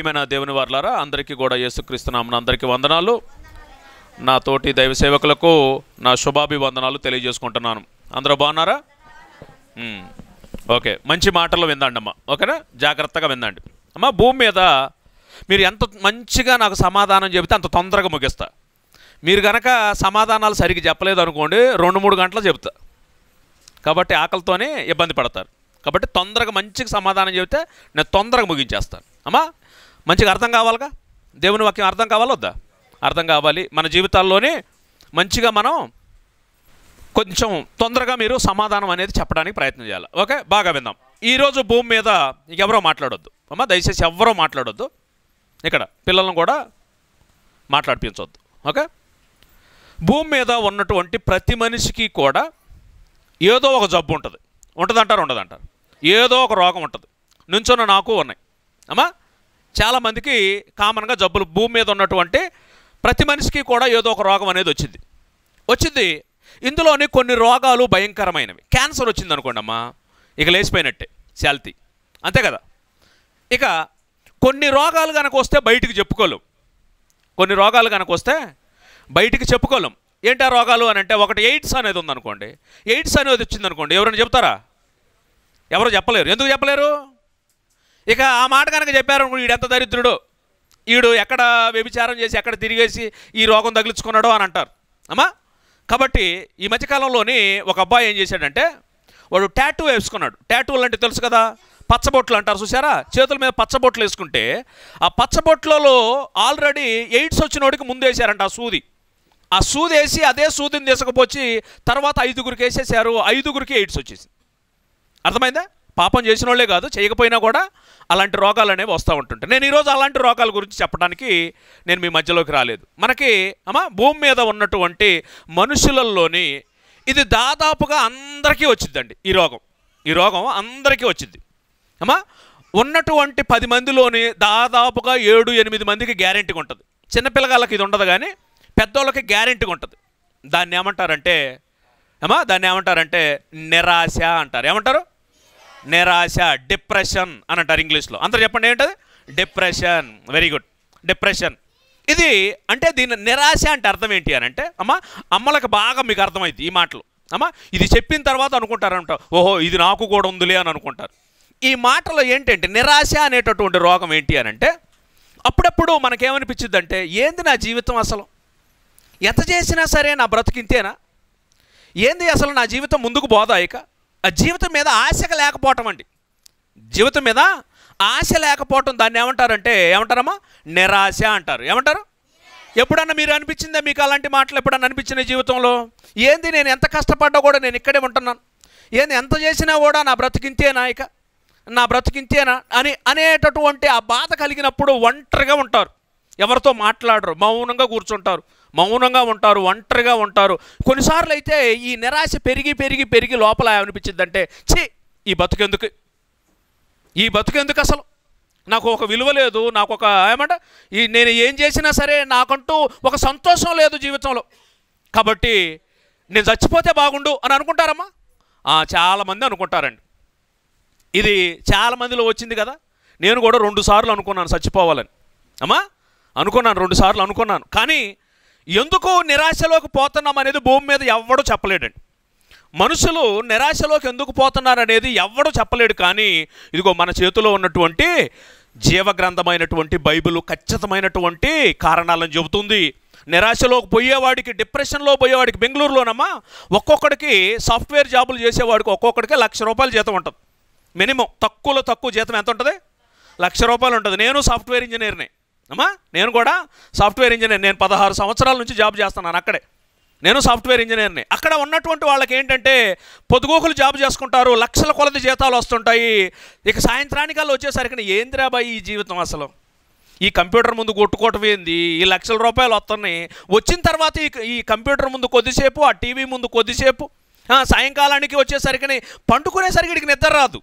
ప్రియమైన దేవుని వార్లారా అందరికీ కూడా యేసుక్రీస్తు నామన అందరికీ వందనాలు. నా తోటి దైవ సేవకులకు నా శుభాభివందనాలు తెలియజేసుకుంటున్నాను. అందరూ బాగున్నారా? ఓకే మంచి మాటలు విందండి అమ్మ. ఓకేనా? జాగ్రత్తగా విందండి. అమ్మ భూమి మీద మీరు ఎంత మంచిగా నాకు సమాధానం చెబితే అంత తొందరగా ముగిస్తా. మీరు కనుక సమాధానాలు సరిగ్గా చెప్పలేదు అనుకోండి రెండు మూడు గంటలు చెబుతా. కాబట్టి ఆకలితోనే ఇబ్బంది పడతారు. కాబట్టి తొందరగా మంచిగా సమాధానం చెబితే నేను తొందరగా ముగించేస్తాను. అమ్మా మంచిగా అర్థం కావాలిగా? దేవుని వాక్యం అర్థం కావాలొద్దా అర్థం కావాలి. మన జీవితాల్లోనే మంచిగా మనం కొంచెం తొందరగా మీరు సమాధానం అనేది చెప్పడానికి ప్రయత్నం చేయాలి. ఓకే? బాగా విందాం. ఈరోజు భూమి మీద ఎవరో మాట్లాడొద్దు. అమ్మా దయచేసి ఎవరో మాట్లాడొద్దు. ఇక్కడ పిల్లలను కూడా మాట్లాడిపించవద్దు ఓకే? భూమి మీద ఉన్నటువంటి ప్రతి మనిషికి కూడా ఏదో ఒక జబ్బు ఉంటుంది. ఉంటుందంటారు ఉండదంటారు? ఏదో ఒక రోగం ఉంటుంది. నుంచున్న నాకు ఉన్నాయి. అమ్మా చాలామందికి కామన్గా జబ్బులు భూమి మీద ఉన్నటువంటి ప్రతి మనిషికి కూడా ఏదో ఒక రోగం అనేది వచ్చింది. వచ్చింది. ఇందులోని కొన్ని రోగాలు భయంకరమైనవి. క్యాన్సర్ వచ్చింది అనుకోండి అమ్మా. ఇక లేచిపోయినట్టే శాల్తీ అంతే కదా? ఇక కొన్ని రోగాలు కనుక వస్తే బయటికి చెప్పుకోలేం. కొన్ని రోగాలు కనుక వస్తే బయటికి చెప్పుకోలేం. ఏంటి ఆ రోగాలు అని అంటే ఒకటి ఎయిడ్స్ అనేది ఉందనుకోండి. ఎయిడ్స్ అనేది వచ్చిందనుకోండి. ఎవరైనా చెప్తారా? ఎవరు చెప్పలేరు? ఎందుకు చెప్పలేరు? ఇక ఆ మాట కనుక చెప్పారు వీడు ఎంత దరిద్రుడు. ఈడు ఎక్కడ వ్యభిచారం చేసి ఎక్కడ తిరిగేసి ఈ రోగం తగిలించుకున్నాడో అని అంటారు. అమ్మా? కాబట్టి ఈ మధ్యకాలంలోని ఒక అబ్బాయి ఏం చేశాడంటే వాడు ట్యాటూ వేసుకున్నాడు. ట్యాటూలు అంటే తెలుసు కదా? పచ్చబొట్లు అంటారు చూసారా చేతుల మీద పచ్చబొట్లు వేసుకుంటే ఆ పచ్చబొట్లలో ఆల్రెడీ ఎయిడ్స్ వచ్చినోడికి ముందు వేసారంట ఆ సూది. ఆ సూది వేసి అదే సూదిని తీసుకుపోచి తర్వాత ఐదుగురికి వేసేసారు ఐదుగురికి ఎయిడ్స్ వచ్చేసింది. అర్థమైందా? పాపం చేసిన వాళ్ళే కాదు చేయకపోయినా కూడా అలాంటి రోగాలు అనేవి వస్తూ ఉంటుంటాయి. నేను ఈరోజు అలాంటి రోగాల గురించి చెప్పడానికి నేను మీ మధ్యలోకి రాలేదు. మనకి అమ్మా భూమి మీద ఉన్నటువంటి మనుషులలోని ఇది దాదాపుగా అందరికీ వచ్చిందండి ఈ రోగం. ఈ రోగం అందరికీ వచ్చింది అమ్మా ఉన్నటువంటి పది మందిలోని దాదాపుగా ఏడు ఎనిమిది మందికి గ్యారెంటీగా ఉంటుంది. చిన్నపిల్లగాళ్ళకి ఇది ఉండదు కానీ పెద్దోళ్ళకి గ్యారెంటీగా ఉంటుంది. దాన్ని ఏమంటారంటే అమ్మా దాన్ని ఏమంటారంటే నిరాశ అంటారు. ఏమంటారు? నిరాశ డిప్రెషన్ అని అంటారు ఇంగ్లీష్లో. అందరు చెప్పండి ఏంటది డిప్రెషన్. Very good depression. ఇది అంటే దీని నిరాశ అంటే అర్థం ఏంటి అని అంటే అమ్మ అమ్మలకు బాగా మీకు అర్థమైంది ఈ మాటలు. అమ్మ ఇది చెప్పిన తర్వాత అనుకుంటారంట ఓహో ఇది నాకు కూడా ఉందిలే అని అనుకుంటారు. ఈ మాటలో ఏంటంటే నిరాశ అనేటటువంటి రోగం ఏంటి అని అంటే అప్పుడప్పుడు మనకేమనిపించింది అంటే ఏంది నా జీవితం అసలు? ఎంత చేసినా సరే నా బ్రతికింతేనా ఏంది అసలు నా జీవితం ముందుకు బోదాయిక ఇక? జీవితం మీద ఆశగా లేకపోవటం అండి. జీవితం మీద ఆశ లేకపోవటం. దాన్ని ఏమంటారంటే ఏమంటారమ్మా? నిరాశ అంటారు. ఏమంటారు? ఎప్పుడన్నా మీరు అనిపించిందా మీకు అలాంటి మాటలు ఎప్పుడన్నా అనిపించిన జీవితంలో? ఏంది నేను ఎంత కష్టపడ్డా కూడా నేను ఇక్కడే ఉంటున్నాను. ఏంది ఎంత చేసినా కూడా నా బ్రతికింతేనా ఇక? నా బ్రతికింతేనా? అని అనేటటువంటి ఆ బాధ కలిగినప్పుడు ఒంటరిగా ఉంటారు. ఎవరితో మాట్లాడరు. మౌనంగా కూర్చుంటారు. మౌనంగా ఉంటారు ఒంటరిగా ఉంటారు. కొన్నిసార్లు అయితే ఈ నిరాశ పెరిగి పెరిగి పెరిగి లోపల అనిపించిందంటే ఛీ ఈ బతుకెందుకు? ఈ బతుకెందుకు అసలు? నాకు ఒక విలువ లేదు నాకు ఒక ఏమంట ఈ నేను ఏం చేసినా సరే నాకంటూ ఒక సంతోషం లేదు జీవితంలో. కాబట్టి నేను చచ్చిపోతే బాగుండు అని అనుకుంటారమ్మా? చాలామంది అనుకుంటారండి. ఇది చాలా మందిలో వచ్చింది కదా? నేను కూడా రెండు సార్లు అనుకున్నాను చచ్చిపోవాలని. అమ్మా? అనుకున్నాను రెండు సార్లు అనుకున్నాను. కానీ ఎందుకు నిరాశలోకి పోతున్నాం అనేది భూమి మీద ఎవ్వడూ చెప్పలేడండి. మనుషులు నిరాశలోకి ఎందుకు పోతున్నారు అనేది ఎవ్వడూ చెప్పలేడు కానీ ఇదిగో మన చేతిలో ఉన్నటువంటి జీవగ్రంథమైనటువంటి బైబిల్ ఖచ్చితమైనటువంటి కారణాలను చెబుతుంది. నిరాశలోకి పోయేవాడికి డిప్రెషన్లో పోయేవాడికి బెంగళూరులోనమ్మా ఒక్కొక్కడికి సాఫ్ట్వేర్ జాబులు చేసేవాడికి ఒక్కొక్కడికి లక్ష రూపాయలు జీతం ఉంటుంది. మినిమం తక్కువలో తక్కువ జీతం ఎంత ఉంటుంది? లక్ష రూపాయలు ఉంటుంది. నేను సాఫ్ట్వేర్ ఇంజనీర్ని. అమ్మా నేను కూడా సాఫ్ట్వేర్ ఇంజనీర్ నేను పదహారు సంవత్సరాల నుంచి జాబ్ చేస్తున్నాను అక్కడే. నేను సాఫ్ట్వేర్ ఇంజనీర్ని. అక్కడ ఉన్నటువంటి వాళ్ళకి ఏంటంటే పొదుగోకులు జాబ్ చేసుకుంటారు లక్షల కొలది జీతాలు వస్తుంటాయి. ఇక సాయంత్రానికల్లా వచ్చేసరికి ఏంద్రాబాయి ఈ జీవితం అసలు? ఈ కంప్యూటర్ ముందు కొట్టుకోవటం ఏంది? ఈ లక్షల రూపాయలు వస్తున్నాయి. వచ్చిన తర్వాత ఈ ఈ కంప్యూటర్ ముందు కొద్దిసేపు ఆ టీవీ ముందు కొద్దిసేపు సాయంకాలానికి వచ్చేసరికి పండుకునేసరికి ఇక్కడికి నిద్ర రాదు.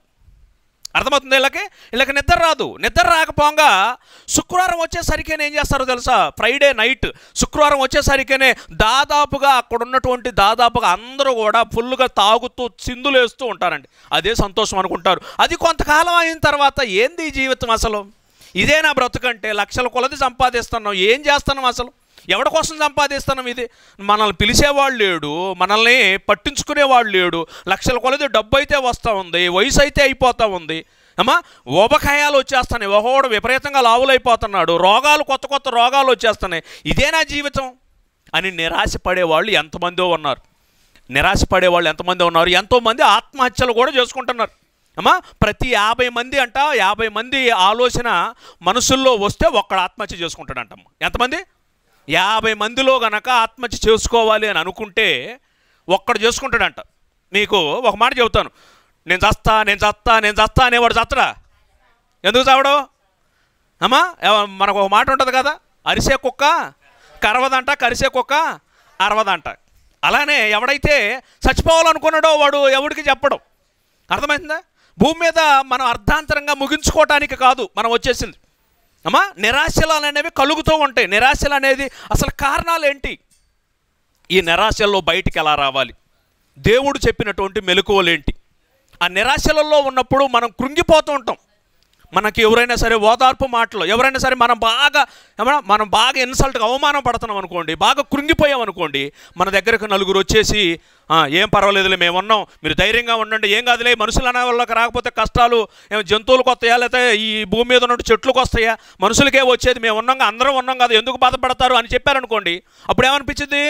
అర్థమవుతుంది వీళ్ళకి వీళ్ళకి నిద్ర రాదు. నిద్ర రాకపోగా శుక్రవారం వచ్చేసరికి ఏం చేస్తారో తెలుసా? ఫ్రైడే నైట్ శుక్రవారం వచ్చేసరికేనే దాదాపుగా అక్కడ ఉన్నటువంటి దాదాపుగా అందరూ కూడా ఫుల్గా తాగుతూ చిందులు వేస్తూ ఉంటారండి. అదే సంతోషం అనుకుంటారు. అది కొంతకాలం అయిన తర్వాత ఏంది జీవితం అసలు? ఇదే నా బ్రతుకంటే లక్షల కొలది సంపాదిస్తున్నాం. ఏం చేస్తున్నాం అసలు? ఎవరి కోసం సంపాదిస్తున్నాం ఇది? మనల్ని పిలిచేవాడు లేడు మనల్ని పట్టించుకునేవాడు లేడు. లక్షల కొలది డబ్బు అయితే వస్తూ ఉంది వయసు అయితే అయిపోతూ ఉంది. అమ్మా ఊబకాయాలు వచ్చేస్తున్నాయి. ఒకడు విపరీతంగా లావులైపోతున్నాడు. రోగాలు కొత్త కొత్త రోగాలు వచ్చేస్తున్నాయి. ఇదే నా జీవితం అని నిరాశపడే వాళ్ళు ఎంతమందో ఉన్నారు. నిరాశపడే వాళ్ళు ఎంతమంది ఉన్నారు. ఎంతోమంది ఆత్మహత్యలు కూడా చేసుకుంటున్నారు. అమ్మా ప్రతి యాభై మంది అంట యాభై మంది ఆలోచన మనసుల్లో వస్తే ఒక్కడ ఆత్మహత్య చేసుకుంటాడంటమ్మ. ఎంతమంది? యాభై మందిలో గనక ఆత్మహత్య చేసుకోవాలి అని అనుకుంటే ఒక్కడు చేసుకుంటాడంట. మీకు ఒక మాట చెబుతాను. నేను చస్తా నేను చస్తా నేను చస్తా అనేవాడు చస్తడా ఎందుకు చావడం? అమ్మా మనకు ఒక మాట ఉంటుంది కదా? అరిసే కుక్క కరవదంట కరిసే కుక్క అరవదంట. అలానే ఎవడైతే చచ్చిపోవాలనుకున్నాడో వాడు ఎవడికి చెప్పడం. అర్థమైందా? భూమి మీద మనం అర్ధాంతరంగా ముగించుకోవటానికి కాదు మనం వచ్చేసింది. అమ్మా నిరాశలు అనేవి కలుగుతూ ఉంటాయి. నిరాశలు అనేది అసలు కారణాలు ఏంటి ఈ నిరాశల్లో బయటికి ఎలా రావాలి? దేవుడు చెప్పినటువంటి మెలకువలేంటి? ఆ నిరాశలలో ఉన్నప్పుడు మనం కృంగిపోతూ ఉంటాం. మనకి ఎవరైనా సరే ఓదార్పు మాటలు ఎవరైనా సరే మనం బాగా ఏమన్నా మనం బాగా ఇన్సల్ట్గా అవమానం పడుతున్నాం అనుకోండి బాగా కృంగిపోయాం అనుకోండి మన దగ్గరకు నలుగురు వచ్చేసి ఏం పర్వాలేదులే మేము ఉన్నాం మీరు ధైర్యంగా ఉండండి ఏం కాదులే మనుషులు అనే వాళ్ళకి రాకపోతే కష్టాలు ఏమో జంతువులకు వస్తాయా లేకపోతే ఈ భూమి మీద ఉన్నట్టు చెట్లకు వస్తాయా మనుషులకే వచ్చేది మేము ఉన్నాం అందరం ఉన్నాం కదా ఎందుకు బాధపడతారు? అని చెప్పారనుకోండి అప్పుడు ఏమనిపించింది?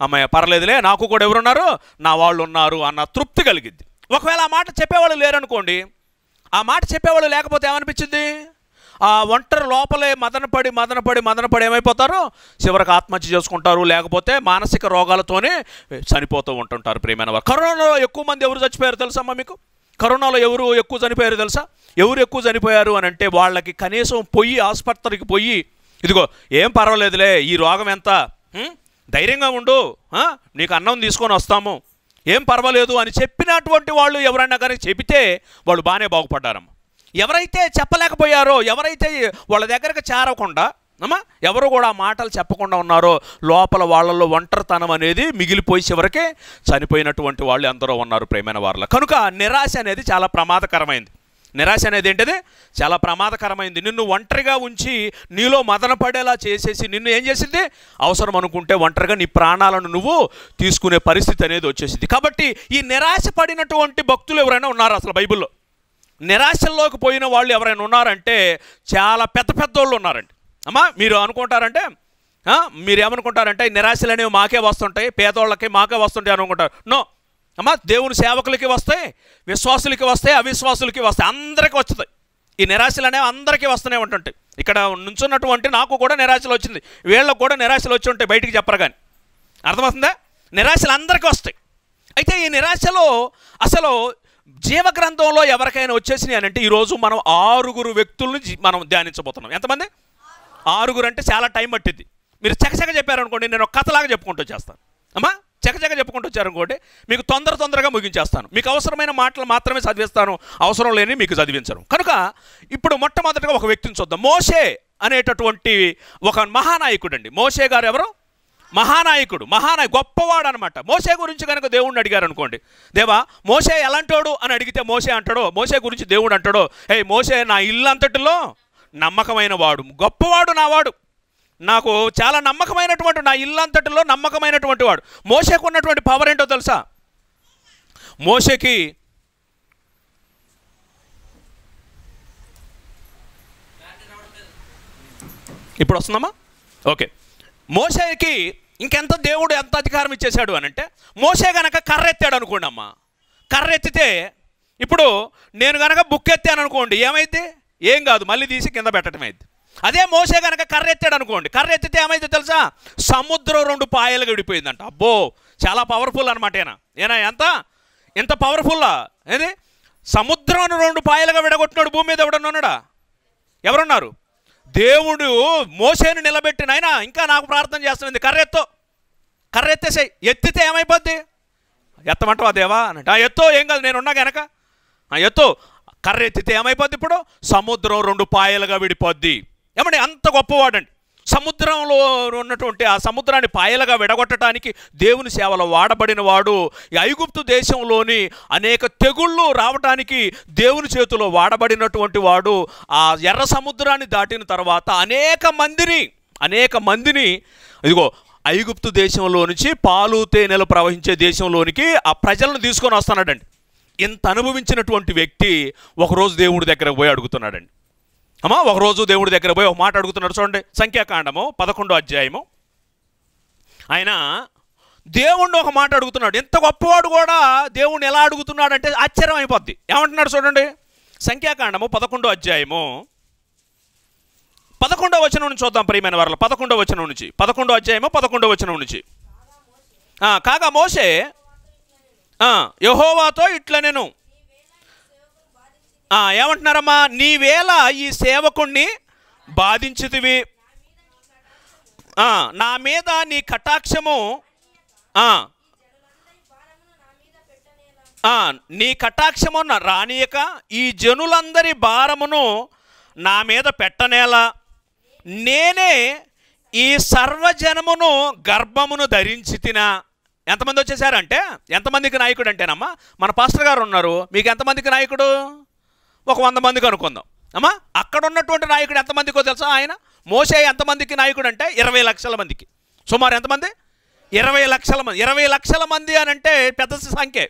అమ్మాయి పర్లేదులే నాకు కూడా ఎవరున్నారు నా వాళ్ళు ఉన్నారు అన్న తృప్తి కలిగింది ఒకవేళ ఆ మాట చెప్పేవాళ్ళు లేరనుకోండి ఆ మాట చెప్పేవాళ్ళు లేకపోతే ఏమనిపించింది? ఆ ఒంటరి లోపలే మదనపడి మదనపడి మదనపడి ఏమైపోతారు? చివరికి ఆత్మహత్య చేసుకుంటారు. లేకపోతే మానసిక రోగాలతోనే చనిపోతూ ఉంటుంటారు ప్రియమైన వారు. కరోనాలో ఎక్కువ మంది ఎవరు చచ్చిపోయారు తెలుసమ్మా మీకు? కరోనాలో ఎవరు ఎక్కువ చనిపోయారు తెలుసా? ఎవరు ఎక్కువ చనిపోయారు అని అంటే వాళ్ళకి కనీసం పొయ్యి ఆసుపత్రికి పోయి ఇదిగో ఏం పర్వాలేదులే ఈ రోగం ఎంత? ధైర్యంగా ఉండు నీకు అన్నం తీసుకొని వస్తాము. ఏం పర్వాలేదు అని చెప్పినటువంటి వాళ్ళు ఎవరైనా కానీ చెబితే వాళ్ళు బాగానే బాగుపడ్డారమ్మ. ఎవరైతే చెప్పలేకపోయారో ఎవరైతే వాళ్ళ దగ్గరకు చేరకుండా అమ్మా ఎవరు కూడా మాటలు చెప్పకుండా ఉన్నారో లోపల వాళ్ళలో ఒంటరితనం అనేది మిగిలిపోయి చివరికి చనిపోయినటువంటి వాళ్ళు ఎందరో ఉన్నారు ప్రేమైన వాళ్ళ కనుక నిరాశ అనేది చాలా ప్రమాదకరమైంది. నిరాశ అనేది ఏంటిది? చాలా ప్రమాదకరమైంది. నిన్ను ఒంటరిగా ఉంచి నీలో మదన పడేలా చేసేసి నిన్ను ఏం చేసింది? అవసరం అనుకుంటే ఒంటరిగా నీ ప్రాణాలను నువ్వు తీసుకునే పరిస్థితి అనేది వచ్చేసింది. కాబట్టి ఈ నిరాశ పడినటువంటి భక్తులు ఎవరైనా ఉన్నారు అసలు బైబిల్లో? నిరాశల్లోకి పోయిన వాళ్ళు ఎవరైనా ఉన్నారంటే చాలా పెద్ద పెద్ద వాళ్ళు ఉన్నారండి. అమ్మా మీరు అనుకుంటారంటే మీరు ఏమనుకుంటారంటే నిరాశలు అనేవి మాకే వస్తుంటాయి పేదోళ్ళకి మాకే వస్తుంటాయి అనుకుంటారు. నో అమ్మా దేవుని సేవకులకి వస్తాయి విశ్వాసులకి వస్తాయి అవిశ్వాసులకి వస్తాయి అందరికీ వస్తుంది. ఈ నిరాశలు అనేవి అందరికీ వస్తూనే ఉంటుంటాయి. ఇక్కడ నుంచున్నటువంటి నాకు కూడా నిరాశలు వచ్చింది. వీళ్ళకు కూడా నిరాశలు వచ్చి ఉంటాయి బయటికి చెప్పరు కానీ. అర్థమవుతుందా? నిరాశలు అందరికీ వస్తాయి. అయితే ఈ నిరాశలో అసలు జీవగ్రంథంలో ఎవరికైనా వచ్చేసినాయి అని అంటే ఈరోజు మనం ఆరుగురు వ్యక్తులను మనం ధ్యానించబోతున్నాం. ఎంతమంది? ఆరుగురు అంటే చాలా టైం పట్టింది మీరు చకచక చెప్పారనుకోండి నేను ఒక కథలాగా చెప్పుకుంటూ చేస్తాను అమ్మా చకచక చెప్పుకుంటూ వచ్చారనుకోండి మీకు తొందర తొందరగా ముగించేస్తాను. మీకు అవసరమైన మాటలు మాత్రమే చదివిస్తాను అవసరం లేని మీకు చదివించను. కనుక ఇప్పుడు మొట్టమొదటిగా ఒక వ్యక్తిని చూద్దాం. మోషే అనేటటువంటి ఒక మహానాయకుడు అండి మోషే గారు ఎవరు? మహానాయకుడు మహానాయ గొప్పవాడు అనమాట మోసే గురించి కనుక దేవుణ్ణి అడిగారు అనుకోండి. దేవా మోసే ఎలాంటోడు అని అడిగితే మోసే అంటాడో? మోసే గురించి దేవుడు అంటాడో? ఏ మోసే నా ఇల్లు అంతటిలో నమ్మకమైన వాడు గొప్పవాడు నావాడు. నాకు చాలా నమ్మకమైనటువంటి నా ఇల్లు అంతటిలో నమ్మకమైనటువంటి వాడు. మోసేకు ఉన్నటువంటి పవర్ ఏంటో తెలుసా? మోసేకి ఇప్పుడు వస్తుందమ్మా? ఓకే. మోసేకి ఇంకెంత దేవుడు ఎంత అధికారం ఇచ్చేశాడు అని అంటే మోసే గనక కర్ర ఎత్తాడు అనుకోండి అమ్మా. కర్ర ఎత్తితే ఇప్పుడు నేను గనక బుక్ ఎత్తాను అనుకోండి ఏమైంది ఏం కాదు మళ్ళీ తీసి కింద పెట్టడం అయింది అదే మోసే గనక కర్ర ఎత్తాడు అనుకోండి కర్ర ఎత్తితే ఏమైతే తెలుసా? సముద్రం రెండు పాయలుగా విడిపోయిందంట. అబ్బో చాలా పవర్ఫుల్ అనమాట ఏనా ఏనా ఎంత? ఎంత పవర్ఫుల్లా ఏది? సముద్రం రెండు పాయలుగా విడగొట్టినాడు భూమి మీద ఎవడన్నా ఉన్నాడా? ఎవరున్నారు? దేవుడు మోసేను నిలబెట్టి నాయనా ఇంకా నాకు ప్రార్థన చేస్తుంది కర్రెత్తో. కర్ర ఎత్తేసాయి ఎత్తితే ఏమైపోద్ది? ఎత్తమంటావా దేవా? అంటే. ఆ ఎత్తో ఏం కాదు నేను ఉన్నా గనక. ఆ ఎత్తో. కర్ర ఎత్తితే ఏమైపోద్ది ఇప్పుడు? సముద్రం రెండు పాయలుగా విడిపోద్ది. ఏమండి అంత గొప్పవాడండి. సముద్రంలో ఉన్నటువంటి ఆ సముద్రాన్ని పాయలుగా విడగొట్టడానికి దేవుని సేవలో వాడబడిన వాడు ఈ ఐగుప్తు దేశంలోని అనేక తెగుళ్ళు రావటానికి దేవుని చేతిలో వాడబడినటువంటి వాడు. ఆ ఎర్ర సముద్రాన్ని దాటిన తర్వాత అనేక మందిని అనేక మందిని ఇదిగో ఐగుప్తు దేశంలో నుంచి పాలు తేనెలు ప్రవహించే దేశంలోనికి ఆ ప్రజలను తీసుకొని వస్తున్నాడండి. ఇంత అనుభవించినటువంటి వ్యక్తి ఒకరోజు దేవుడి దగ్గర పోయి అడుగుతున్నాడండి. అమ్మా ఒకరోజు దేవుడి దగ్గర పోయి ఒక మాట అడుగుతున్నాడు. చూడండి సంఖ్యాకాండము పదకొండో అధ్యాయము. ఆయన దేవుణ్ణి ఒక మాట అడుగుతున్నాడు. ఎంత గొప్పవాడు కూడా దేవుణ్ణి ఎలా అడుగుతున్నాడు అంటే ఆశ్చర్యం అయిపోద్ది. ఏమంటున్నాడు చూడండి సంఖ్యాకాండము పదకొండో అధ్యాయము. పదకొండో వచనం నుంచి చూద్దాం ప్రియమైన వారిలో. పదకొండో వచనం నుంచి. పదకొండో అధ్యాయము పదకొండో వచనం నుంచి. కాగా మోసే యహోవాతో ఇట్లా నేను ఏమంటున్నారమ్మా? నీవేళ ఈ సేవకుణ్ణి బాధించుతివి. నా మీద నీ కటాక్షము నీ కటాక్షము రానీయక రానియక ఈ జనులందరి భారమును నా మీద పెట్టనేలా. నేనే ఈ సర్వజనమును గర్భమును ధరించి తినా ఎంతమంది వచ్చేసారంటే? ఎంతమందికి నాయకుడు అంటేనమ్మా మన పాస్టర్ గారు ఉన్నారు. మీకు ఎంతమందికి నాయకుడు? ఒక వంద మందికి అనుకుందాం. అమ్మా అక్కడ ఉన్నటువంటి నాయకుడు ఎంతమందికో తెలుసా ఆయన? మోసే ఎంతమందికి నాయకుడు అంటే? ఇరవై లక్షల మందికి. సుమారు ఎంతమంది? ఇరవై లక్షల మంది. ఇరవై లక్షల మంది అని అంటే పెద్ద సంఖ్య.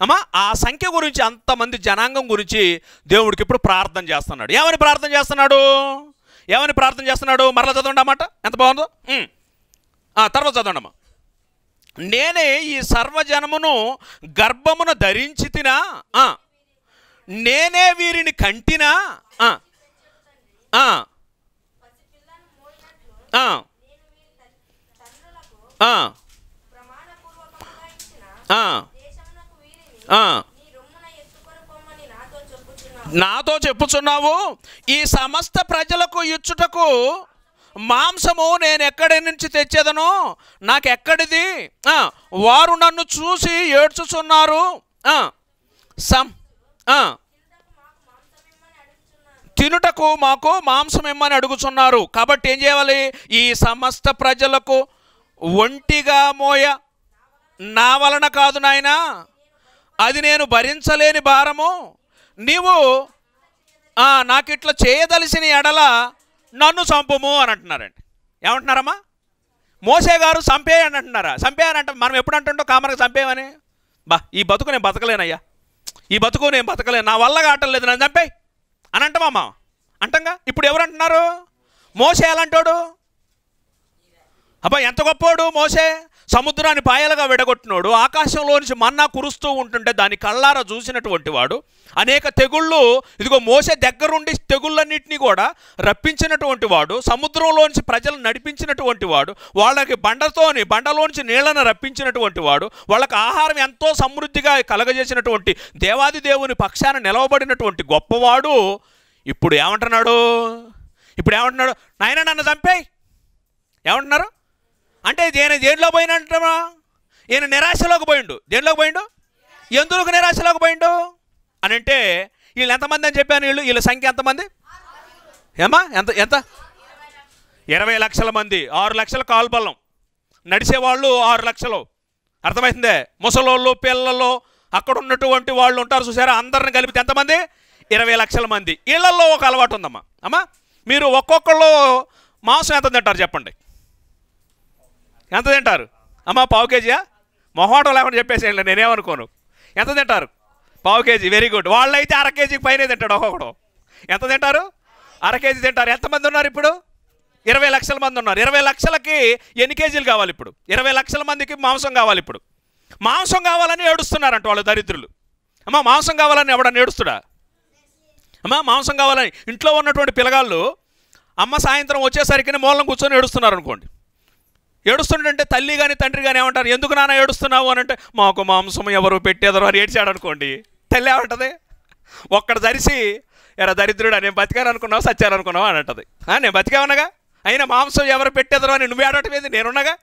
అమ్మా ఆ సంఖ్య గురించి అంతమంది జనాంగం గురించి దేవుడికి ఇప్పుడు ప్రార్థన చేస్తున్నాడు. ఏమని ప్రార్థన చేస్తున్నాడు? ఏమని ప్రార్థన చేస్తున్నాడు? మరలా చదవండి అన్నమాట ఎంత బాగుందో? తర్వాత చదవండి అమ్మా. నేనే ఈ సర్వజనమును గర్భమును ధరించి తినా నేనే వీరిని కంటినా? నాతో చెప్పుచున్నావు? ఈ సమస్త ప్రజలకు ఇచ్చుటకు మాంసము నేను ఎక్కడి నుంచి తెచ్చేదనో? నాకు ఎక్కడిది వారు నన్ను చూసి ఏడ్చుచున్నారు. సమ్ సం తినుటకు మాకు మాంసం ఇమ్మని అడుగుచున్నారు. కాబట్టి ఏం చేయాలి? ఈ సమస్త ప్రజలకు ఒంటిగా మోయ. నా వలన కాదు నాయనా. అది నేను భరించలేని భారము. నీవు నాకు ఇట్లా చేయదలిసిన ఎడల నన్ను చంపము అని అంటున్నారండి. ఏమంటున్నారమ్మా? మోసే గారు చంపేయని అంటున్నారా? చంపేయని అంటే మనం ఎప్పుడు అంటుంటో కామరకు చంపేయమని? బా ఈ బతుకు నేను బతకలేనయ్యా. ఈ బతుకు నేను బతకలేదు నా వల్ల కావటం లేదు నన్ను చంపే అని అంటామమ్మా అంటంగా? ఇప్పుడు ఎవరు అంటున్నారు? మోసే ఎలాంటోడు? అబ్బా ఎంత గొప్పోడు మోసే సముద్రాన్ని పాయలుగా విడగొట్టినోడు ఆకాశంలో నుంచి మన్నా కురుస్తూ ఉంటుంటే దాని కళ్ళారా చూసినటువంటి వాడు అనేక తెగుళ్ళు ఇదిగో మోసే దగ్గరుండి తెగుళ్ళన్నింటినీ కూడా రప్పించినటువంటి వాడు సముద్రంలోంచి ప్రజలు నడిపించినటువంటి వాడు వాళ్ళకి బండతోని బండలోంచి నీళ్ళను రప్పించినటువంటి వాడు వాళ్ళకి ఆహారం ఎంతో సమృద్ధిగా కలగజేసినటువంటి దేవాది దేవుని పక్షాన నిలవబడినటువంటి గొప్పవాడు ఇప్పుడు ఏమంటున్నాడు? ఇప్పుడు ఏమంటున్నాడు? నాయన నన్ను చంపేయి! ఏమంటున్నారు? అంటే ఈయన దేంట్లో పోయినంటమా ఈయన నిరాశలోకి పోయిండు. దేంట్లోకి పోయిండు? ఎందుకు నిరాశలోకి పోయిండు? అని అంటే వీళ్ళు ఎంతమంది అని చెప్పాను వీళ్ళు? వీళ్ళ సంఖ్య ఎంతమంది? ఏమా ఎంత ఎంత? ఇరవై లక్షల మంది. ఆరు లక్షల కాల్బలం నడిచేవాళ్ళు ఆరు లక్షలు. అర్థమవుతుందే ముసలోళ్ళు పిల్లలు అక్కడ ఉన్నటువంటి వాళ్ళు ఉంటారు చూసారా? అందరిని కలిపితే ఎంతమంది? ఇరవై లక్షల మంది. వీళ్ళల్లో ఒక అలవాటు ఉందమ్మా. అమ్మా మీరు ఒక్కొక్కళ్ళు మాంసం ఎంత తింటారు చెప్పండి. ఎంత తింటారు? అమ్మా పావు కేజీయా మొహమాటం లేకుండా చెప్పేసేయండి నేనేమనుకోను. ఎంత తింటారు? పావు కేజీ వెరీ గుడ్ వాళ్ళైతే అర కేజీకి పైనే తింటాడు ఒక్కొక్కడు. ఎంత తింటారు? అర కేజీ తింటారు. ఎంతమంది ఉన్నారు ఇప్పుడు? ఇరవై లక్షల మంది ఉన్నారు. ఇరవై లక్షలకి ఎన్ని కేజీలు కావాలి ఇప్పుడు? ఇరవై లక్షల మందికి మాంసం కావాలి ఇప్పుడు. మాంసం కావాలని ఏడుస్తున్నారంట వాళ్ళు దరిద్రులు. అమ్మా మాంసం కావాలని ఎవడన్నా ఏడుస్తుడా? అమ్మా మాంసం కావాలని ఇంట్లో ఉన్నటువంటి పిల్లగాళ్ళు అమ్మ సాయంత్రం వచ్చేసరికి మూలం కూర్చొని ఏడుస్తున్నారు అనుకోండి ఏడుస్తుంటే తల్లి కానీ తండ్రి కానీ ఏమంటారు? ఎందుకు నాన్న ఏడుస్తున్నావు? అని అంటే మాకు మాంసం ఎవరు పెట్టేదరు అని ఏడ్చాడు అనుకోండి తల్లి ఏమంటది? ఒక్కడ దరిసి ఎరా దరిద్రుడా నేను బతికాను అనుకున్నావు సచ్చాను అనుకున్నావు అని అంటది. నేను బతికావనగా? అయినా మాంసం ఎవరు పెట్టేదరు అని నువ్వు ఏడటం నేనున్నగా?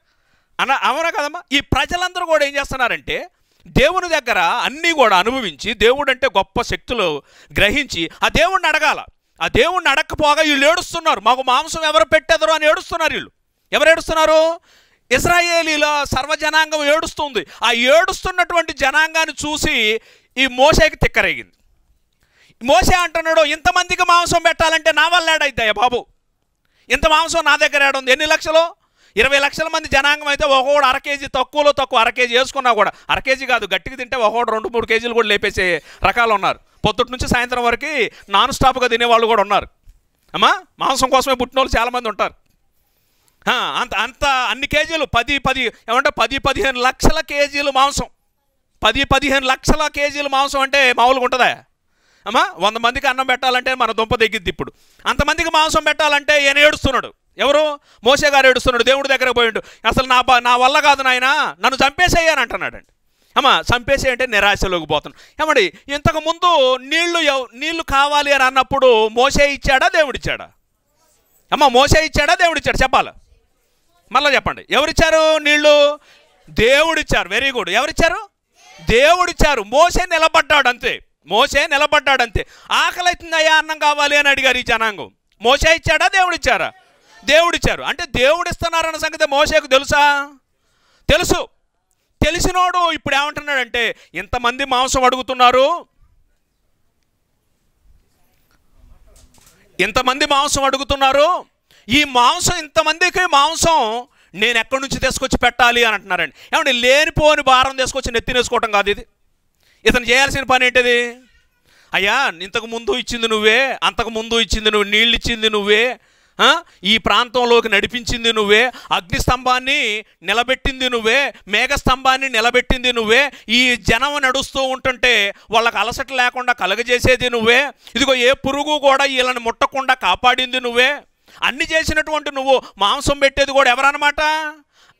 అన్న అవునా కదమ్మా? ఈ ప్రజలందరూ కూడా ఏం చేస్తున్నారంటే దేవుని దగ్గర అన్నీ కూడా అనుభవించి దేవుడు అంటే గొప్ప శక్తులు గ్రహించి ఆ దేవుణ్ణి అడగాల. ఆ దేవుణ్ణి అడక్కపోగా వీళ్ళు ఏడుస్తున్నారు. మాకు మాంసం ఎవరు పెట్టెదరు? అని ఏడుస్తున్నారు వీళ్ళు. ఎవరు ఏడుస్తున్నారు? ఇజ్రాయేలీల సర్వజనాంగం ఏడుస్తుంది. ఆ ఏడుస్తున్నటువంటి జనాంగాన్ని చూసి ఈ మోసేకి తిక్కరేగింది. మోసే అంటున్నాడు ఇంతమందికి మాంసం పెట్టాలంటే నా వల్ల ఏడైద్దయ్యా బాబు? ఇంత మాంసం నా దగ్గర ఏడుంది. ఎన్ని లక్షలు? ఇరవై లక్షల మంది జనాంగం అయితే ఒక్కొక్కడు అర కేజీ తక్కువలో తక్కువ అర కేజీ వేసుకున్నా కూడా అర కేజీ కాదు గట్టిగా తింటే ఒక్కొక్కడు రెండు మూడు కేజీలు కూడా లేపేసే రకాలు ఉన్నారు. పొద్దుటి నుంచి సాయంత్రం వరకు నాన్ స్టాప్గా తినేవాళ్ళు కూడా ఉన్నారు. అమ్మా మాంసం కోసమే పుట్టిన వాళ్ళు చాలామంది ఉంటారు. అంత అంత అన్ని కేజీలు పది పది ఏమంటే పది పదిహేను లక్షల కేజీలు మాంసం. పది పదిహేను లక్షల కేజీలు మాంసం అంటే మామూలుగా ఉంటుందా? అమ్మా వంద మందికి అన్నం పెట్టాలంటే మన దుంప తెగిద్ది ఇప్పుడు. అంతమందికి మాంసం పెట్టాలంటే ఈయన ఏడుస్తున్నాడు. ఎవరు? మోసే గారు ఏడుస్తున్నాడు. దేవుడి దగ్గర పోయిండు. అసలు నా నా వల్ల కాదు నాయన నన్ను చంపేసేయని అంటున్నాడండి. అమ్మ చంపేసే అంటే నిరాశలోకి పోతున్నాడు ఏమండి ఇంతకు ముందు నీళ్ళు ఎవ్- నీళ్ళు కావాలి అని అన్నప్పుడు మోసే ఇచ్చాడా దేవుడిచ్చాడా? అమ్మ మోసే ఇచ్చాడా దేవుడిచ్చాడు? చెప్పాలి? మళ్ళీ చెప్పండి. ఎవరిచ్చారు నీళ్ళు? దేవుడిచ్చారు. వెరీ గుడ్ ఎవరిచ్చారు? దేవుడిచ్చారు. మోసే నిలబడ్డాడు అంతే మోసే నిలబడ్డాడు అంతే ఆకలి అవుతుందయ్యా అన్నం కావాలి అని అడిగారు ఈ జనాంగం. మోసే ఇచ్చాడా? దేవుడిచ్చారా? దేవుడిచ్చారు. అంటే దేవుడిస్తున్నారన్న సంగతి మోసేకు తెలుసా? తెలుసు. తెలిసినోడు ఇప్పుడు ఏమంటున్నాడంటే ఇంతమంది మాంసం అడుగుతున్నారు? ఇంతమంది మాంసం అడుగుతున్నారు? ఈ మాంసం ఇంతమందికి మాంసం నేను ఎక్కడి నుంచి తీసుకొచ్చి పెట్టాలి అని అంటున్నారండి. ఏమంటే లేనిపోని భారం తీసుకొచ్చి నెత్తినేసుకోవటం కాదు ఇది. ఇతను చేయాల్సిన పని ఏంటిది? అయ్యా ఇంతకు ముందు ఇచ్చింది నువ్వే అంతకు ముందు ఇచ్చింది నువ్వు నీళ్ళు ఇచ్చింది నువ్వే ఈ ప్రాంతంలోకి నడిపించింది నువ్వే అగ్ని స్తంభాన్ని నిలబెట్టింది నువ్వే మేఘ స్తంభాన్ని నిలబెట్టింది నువ్వే ఈ జనం నడుస్తూ ఉంటుంటే వాళ్ళకి అలసట లేకుండా కలగజేసేది నువ్వే ఇదిగో ఏ పురుగు కూడా వీళ్ళని ముట్టకుండా కాపాడింది నువ్వే. అన్ని చేసినటువంటి నువ్వు మాంసం పెట్టేది కూడా ఎవరన్నమాట?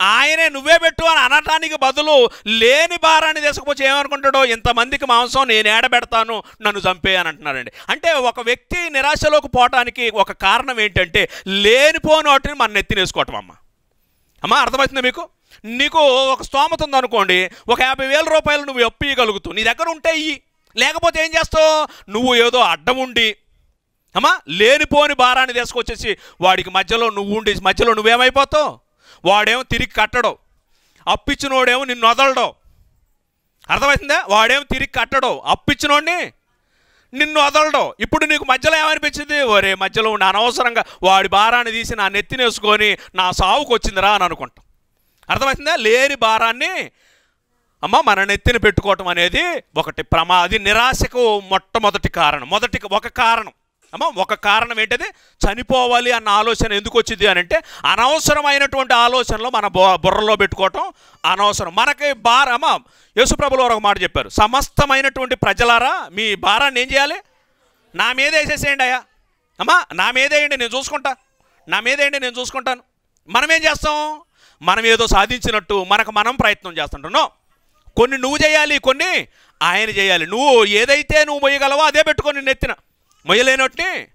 ఆయనే నువ్వే పెట్టు అని అనటానికి బదులు లేని భారాన్ని తీసుకుపోయి ఏమనుకుంటాడో ఇంతమందికి మాంసం నేను ఏడబెడతాను నన్ను చంపే అని అంటున్నాడండి. అంటే ఒక వ్యక్తి నిరాశలోకి పోవటానికి ఒక కారణం ఏంటంటే లేనిపోని వాటిని మన నెత్తినేసుకోవటం అమ్మ అమ్మా అర్థమవుతుంది మీకు? నీకు ఒక స్తోమత ఉందనుకోండి ఒక యాభై వేల రూపాయలు నువ్వు అప్పు ఇవ్వగలుగుతావు నీ దగ్గర ఉంటే ఇయ్యి. లేకపోతే ఏం చేస్తావు? నువ్వు ఏదో అడ్డం ఉండి అమ్మా లేనిపోని భారాన్ని తీసుకొచ్చేసి వాడికి మధ్యలో నువ్వు ఉండి మధ్యలో నువ్వేమైపోతావు? వాడేమో తిరిగి కట్టడం అప్పిచ్చినోడేమో నిన్ను వదలడం అర్థమవుతుందా వాడేమో తిరిగి కట్టడం అప్పిచ్చినోడిని నిన్ను వదలడం ఇప్పుడు నీకు మధ్యలో ఏమనిపించింది? ఒరే మధ్యలో ఉండి అనవసరంగా వాడి భారాన్ని తీసి నా నెత్తినేసుకొని నా సావుకు వచ్చిందిరా అని అనుకుంటాం. అర్థమవుతుందా లేని భారాన్ని అమ్మ మన నెత్తిన పెట్టుకోవటం అనేది ఒకటి ప్రమాది నిరాశకు మొట్టమొదటి కారణం. మొదటి ఒక కారణం. అమ్మ ఒక కారణం ఏంటది? చనిపోవాలి అన్న ఆలోచన ఎందుకు వచ్చింది అని అంటే అనవసరమైనటువంటి ఆలోచనలు మన బొ బుర్రలో పెట్టుకోవటం అనవసరం. మనకి భార అమ్మ యేసుప్రభులు ఒక మాట చెప్పారు. సమస్తమైనటువంటి ప్రజలారా మీ భారాన్ని ఏం చేయాలి? నా మీద వేసేసేయండి అయ్యా. అమ్మా నా మీదేయండి నేను చూసుకుంటా. నా మీదేయండి నేను చూసుకుంటాను. మనం ఏం చేస్తాం? మనం ఏదో సాధించినట్టు మనకు మనం ప్రయత్నం చేస్తుంటున్నాం కొన్ని నువ్వు చేయాలి కొన్ని ఆయన చేయాలి. నువ్వు ఏదైతే నువ్వు పోయగలవో అదే పెట్టుకొని నెత్తిన మొయ్యలేనట్టే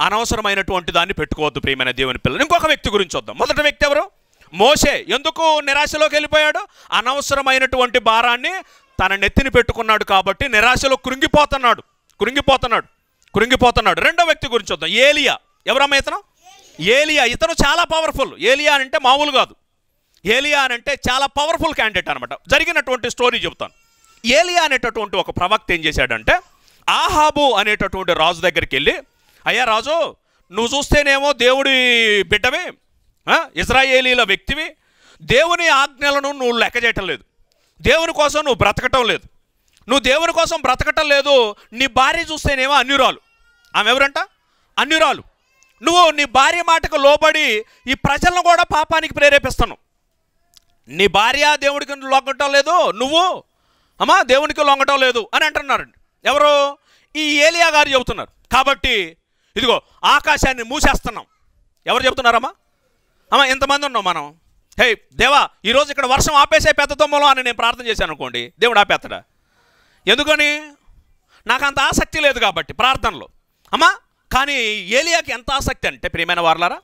అనవసరమైనటువంటి దాన్ని పెట్టుకోవద్దు ప్రియమైన దేవుని పిల్లలు. ఇంకొక వ్యక్తి గురించి వద్దాం మొదటి వ్యక్తి ఎవరు? మోసే ఎందుకు నిరాశలోకి వెళ్ళిపోయాడు? అనవసరమైనటువంటి భారాన్ని తన నెత్తిని పెట్టుకున్నాడు కాబట్టి నిరాశలో కృంగిపోతున్నాడు. కృంగిపోతున్నాడు. కృంగిపోతున్నాడు. రెండో వ్యక్తి గురించి వద్దాం ఏలియా. ఎవరమ్మా ఇతను? ఏలియా. ఇతను చాలా పవర్ఫుల్ ఏలియా అంటే మామూలు కాదు. ఏలియా అని అంటే చాలా పవర్ఫుల్ క్యాండిడేట్ అనమాట జరిగినటువంటి స్టోరీ చెబుతాను. ఏలియా అనేటటువంటి ఒక ప్రవక్త ఏం చేశాడంటే ఆహాబు అనేటటువంటి రాజు దగ్గరికి వెళ్ళి అయ్యా రాజు నువ్వు చూస్తేనేమో దేవుడి బిడ్డవి ఇజ్రాయేలీల వ్యక్తివి. దేవుని ఆజ్ఞలను నువ్వు లెక్క చేయటం లేదు. దేవుని కోసం నువ్వు బ్రతకటం లేదు. నువ్వు దేవుని కోసం బ్రతకటం లేదు. నీ భార్య చూస్తేనేమో అన్యురాలు. ఆమె ఎవరంట? అన్యురాలు. నువ్వు నీ భార్య మాటకు లోబడి ఈ ప్రజలను కూడా పాపానికి ప్రేరేపిస్తాను. నీ భార్య దేవుడికి లొంగటం లేదు. నువ్వు అమ్మా దేవునికి లొంగటం లేదు. అని అంటున్నారండి. ఎవరు? ఈ ఏలియా గారు చెబుతున్నారు. కాబట్టి ఇదిగో ఆకాశాన్ని మూసేస్తున్నాం. ఎవరు చెబుతున్నారమ్మా? అమ్మా ఎంతమంది ఉన్నాం మనం. హే దేవా ఈరోజు ఇక్కడ వర్షం ఆపేసే పెద్ద తొమ్మలో అని నేను ప్రార్థన చేశాను అనుకోండి దేవుడు ఆపేస్తాడా? ఎందుకని? నాకు అంత ఆసక్తి లేదు కాబట్టి ప్రార్థనలో. అమ్మా కానీ ఏలియాకి ఎంత ఆసక్తి అంటే ప్రియమైన వారలారా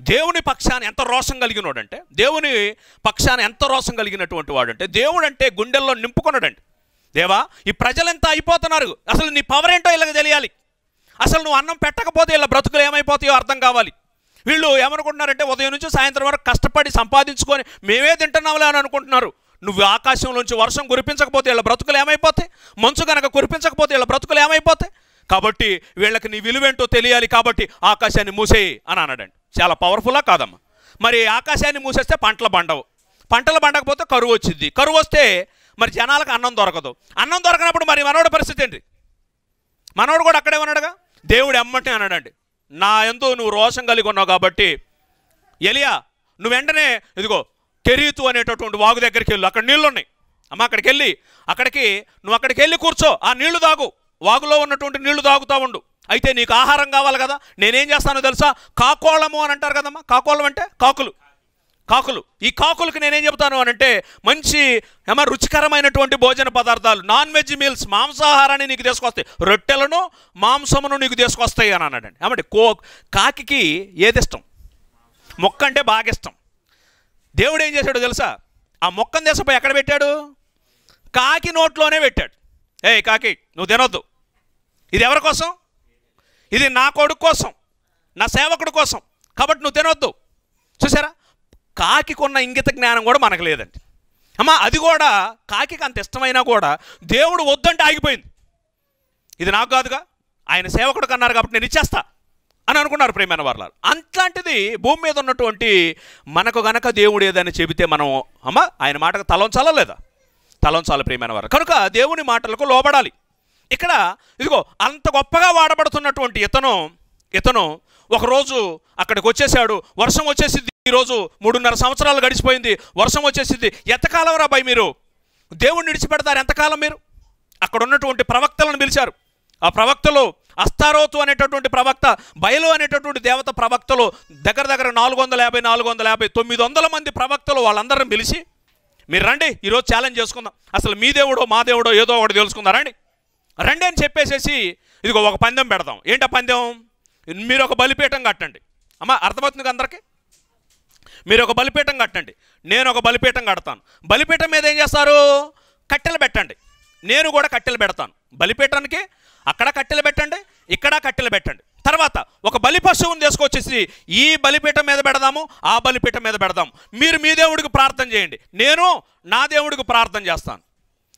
దేవుని పక్షాన్ని ఎంత రోషం కలిగినోడంటే దేవుని పక్షాన్ని ఎంత రోషం కలిగినటువంటి వాడంటే దేవుడు అంటే గుండెల్లో నింపుకున్నాడండి. దేవా ఈ ప్రజలంతా అయిపోతున్నారు. అసలు నీ పవర్ ఏంటో ఇలాగ తెలియాలి. అసలు నువ్వు అన్నం పెట్టకపోతే ఇలా బ్రతుకులు ఏమైపోతాయో అర్థం కావాలి. వీళ్ళు ఏమనుకుంటున్నారంటే ఉదయం నుంచి సాయంత్రం వరకు కష్టపడి సంపాదించుకొని మేమే తింటున్నాంలే అని అనుకుంటున్నారు. నువ్వు ఆకాశంలోంచి వర్షం కురిపించకపోతే వీళ్ళ బ్రతుకులు ఏమైపోతాయి? మంచు కనుక కురిపించకపోతే వీళ్ళ బ్రతుకులు ఏమైపోతాయి? కాబట్టి వీళ్ళకి నీ విలువేంటో తెలియాలి కాబట్టి ఆకాశాన్ని మూసేయి అని అన్నాడండి. చాలా పవర్ఫుల్లా కాదమ్మా. మరి ఆకాశాన్ని మూసేస్తే పంటలు పండవు. పంటలు పండకపోతే కరువు వచ్చింది కరువు వస్తే మరి జనాలకు అన్నం దొరకదు. అన్నం దొరకనప్పుడు మరి మనోడు పరిస్థితి ఏంటి? మనోడు కూడా అక్కడే ఉన్నాడుగా? దేవుడు ఎమ్మటే అన్నాడండి. నా ఎందు నువ్వు రోషం కలిగి ఉన్నావు కాబట్టి ఎలియా నువ్వు వెంటనే ఇదిగో కెరీతు అనేటటువంటి వాగు దగ్గరికి వెళ్ళు. అక్కడ నీళ్ళు ఉన్నాయి అమ్మ అక్కడికి వెళ్ళి అక్కడికి నువ్వు అక్కడికి వెళ్ళి కూర్చో. ఆ నీళ్ళు తాగు. వాగులో ఉన్నటువంటి నీళ్ళు తాగుతూ ఉండు. అయితే నీకు ఆహారం కావాలి కదా? నేనేం చేస్తానో తెలుసా? కాకోళము అని అంటారు కదమ్మా. కాకోళం అంటే కాకులు. కాకులు. ఈ కాకులకు నేనేం చెబుతాను అని అంటే మంచి ఏమో రుచికరమైనటువంటి భోజన పదార్థాలు నాన్ వెజ్ మీల్స్ మాంసాహారాన్ని నీకు తీసుకొస్తాయి. రొట్టెలను మాంసమును నీకు తీసుకొస్తాయి అని అన్నాడండి. ఏమంటే కో కాకి ఏది ఇష్టం మొక్క అంటే బాగా ఇష్టం దేవుడు ఏం చేశాడో తెలుసా? ఆ మొక్కను తీసుకుపోయి ఎక్కడ పెట్టాడు? కాకి నోట్లోనే పెట్టాడు. ఏ కాకి నువ్వు తినొద్దు. ఇది ఎవరి కోసం? ఇది నా కొడుకు కోసం. నా సేవకుడు కోసం. కాబట్టి నువ్వు తినొద్దు. చూసారా? కాకికి ఇంగిత జ్ఞానం కూడా మనకు లేదండి. అమ్మా అది కూడా కాకికి అంత ఇష్టమైనా కూడా దేవుడు వద్దంటే ఆగిపోయింది. ఇది నాకు కాదుగా ఆయన సేవకుడు అన్నారు కాబట్టి నేను ఇచ్చేస్తా అని అనుకున్నారు ప్రేమైన వారు అట్లాంటిది భూమి మీద ఉన్నటువంటి మనకు గనక దేవుడు ఏదని చెబితే మనం అమ్మా ఆయన మాటకు తలంచాలా లేదా? తలంచాలి ప్రేమైన వారు. కనుక దేవుని మాటలకు లోబడాలి. ఇక్కడ ఇదిగో అంత గొప్పగా వాడబడుతున్నటువంటి ఇతను ఇతను ఒకరోజు అక్కడికి వచ్చేసాడు వర్షం వచ్చేసింది ఈరోజు మూడున్నర సంవత్సరాలు గడిచిపోయింది. వర్షం వచ్చేసింది. ఎంతకాలం రా భయ మీరు? దేవుణ్ణి విడిచిపెడతారు ఎంతకాలం మీరు? అక్కడ ఉన్నటువంటి ప్రవక్తలను పిలిచారు. ఆ ప్రవక్తలు అస్తారోతు అనేటటువంటి ప్రవక్త బయలు అనేటటువంటి దేవత ప్రవక్తలు దగ్గర దగ్గర నాలుగు వందల యాభై నాలుగు వందల యాభై తొమ్మిది వందల మంది ప్రవక్తలు వాళ్ళందరం పిలిచి మీరు రండి ఈరోజు ఛాలెంజ్ చేసుకుందాం. అసలు మీ దేవుడో మా దేవుడో ఏదో ఒకటి తెలుసుకుందా. రండి. రండి అని చెప్పేసేసి ఇదిగో ఒక పందెం పెడదాం. ఏంటా పందెం? మీరు ఒక బలిపీఠం కట్టండి. అమ్మ అర్థమవుతుంది అందరికీ? మీరు ఒక బలిపీఠం కట్టండి. నేను ఒక బలిపీఠం కడతాను. బలిపీఠం మీద ఏం చేస్తారు? కట్టెలు పెట్టండి. నేను కూడా కట్టెలు పెడతాను. బలిపీఠానికి అక్కడ కట్టెలు పెట్టండి ఇక్కడ కట్టెలు పెట్టండి. తర్వాత ఒక బలి పశువుని తీసుకొచ్చేసి ఈ బలిపీఠం మీద పెడదాము ఆ బలిపీఠం మీద పెడదాం మీరు మీ దేవుడికి ప్రార్థన చేయండి. నేను నా దేవుడికి ప్రార్థన చేస్తాను.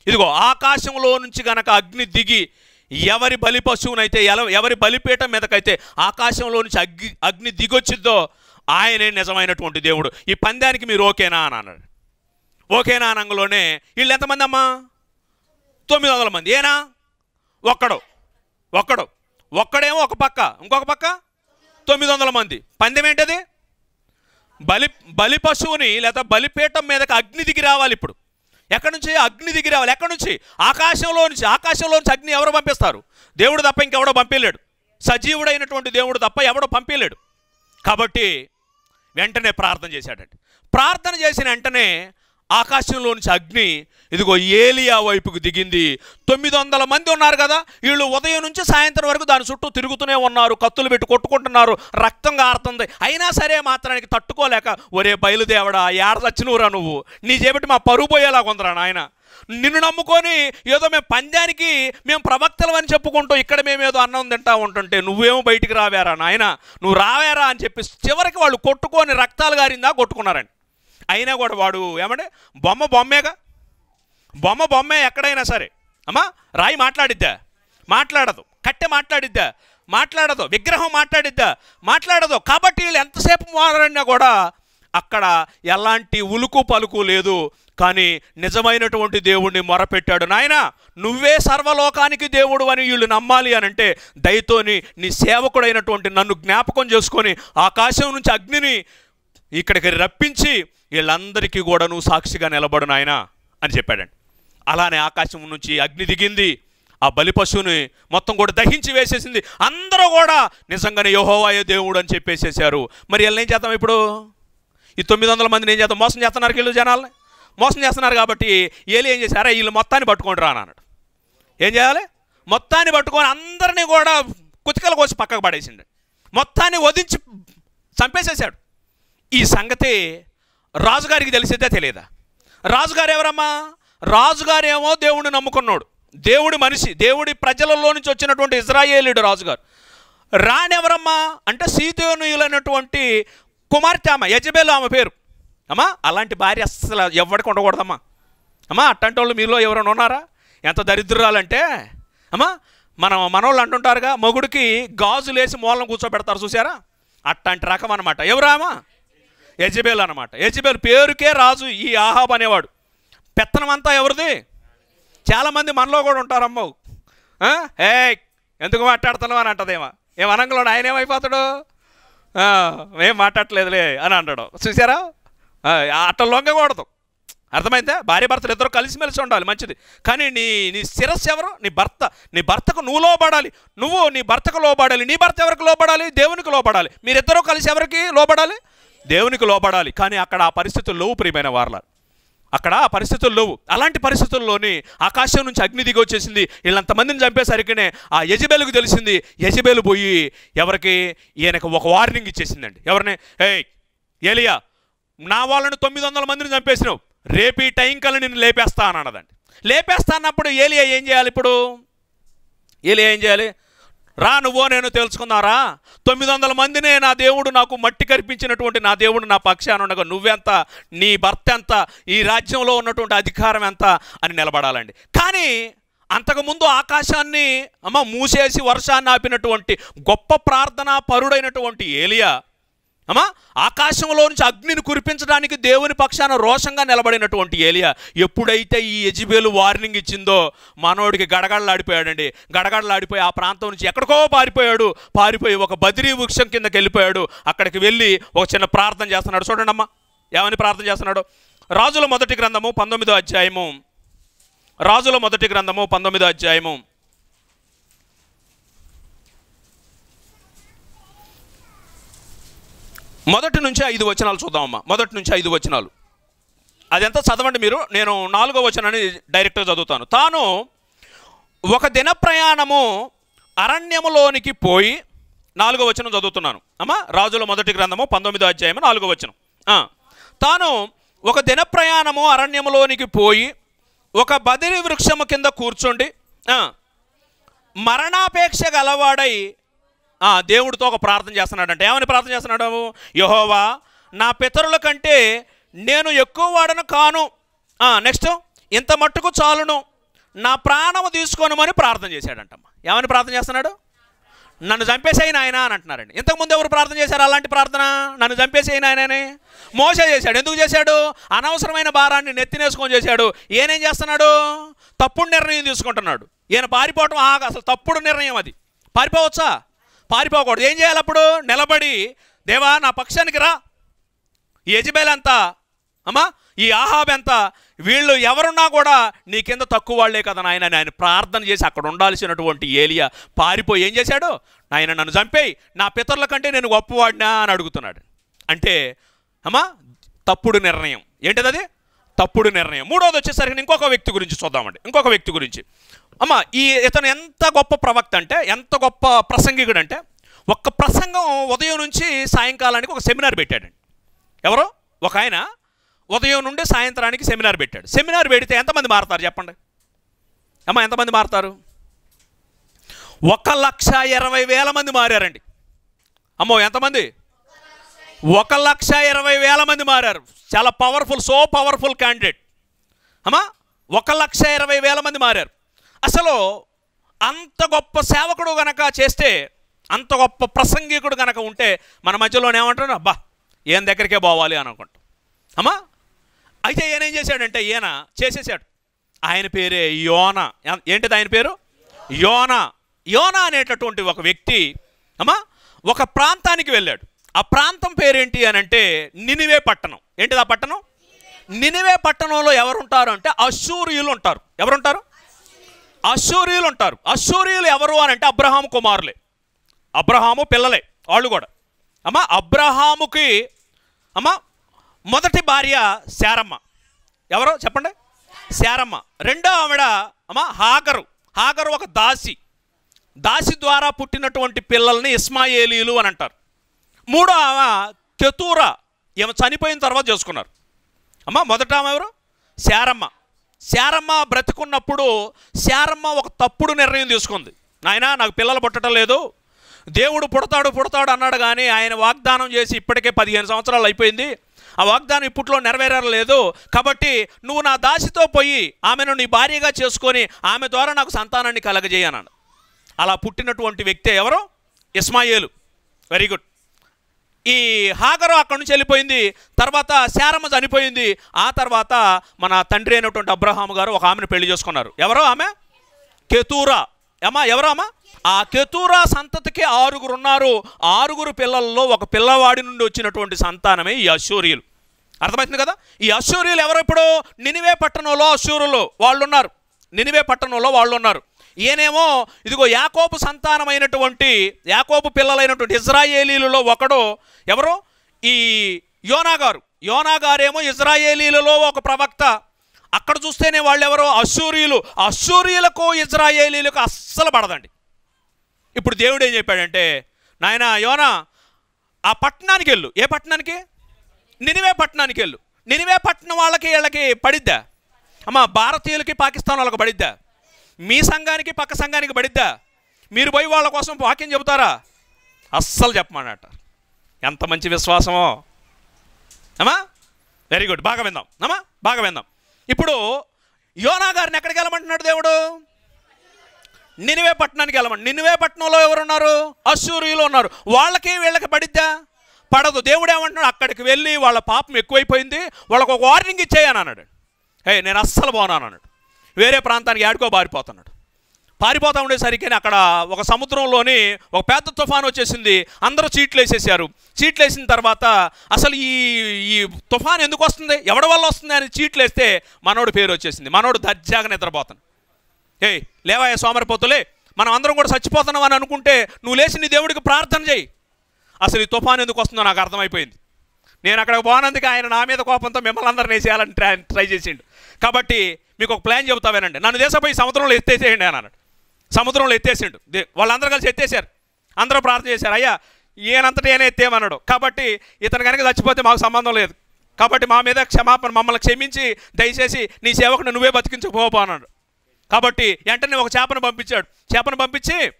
ఇదిగో ఆకాశంలో నుంచి గనక అగ్ని దిగి ఎవరి బలి పశువునైతే ఎల- ఎవరి బలిపీఠం మీదకైతే ఆకాశంలో నుంచి అగ్ని అగ్ని దిగొచ్చిద్దో ఆయనే నిజమైనటువంటి దేవుడు. ఈ పందానికి మీరు ఓకేనా అని అన్నాడు. ఓకేనా అనంగలోనే వీళ్ళు ఎంతమంది అమ్మా తొమ్మిది వందల మంది. ఏనా? ఒక్కడు. ఒక్కడు. ఒక్కడేమో ఒక పక్క. ఇంకొక పక్క? తొమ్మిది వందల మంది. పందెం ఏంటది? బలి బలి పశువుని లేదా బలిపీఠం మీదకి అగ్ని దిగి రావాలి ఇప్పుడు. ఎక్కడి నుంచి? అగ్ని దిగి రావాలి. ఎక్కడి నుంచి? ఆకాశంలో నుంచి. ఆకాశంలో నుంచి అగ్ని ఎవరు పంపిస్తారు? దేవుడు తప్ప ఇంకెవడో పంపించలేడు సజీవుడైనటువంటి దేవుడు తప్ప ఎవడో పంపించలేడు కాబట్టి వెంటనే ప్రార్థన చేశాడండి ప్రార్థన చేసిన వెంటనే ఆకాశంలోంచి అగ్ని ఇదిగో ఏలియా వైపుకు దిగింది. తొమ్మిది వందల మంది ఉన్నారు కదా వీళ్ళు ఉదయం నుంచి సాయంత్రం వరకు దాని చుట్టూ తిరుగుతూనే ఉన్నారు కత్తులు పెట్టి కొట్టుకుంటున్నారు రక్తం గారుతుంది. అయినా సరే మాత్రానికి తట్టుకోలేక ఒరే బయలుదేవడా ఏడ చచ్చినవురా నువ్వు? నీ చేపట్టి మా పరుగు పోయేలా కొందరా నాయన. నిన్ను నమ్ముకొని ఏదో మేము పంద్యానికి మేము ప్రవక్తలు అని చెప్పుకుంటూ. ఇక్కడ మేము ఏదో అన్నం తింటా ఉంటుంటే నువ్వేమో బయటికి రావేరా నాయన? నువ్వు రావేరా అని చెప్పి చివరికి వాళ్ళు కొట్టుకొని రక్తాలు గారిందా కొట్టుకున్నారండి. అయినా కూడా వాడు ఏమంటే బొమ్మ బొమ్మేగా? బొమ్మ బొమ్మే ఎక్కడైనా సరే. అమ్మా రాయి మాట్లాడిద్దా? మాట్లాడదు. కట్టె మాట్లాడిద్దా? మాట్లాడదు. విగ్రహం మాట్లాడిద్దా? మాట్లాడదు. కాబట్టి వీళ్ళు ఎంతసేపు మాట్లాడినా కూడా అక్కడ ఎలాంటి ఉలుకు పలుకు లేదు. కానీ నిజమైనటువంటి దేవుణ్ణి మొరపెట్టాడు. నాయన నువ్వే సర్వలోకానికి దేవుడు అని వీళ్ళు నమ్మాలి అని అంటే దయతోని నీ సేవకుడైనటువంటి నన్ను జ్ఞాపకం చేసుకొని ఆకాశం నుంచి అగ్నిని ఇక్కడికి రప్పించి వీళ్ళందరికీ కూడా నువ్వు సాక్షిగా నిలబడు నాయనా అని చెప్పాడండి. అలానే ఆకాశం నుంచి అగ్ని దిగింది. ఆ బలి పశువుని మొత్తం కూడా దహించి వేసేసింది. అందరూ కూడా నిజంగానే యహోవాయే దేవుడు అని చెప్పేసేసారు మరి వీళ్ళని ఏం చేద్దాం ఇప్పుడు? ఈ తొమ్మిది వందల మందిని ఏం చేద్దాం? మోసం చేస్తున్నారు వీళ్ళు జనాల్ని? మోసం చేస్తున్నారు కాబట్టి ఏలి ఏం చేశారా? వీళ్ళు మొత్తాన్ని పట్టుకొని రా అన్నాడు. ఏం చేయాలి? మొత్తాన్ని పట్టుకొని అందరినీ కూడా కుతికలు కోసి పక్కకు పడేసిండు. మొత్తాన్ని వదించి చంపేసేసాడు ఈ సంగతి రాజుగారికి తెలిసిద్దా తెలియదా? రాజుగారు ఎవరమ్మా? రాజుగారేమో దేవుడిని నమ్ముకున్నాడు. దేవుడి మనిషి దేవుడి ప్రజలలో నుంచి వచ్చినటువంటి ఇజ్రాయేలీడు రాజుగారు. రానెవరమ్మా అంటే సీతోనుయులైనటువంటి కుమార్తె ఆమె యజబేలు ఆమె పేరు. అమ్మా అలాంటి భార్య అస్సలు ఎవరికి ఉండకూడదమ్మా. అమ్మా అట్టంటి వాళ్ళు మీలో ఎవరైనా ఉన్నారా? ఎంత దరిద్రాలంటే అమ్మా మనం మనోళ్ళు అంటుంటారుగా మొగుడికి గాజులు వేసి మూలం కూర్చోబెడతారు చూసారా అట్లాంటి రకం అనమాట ఎవరామా యజబేల్ అనమాట యజబేల్ పేరుకే రాజు ఈ ఆహాబ్ అనేవాడు. పెత్తనం అంతా ఎవరిది? చాలామంది మనలో కూడా ఉంటారమ్మో. ఏ ఎందుకు మాట్లాడుతున్నావు అని అంటదేమో. ఏం అనంగలో ఆయన ఏమైపోతాడు? ఏం మాట్లాడట్లేదులే అని అంటాడు. చూసారా అట్ట లొంగకూడదు. అర్థమైందా? భార్య భర్తలు ఇద్దరు కలిసిమెలిసి ఉండాలి మంచిది. కానీ నీ నీ శిరస్సు ఎవరు? నీ భర్త. నీ భర్తకు నువ్వు లోబడాలి. నువ్వు నీ భర్తకు లోబడాలి. నీ భర్త ఎవరికి లోబడాలి? దేవునికి లోబడాలి. మీరిద్దరూ కలిసి ఎవరికి లోబడాలి? దేవునికి లోబడాలి. కానీ అక్కడ ఆ పరిస్థితులు లేవు ప్రియమైన వార్ల. అక్కడ ఆ పరిస్థితులు లేవు. అలాంటి పరిస్థితుల్లోని ఆకాశం నుంచి అగ్ని దిగి వచ్చేసింది వీళ్ళంతమందిని చంపేసరికినే ఆ యజబేలుకు తెలిసింది. యజబేలు పోయి ఎవరికి? ఈయనకు ఒక వార్నింగ్ ఇచ్చేసిందండి. ఎవరిని? ఏయ్ ఏలియా నా వాళ్ళని తొమ్మిది వందల మందిని చంపేసినావు. రేపు ఈ టైం కల్లా నిన్ను లేపేస్తా అని అన్నదండి. లేపేస్తా అన్నప్పుడు ఏలియా ఏం చేయాలి ఇప్పుడు? ఏలియా ఏం చేయాలి? రా నువ్వో నేను తెలుసుకున్నారా తొమ్మిది వందల మందినే నా దేవుడు నాకు మట్టి కరిపించినటువంటి నా దేవుడు నా పక్షాన ఉండగా నువ్వెంత నీ భర్త ఎంత ఈ రాజ్యంలో ఉన్నటువంటి అధికారం ఎంత అని నిలబడాలండి. కానీ అంతకుముందు ఆకాశాన్ని అమ్మ మూసేసి వర్షాన్ని ఆపినటువంటి గొప్ప ప్రార్థన పరుడైనటువంటి ఏలియా అమ్మా ఆకాశంలో నుంచి అగ్నిని కురిపించడానికి దేవుని పక్షాన రోషంగా నిలబడినటువంటి ఏలియా ఎప్పుడైతే ఈ ఎజిబేలు వార్నింగ్ ఇచ్చిందో మనోడికి గడగడలాడిపోయాడండి. గడగడలాడిపోయి ఆ ప్రాంతం నుంచి ఎక్కడికో పారిపోయాడు. పారిపోయి ఒక బదిరీ వృక్షం కిందకి వెళ్ళిపోయాడు. అక్కడికి వెళ్ళి ఒక చిన్న ప్రార్థన చేస్తున్నాడు. చూడండి అమ్మా ఏమని ప్రార్థన చేస్తున్నాడు? రాజుల మొదటి గ్రంథము పంతొమ్మిదో అధ్యాయము. రాజుల మొదటి గ్రంథము పంతొమ్మిదో అధ్యాయము. మొదటి నుంచి ఐదు వచనాలు చూద్దామమ్మా. మొదటి నుంచి ఐదు వచనాలు. అదెంత చదవండి మీరు? నేను నాలుగో వచనాన్ని డైరెక్ట్గా చదువుతాను. తాను ఒక దిన ప్రయాణము అరణ్యములోనికి పోయి నాలుగో వచనం చదువుతున్నాను. అమ్మా రాజుల మొదటి గ్రంథము పంతొమ్మిదో అధ్యాయము నాలుగో వచనం. తాను ఒక దిన ప్రయాణము అరణ్యములోనికి పోయి ఒక బదిరి వృక్షము కింద కూర్చోండి. మరణాపేక్ష గలవాడై దేవుడితో ఒక ప్రార్థన చేస్తున్నాడంట. ఏమని ప్రార్థన చేస్తున్నాడు యహోవా నా పితరుల కంటే నేను ఎక్కువ వాడను కాను. నెక్స్ట్ ఇంత మట్టుకు చాలును. నా ప్రాణము తీసుకోనమని ప్రార్థన చేశాడంటమ్మ. ఏమని ప్రార్థన చేస్తున్నాడు? నన్ను చంపేసేయి నాయన అని అంటున్నారండి. ఇంతకుముందు ఎవరు ప్రార్థన చేశారు అలాంటి ప్రార్థన? నన్ను చంపేసేయి నాయనని మోస చేశాడు. ఎందుకు చేశాడు? అనవసరమైన భారాన్ని నెత్తినేసుకొని చేశాడు. ఏనేం చేస్తున్నాడు? తప్పుడు నిర్ణయం తీసుకుంటున్నాడు. ఈయన పారిపోవటం ఆగా. అసలు తప్పుడు నిర్ణయం అది. పారిపోవచ్చా? పారిపోకూడదు. ఏం చేయాలి అప్పుడు? నిలబడి దేవా నా పక్షానికి రా. ఈ యజబేల్ ఎంత? అమ్మా ఈ ఆహాబ్ ఎంత? వీళ్ళు ఎవరున్నా కూడా నీ కింద తక్కువ వాళ్ళే కదా నాయన. ఆయన ప్రార్థన చేసి అక్కడ ఉండాల్సినటువంటి ఏలియా పారిపోయి ఏం చేశాడు? నాయన నన్ను చంపేయి. నా పితరుల కంటే నేను గొప్పవాడినా? అని అడుగుతున్నాడు. అంటే అమ్మా తప్పుడు నిర్ణయం. ఏంటిది అది తప్పుడు నిర్ణయం. మూడోది వచ్చేసరికి ఇంకొక వ్యక్తి గురించి చూద్దామండి. ఇంకొక వ్యక్తి గురించి. అమ్మ ఈ ఇతను ఎంత గొప్ప ప్రవక్త అంటే ఎంత గొప్ప ప్రసంగికుడు అంటే ఒక్క ప్రసంగం ఉదయం నుంచి సాయంకాలానికి ఒక సెమినార్ పెట్టాడండి. ఎవరు? ఒక ఆయన ఉదయం నుండి సాయంత్రానికి సెమినార్ పెట్టాడు. సెమినార్ పెడితే ఎంతమంది మారుతారు చెప్పండి? అమ్మ ఎంతమంది మారుతారు? ఒక లక్ష ఇరవై వేల మంది మారారండి. అమ్మో ఎంతమంది? ఒక లక్ష ఇరవై వేల మంది మారారు. చాలా పవర్ఫుల్ సో పవర్ఫుల్ క్యాండిడేట్ అమ్మా ఒక లక్ష ఇరవై వేల మంది మారారు. అసలు అంత గొప్ప సేవకుడు గనక చేస్తే అంత గొప్ప ప్రసంగికుడు గనక ఉంటే మన మధ్యలోనే ఏమంటాడు? అబ్బా ఏం దగ్గరికే పోవాలి అని అనుకుంటాం. అమ్మా అయితే ఈయన ఏం చేశాడంటే ఈయన చేసేసాడు ఆయన పేరే యోన. ఏంటిది ఆయన పేరు? యోన. యోన అనేటటువంటి ఒక వ్యక్తి అమ్మా ఒక ప్రాంతానికి వెళ్ళాడు. ఆ ప్రాంతం పేరేంటి అని అంటే నినివే పట్టణం. ఏంటిది ఆ పట్టణం? నినివే పట్టణంలో ఎవరుంటారు అంటే అశూరియులు ఉంటారు. ఎవరుంటారు? అశూరియులు ఉంటారు. అశూరియులు ఎవరు అని అంటే అబ్రహాము కుమారులే. అబ్రహాము పిల్లలే వాళ్ళు కూడా. అమ్మ అబ్రహాముకి అమ్మ మొదటి భార్య శారమ్మ. ఎవరో? చెప్పండి. శారమ్మ. రెండో ఆవిడ అమ్మ హాగరు. హాగరు ఒక దాసి. దాసి ద్వారా పుట్టినటువంటి పిల్లల్ని ఇస్మాయేలీలు అని అంటారు. మూడో ఆమె కెతూరా. ఈమె చనిపోయిన తర్వాత చేసుకున్నారు. అమ్మ మొదట ఆమె ఎవరు? శారమ్మ. శారమ్మ బ్రతికున్నప్పుడు శారమ్మ ఒక తప్పుడు నిర్ణయం తీసుకుంది. నాయనా నాకు పిల్లలు పుట్టడం లేదు. దేవుడు పుడతాడు పుడతాడు అన్నాడు కానీ ఆయన వాగ్దానం చేసి ఇప్పటికే పదిహేను సంవత్సరాలు అయిపోయింది. ఆ వాగ్దానం ఇప్పట్లో నెరవేరలేదు. కాబట్టి నువ్వు నా దాసితో పోయి ఆమెను నీ భార్యగా చేసుకొని ఆమె ద్వారా నాకు సంతానాన్ని కలగజేయనన్నాడు అలా పుట్టినటువంటి వ్యక్తే ఎవరు? ఇస్మాయేలు. Very good. ఈ హాగరు అక్కడి నుంచి వెళ్ళిపోయింది. తర్వాత శారమ్మ చనిపోయింది. ఆ తర్వాత మన తండ్రి అయినటువంటి అబ్రహాము గారు ఒక ఆమెను పెళ్ళి చేసుకున్నారు. ఎవరో ఆమె? కెతూరా. అమ్మా ఎవరో అమ్మా ఆ కెతూరా సంతతికి ఆరుగురు ఉన్నారు. ఆరుగురు పిల్లల్లో ఒక పిల్లవాడి నుండి వచ్చినటువంటి సంతానమే ఈ అశూరియులు. అర్థమవుతుంది కదా? ఈ అశూరియులు ఎవరు ఇప్పుడు? నినివే పట్టణంలో అశూరులు. వాళ్ళు ఉన్నారు నినివే పట్టణంలో వాళ్ళు ఉన్నారు ఈయనేమో ఇదిగో యాకోబు సంతానమైనటువంటి యాకోబు పిల్లలైనటువంటి ఇజ్రాయేలీలలో ఒకడు. ఎవరు? ఈ యోనా గారు. యోనా గారేమో ఇజ్రాయేలీలలో ఒక ప్రవక్త. అక్కడ చూస్తేనే వాళ్ళు ఎవరో అసూరియులకు ఇజ్రాయేలీలకు అస్సలు పడదండి. ఇప్పుడు దేవుడు ఏం చెప్పాడంటే నాయన యోనా ఆ పట్టణానికి వెళ్ళు. ఏ పట్టణానికి? నినివే పట్టణానికి వెళ్ళు. నినివే పట్టణం వాళ్ళకి వీళ్ళకి పడిద్దా? అమ్మ భారతీయులకి పాకిస్తాన్ వాళ్ళకి పడిద్దా? మీ సంఘానికి పక్క సంఘానికి పడిద్దా? మీరు పోయి వాళ్ళ కోసం వాక్యం చెబుతారా? అస్సలు చెప్పమన్నట ఎంత మంచి విశ్వాసమో. అమ్మా? వెరీ గుడ్ బాగా విందాం. అమ్మా? బాగా విందాం. ఇప్పుడు యోనా గారిని ఎక్కడికి వెళ్ళమంటున్నాడు దేవుడు? నినివే పట్టణానికి వెళ్ళమండి నినివే పట్టణంలో ఎవరున్నారు? అసూరియులు ఉన్నారు. వాళ్ళకి వీళ్ళకి పడిద్దా? పడదు. దేవుడు ఏమంటున్నాడు? అక్కడికి వెళ్ళి వాళ్ళ పాపం ఎక్కువైపోయింది. వాళ్ళకు ఒక వార్నింగ్ ఇచ్చేయని అన్నాడు. ఏ నేను అస్సలు పోనాను అన్నాడు. వేరే ప్రాంతానికి ఏడుకో పారిపోతున్నాడు. పారిపోతా ఉండేసరికి అక్కడ ఒక సముద్రంలోని ఒక పెద్ద తుఫాన్ వచ్చేసింది. అందరూ చీట్లు వేసేసారు చీట్లు వేసిన తర్వాత అసలు ఈ ఈ తుఫాన్ ఎందుకు వస్తుంది? ఎవడి వల్ల వస్తుంది అని చీట్లు వేస్తే మనోడు పేరు వచ్చేసింది. మనోడు దర్జాగా నిద్రపోతాను ఏయ్ లేవాయ సోమరిపోతులే మనం అందరం కూడా చచ్చిపోతున్నాం అని అనుకుంటే నువ్వు లేచి నీ దేవుడికి ప్రార్థన చేయి. అసలు ఈ తుఫాన్ ఎందుకు వస్తుందో నాకు అర్థమైపోయింది. నేను అక్కడికి పోనందుకు ఆయన నా మీద కోపంతో మిమ్మల్ని అందరిని వేసేయాలని ట్రై ట్రై చేసిండు. కాబట్టి మీకు ఒక ప్లాన్ చెబుతావేనండి నన్ను దేశపోయి సముద్రంలో ఎత్తేసేయండి అని అన్నాడు. సముద్రంలో ఎత్తేసిండు. వాళ్ళందరూ కలిసి ఎత్తేసారు అందరూ ప్రార్థన చేశారు. అయ్యా ఈయనంతటి ఈయన ఎత్తేమన్నాడు కాబట్టి ఇతను కనుక చచ్చిపోతే మాకు సంబంధం లేదు. కాబట్టి మా మీద క్షమాపణ మమ్మల్ని క్షమించి దయచేసి నీ సేవకుని నువ్వే బతికించుకుపోపో అన్నాడు. కాబట్టి వెంటనే ఒక చేపను పంపించాడు. చేపను పంపించి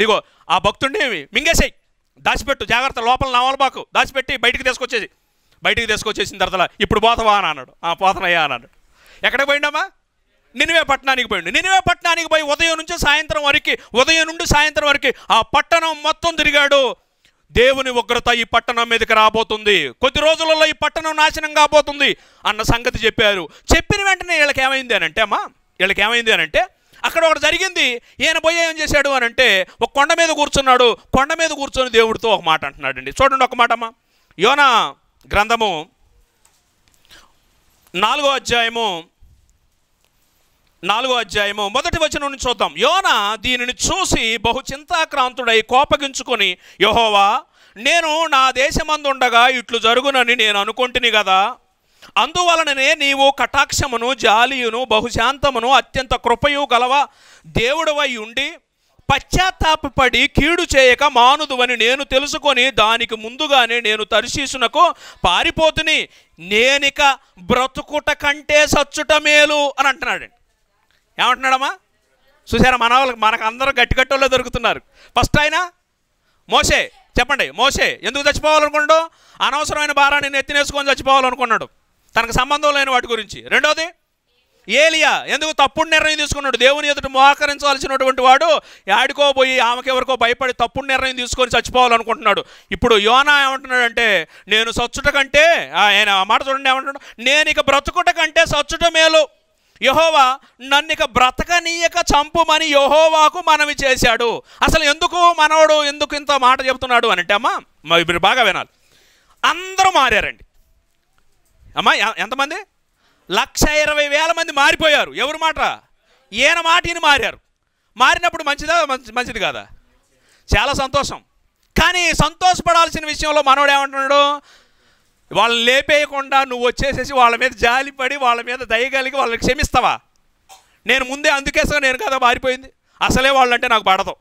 ఇగో ఆ భక్తుడిని మింగేసేయి. దాచిపెట్టు. జాగ్రత్త లోపల నావలబాకు దాచిపెట్టి బయటికి తీసుకొచ్చేసి. బయటికి తీసుకొచ్చేసిన తర్వాత ఇప్పుడు పోతవా? అని అన్నాడు. ఆ పోతనయ్యా అన్నాడు. ఎక్కడికి పోయిండమ్మా? నినివే పట్టణానికి పోయిండు. నినివే పట్టణానికి పోయి ఉదయం నుంచి సాయంత్రం వరకు ఉదయం నుండి సాయంత్రం వరకు ఆ పట్టణం మొత్తం తిరిగాడు. దేవుని ఉగ్రత ఈ పట్టణం మీదకి రాబోతుంది. కొద్ది రోజులలో ఈ పట్టణం నాశనం కాబోతుంది అన్న సంగతి చెప్పారు. చెప్పిన వెంటనే వీళ్ళకి ఏమైంది అని అంటే అమ్మా వీళ్ళకి ఏమైంది అని అంటే అక్కడ ఒకటి జరిగింది. ఈయన పోయి ఏం చేశాడు అని అంటే ఒక కొండ మీద కూర్చున్నాడు. కొండ మీద కూర్చొని దేవుడితో ఒక మాట అంటున్నాడండి. చూడండి ఒక మాట అమ్మా. యోనా గ్రంథము నాలుగో అధ్యాయము నాలుగో అధ్యాయము మొదటి వచనం నుంచి చూద్దాం. యోనా దీనిని చూసి బహు చింతాక్రాంతుడై కోపగించుకొని యహోవా నేను నా దేశమందుండగా ఇట్లు జరుగునని నేను అనుకుంటుని కదా అందువలననే నీవు కటాక్షమును జాలియును బహుశాంతమును అత్యంత కృపయు గలవ దేవుడవై ఉండి పశ్చాత్తాపడి కీడు చేయక మానుదువని నేను తెలుసుకొని దానికి ముందుగానే నేను తరిశీసునకు పారిపోతుని నేనిక బ్రతుకుట కంటే సచ్చుట మేలు అని అంటున్నాడండి. ఏమంటున్నాడమ్మా? చూసారా మన వాళ్ళకి మనకు అందరూ గట్టిగట్టోళ్ళే దొరుకుతున్నారు. ఫస్ట్ ఆయన మోసే చెప్పండి మోసే ఎందుకు చచ్చిపోవాలనుకున్నాడు? అనవసరమైన భారాన్ని నెత్తినేసుకొని చచ్చిపోవాలనుకున్నాడు. తనకు సంబంధం లేని వాటి గురించి. రెండోది ఏలియా. ఎందుకు తప్పుడు నిర్ణయం తీసుకున్నాడు? దేవుని ఎదుట మోకరించాల్సినటువంటి వాడు యాడికో పోయి ఆమెకి ఎవరికో భయపడి తప్పుడు నిర్ణయం తీసుకొని చచ్చిపోవాలనుకుంటున్నాడు. ఇప్పుడు యోనా ఏమంటున్నాడంటే నేను సచ్చుట కంటే ఆయన ఆ మాట చూడండి ఏమంటున్నాడు? నేను ఇక బ్రతుకుట కంటే సచ్చుట మేలు. యహోవా నన్ను ఇక బ్రతకనీయక చంపుమని యహోవాకు మనవి చేశాడు. అసలు ఎందుకు మనవడు ఎందుకు ఇంత మాట చెబుతున్నాడు అని అంటే అమ్మా మీరు బాగా వినాలి. అందరూ మారారండి. అమ్మా ఎంతమంది? లక్ష ఇరవై వేల మంది మారిపోయారు. ఎవరు మాట ఈయన మాటిని మారారు. మారినప్పుడు మంచిదా మంచి మంచిది కాదా? చాలా సంతోషం. కానీ సంతోషపడాల్సిన విషయంలో మనోడు ఏమంటున్నాడు? వాళ్ళని లేపేయకుండా నువ్వు వచ్చేసేసి వాళ్ళ మీద జాలిపడి వాళ్ళ మీద దయగలిగి వాళ్ళని క్షమిస్తావా? నేను ముందే అందుకేసా నేను కదా మారిపోయింది. అసలే వాళ్ళంటే నాకు పడదు.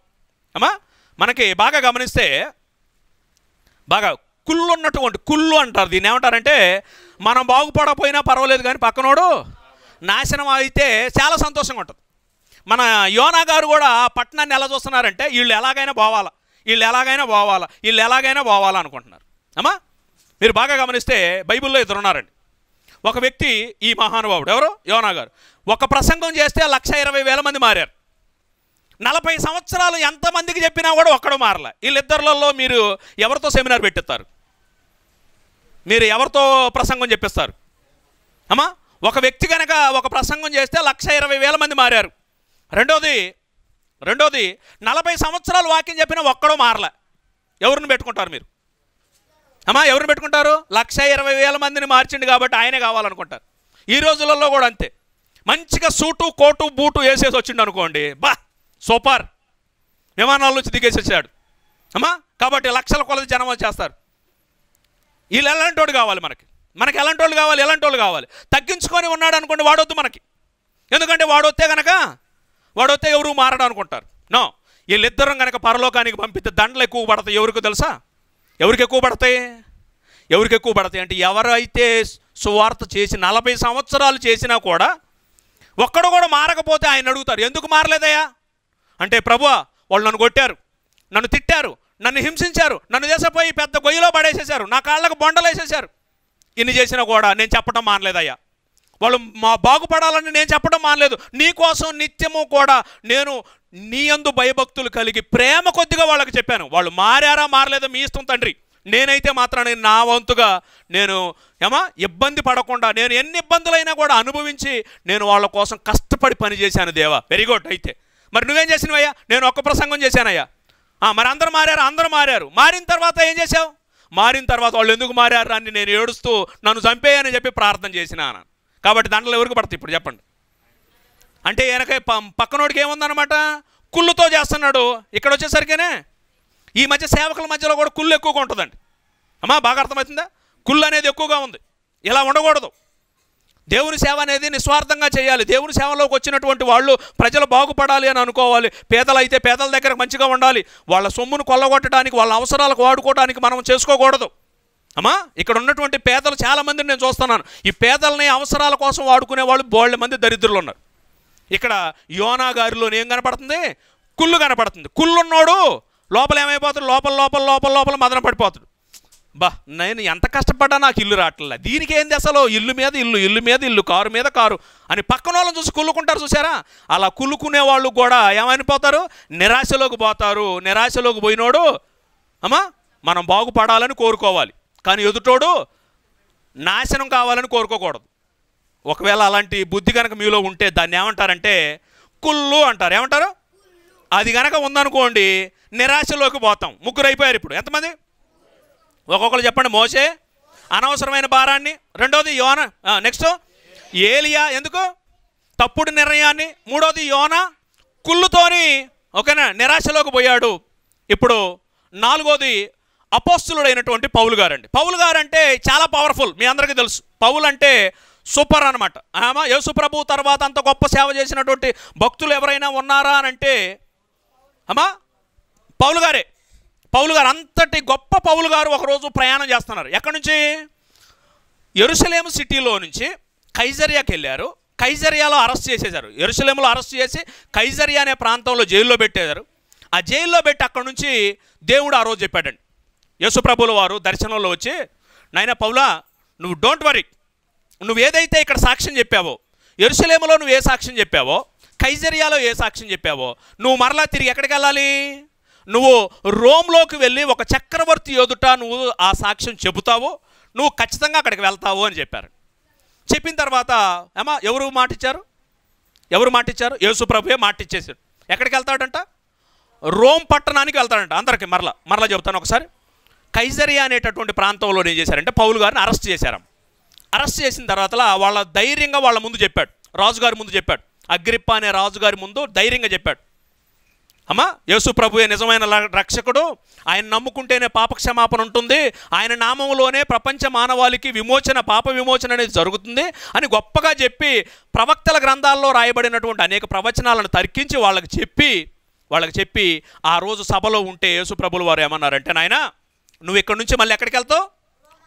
అమ్మా మనకి బాగా గమనిస్తే బాగా కుళ్ళు ఉన్నటువంటి కుళ్ళు అంటారు. దీన్ని ఏమంటారంటే మనం బాగుపడకపోయినా పర్వాలేదు కానీ పక్కనోడు నాశనం అయితే చాలా సంతోషంగా ఉంటుంది. మన యోనా గారు కూడా పట్టణాన్ని ఎలా చూస్తున్నారంటే వీళ్ళు ఎలాగైనా పోవాలా వీళ్ళు ఎలాగైనా పోవాలా వీళ్ళు ఎలాగైనా పోవాలా అనుకుంటున్నారు. అమ్మా మీరు బాగా గమనిస్తే బైబిల్లో ఇద్దరు ఉన్నారండి. ఒక వ్యక్తి ఈ మహానుభావుడు. ఎవరు? యోనా గారు. ఒక ప్రసంగం చేస్తే లక్ష ఇరవై వేల మంది మారారు. నలభై సంవత్సరాలు ఎంతమందికి చెప్పినా కూడా ఒక్కడు మారలే. వీళ్ళిద్దరిలో మీరు ఎవరితో సెమినార్ పెట్టిస్తారు? మీరు ఎవరితో ప్రసంగం చెప్పిస్తారు? అమ్మా ఒక వ్యక్తి కనుక ఒక ప్రసంగం చేస్తే లక్ష ఇరవై వేల మంది మారారు. రెండోది రెండోది నలభై సంవత్సరాలు వాక్యం చెప్పిన ఒక్కడో మారలే. ఎవరిని పెట్టుకుంటారు మీరు? అమ్మా ఎవరిని పెట్టుకుంటారు? లక్ష ఇరవై వేల మందిని మార్చిండు కాబట్టి ఆయనే కావాలనుకుంటారు. ఈ రోజులలో కూడా అంతే. మంచిగా సూటు కోటు బూటు వేసేసి వచ్చిండు అనుకోండి బా సూపర్. విమానాల నుంచి దిగేసేసాడు వచ్చాడు అమ్మా కాబట్టి లక్షల కొలది జనం వచ్చేస్తారు. వీళ్ళు ఎలాంటి వాడు కావాలి మనకి? మనకి ఎలాంటి వాళ్ళు కావాలి? ఎలాంటి వాళ్ళు కావాలి? తగ్గించుకొని ఉన్నాడు అనుకోండి వాడొద్దు మనకి. ఎందుకంటే వాడొస్తే కనుక వాడొస్తే ఎవరు మారడం అనుకుంటారు. నో. వీళ్ళిద్దరం కనుక పరలోకానికి పంపితే దండలు ఎక్కువ పడతాయి ఎవరికి తెలుసా? ఎవరికి ఎక్కువ పడతాయి? ఎవరికి ఎక్కువ పడతాయి? అంటే ఎవరైతే సువార్త చేసి నలభై సంవత్సరాలు చేసినా కూడా ఒక్కడు కూడా మారకపోతే ఆయన అడుగుతారు ఎందుకు మారలేదయ్యా? అంటే ప్రభువా వాళ్ళు నన్ను కొట్టారు నన్ను తిట్టారు నన్ను హింసించారు నన్ను చేసపోయి పెద్ద గొయ్యిలో పడేసేశారు నా కాళ్ళకు బొండలు వేసేశారు ఇన్ని చేసినా కూడా నేను చెప్పడం మానలేదయ్యా. వాళ్ళు మా బాగుపడాలని నేను చెప్పడం మానలేదు. నీ కోసం నిత్యము కూడా నేను నీ యందు భయభక్తులు కలిగి ప్రేమ కొద్దిగా వాళ్ళకి చెప్పాను. వాళ్ళు మారారా మారలేదా మీ ఇష్టం తండ్రి? నేనైతే మాత్రం నా వంతుగా నేను ఏమా ఇబ్బంది పడకుండా నేను ఎన్ని ఇబ్బందులైనా కూడా అనుభవించి నేను వాళ్ళ కోసం కష్టపడి పని చేశాను దేవా. వెరీ గుడ్ అయితే. మరి నువ్వేం చేసినవయ్యా? నేను ఒక్క ప్రసంగం చేశానయ్యా. మరి అందరు మారారు? అందరూ మారారు. మారిన తర్వాత ఏం చేశావు? మారిన తర్వాత వాళ్ళు ఎందుకు మారారు? అని నేను ఏడుస్తూ నన్ను చంపేయని చెప్పి ప్రార్థన చేసినాను కాబట్టి దాంట్లో ఎవరికి పడతాయి? ఇప్పుడు చెప్పండి. అంటే వెనక పక్కనోడికి ఏముందనమాట కుళ్ళుతో చేస్తున్నాడు. ఇక్కడ వచ్చేసరికేనే ఈ మధ్య సేవకుల మధ్యలో కూడా కుళ్ళు ఎక్కువగా ఉంటుందండి. అమ్మా బాగా అర్థమవుతుందా? కుళ్ళు అనేది ఎక్కువగా ఉంది. ఇలా ఉండకూడదు. దేవుని సేవ అనేది నిస్వార్థంగా చేయాలి. దేవుని సేవలోకి వచ్చినటువంటి వాళ్ళు ప్రజలు బాగుపడాలి అని అనుకోవాలి. పేదలు అయితే పేదల దగ్గర మంచిగా ఉండాలి. వాళ్ళ సొమ్మును కొల్లగొట్టడానికి వాళ్ళ అవసరాలకు వాడుకోవడానికి మనం చేసుకోకూడదు. అమ్మా ఇక్కడ ఉన్నటువంటి పేదలు చాలా మందిని నేను చూస్తున్నాను. ఈ పేదలని అవసరాల కోసం వాడుకునే వాళ్ళు బోళ్ళ మంది దరిద్రులు ఉన్నారు. ఇక్కడ యోనా గారిలో ఏం కనపడుతుంది? కుళ్ళు కనపడుతుంది. కుళ్ళున్నోడు లోపల ఏమైపోతాడు? లోపల లోపల లోపల లోపల మదన పడిపోతాడు. బా నేను ఎంత కష్టపడ్డా నాకు ఇల్లు రావట్లే. దీనికి ఏంది అసలు ఇల్లు మీద ఇల్లు ఇల్లు మీద ఇల్లు కారు మీద కారు అని పక్కన వాళ్ళని చూసి కుళ్ళుకుంటారు చూసారా అలా కుళ్ళుకునే వాళ్ళు కూడా ఏమైపోతారు? నిరాశలోకి పోతారు. నిరాశలోకి పోయినోడు అమ్మా మనం బాగుపడాలని కోరుకోవాలి. కానీ ఎదుటోడు నాశనం కావాలని కోరుకోకూడదు. ఒకవేళ అలాంటి బుద్ధి కనుక మీలో ఉంటే దాన్ని ఏమంటారంటే కుళ్ళు అంటారు. ఏమంటారు? అది కనుక ఉందనుకోండి నిరాశలోకి పోతాం. ముగ్గురు అయిపోయారు ఇప్పుడు. ఎంతమంది? ఒక్కొక్కరు చెప్పండి. మోసే అనవసరమైన భారాన్ని. రెండోది యోన నెక్స్ట్ ఏలియా ఎందుకు? తప్పుడు నిర్ణయాన్ని. మూడోది యోన కుళ్ళుతోని ఓకేనా నిరాశలోకి పోయాడు. ఇప్పుడు నాలుగోది అపోస్తులుడైనటువంటి పౌలు గారండి. పౌలు గారంటే చాలా పవర్ఫుల్ మీ అందరికీ తెలుసు. పౌలు అంటే సూపర్ అనమాట ఆమె యేసుప్రభు తర్వాత అంత గొప్ప సేవ చేసినటువంటి భక్తులు ఎవరైనా ఉన్నారా అని అంటే అమ్మా పౌలు గారే. పౌలు గారు అంతటి గొప్ప పౌలు గారు ఒకరోజు ప్రయాణం చేస్తున్నారు. ఎక్కడి నుంచి? ఎరుసలేం సిటీలో నుంచి కైజరియాకి వెళ్ళారు. కైజరియాలో అరెస్ట్ చేసేశారు. ఎరుసలేములో అరెస్ట్ చేసి కైజరియా అనే ప్రాంతంలో జైల్లో పెట్టేశారు. ఆ జైల్లో పెట్టి అక్కడ నుంచి దేవుడు ఆ రోజు చెప్పాడండి. యేసుప్రభుల వారు దర్శనంలో వచ్చి నాయన పౌలా నువ్వు డోంట్ వరీ. నువ్వు ఏదైతే ఇక్కడ సాక్ష్యం చెప్పావో ఎరుసలేములో నువ్వు ఏ సాక్ష్యం చెప్పావో కైజరియాలో ఏ సాక్ష్యం చెప్పావో నువ్వు మరలా తిరిగి ఎక్కడికి వెళ్ళాలి? నువ్వు రోమ్లోకి వెళ్ళి ఒక చక్రవర్తి ఎదుట నువ్వు ఆ సాక్ష్యం చెబుతావు నువ్వు ఖచ్చితంగా అక్కడికి వెళ్తావు అని చెప్పారు. చెప్పిన తర్వాత ఏమా ఎవరు మాటిచ్చారు? ఎవరు మాటిచ్చారు? యేసుప్రభుయే మాటిచ్చేశారు ఎక్కడికి వెళ్తాడంట? రోమ్ పట్టణానికి వెళ్తాడంట అందరికి మరలా. మరలా చెబుతాను ఒకసారి. కైజరియా అనేటటువంటి ప్రాంతంలో ఏం చేశారంటే పౌలు గారిని అరెస్ట్ చేశారు అరెస్ట్ చేసిన తర్వాత వాళ్ళ ధైర్యంగా వాళ్ళ ముందు చెప్పాడు. రాజుగారి ముందు చెప్పాడు. అగ్రిప్ప అనే రాజుగారి ముందు ధైర్యంగా చెప్పాడు. అమ్మా యేసు ప్రభుయే నిజమైన రక్షకుడు? ఆయన నమ్ముకుంటేనే పాపక్షమాపణ ఉంటుంది. ఆయన నామంలోనే ప్రపంచ మానవాళికి విమోచన పాప విమోచన అనేది జరుగుతుంది అని గొప్పగా చెప్పి ప్రవక్తల గ్రంథాల్లో రాయబడినటువంటి అనేక ప్రవచనాలను తర్కించి వాళ్ళకి చెప్పి వాళ్ళకి చెప్పి ఆ రోజు సభలో ఉంటే యేసు ప్రభులు వారు ఏమన్నారంటే నాయన నువ్వు ఇక్కడి నుంచి మళ్ళీ ఎక్కడికి వెళ్తావు?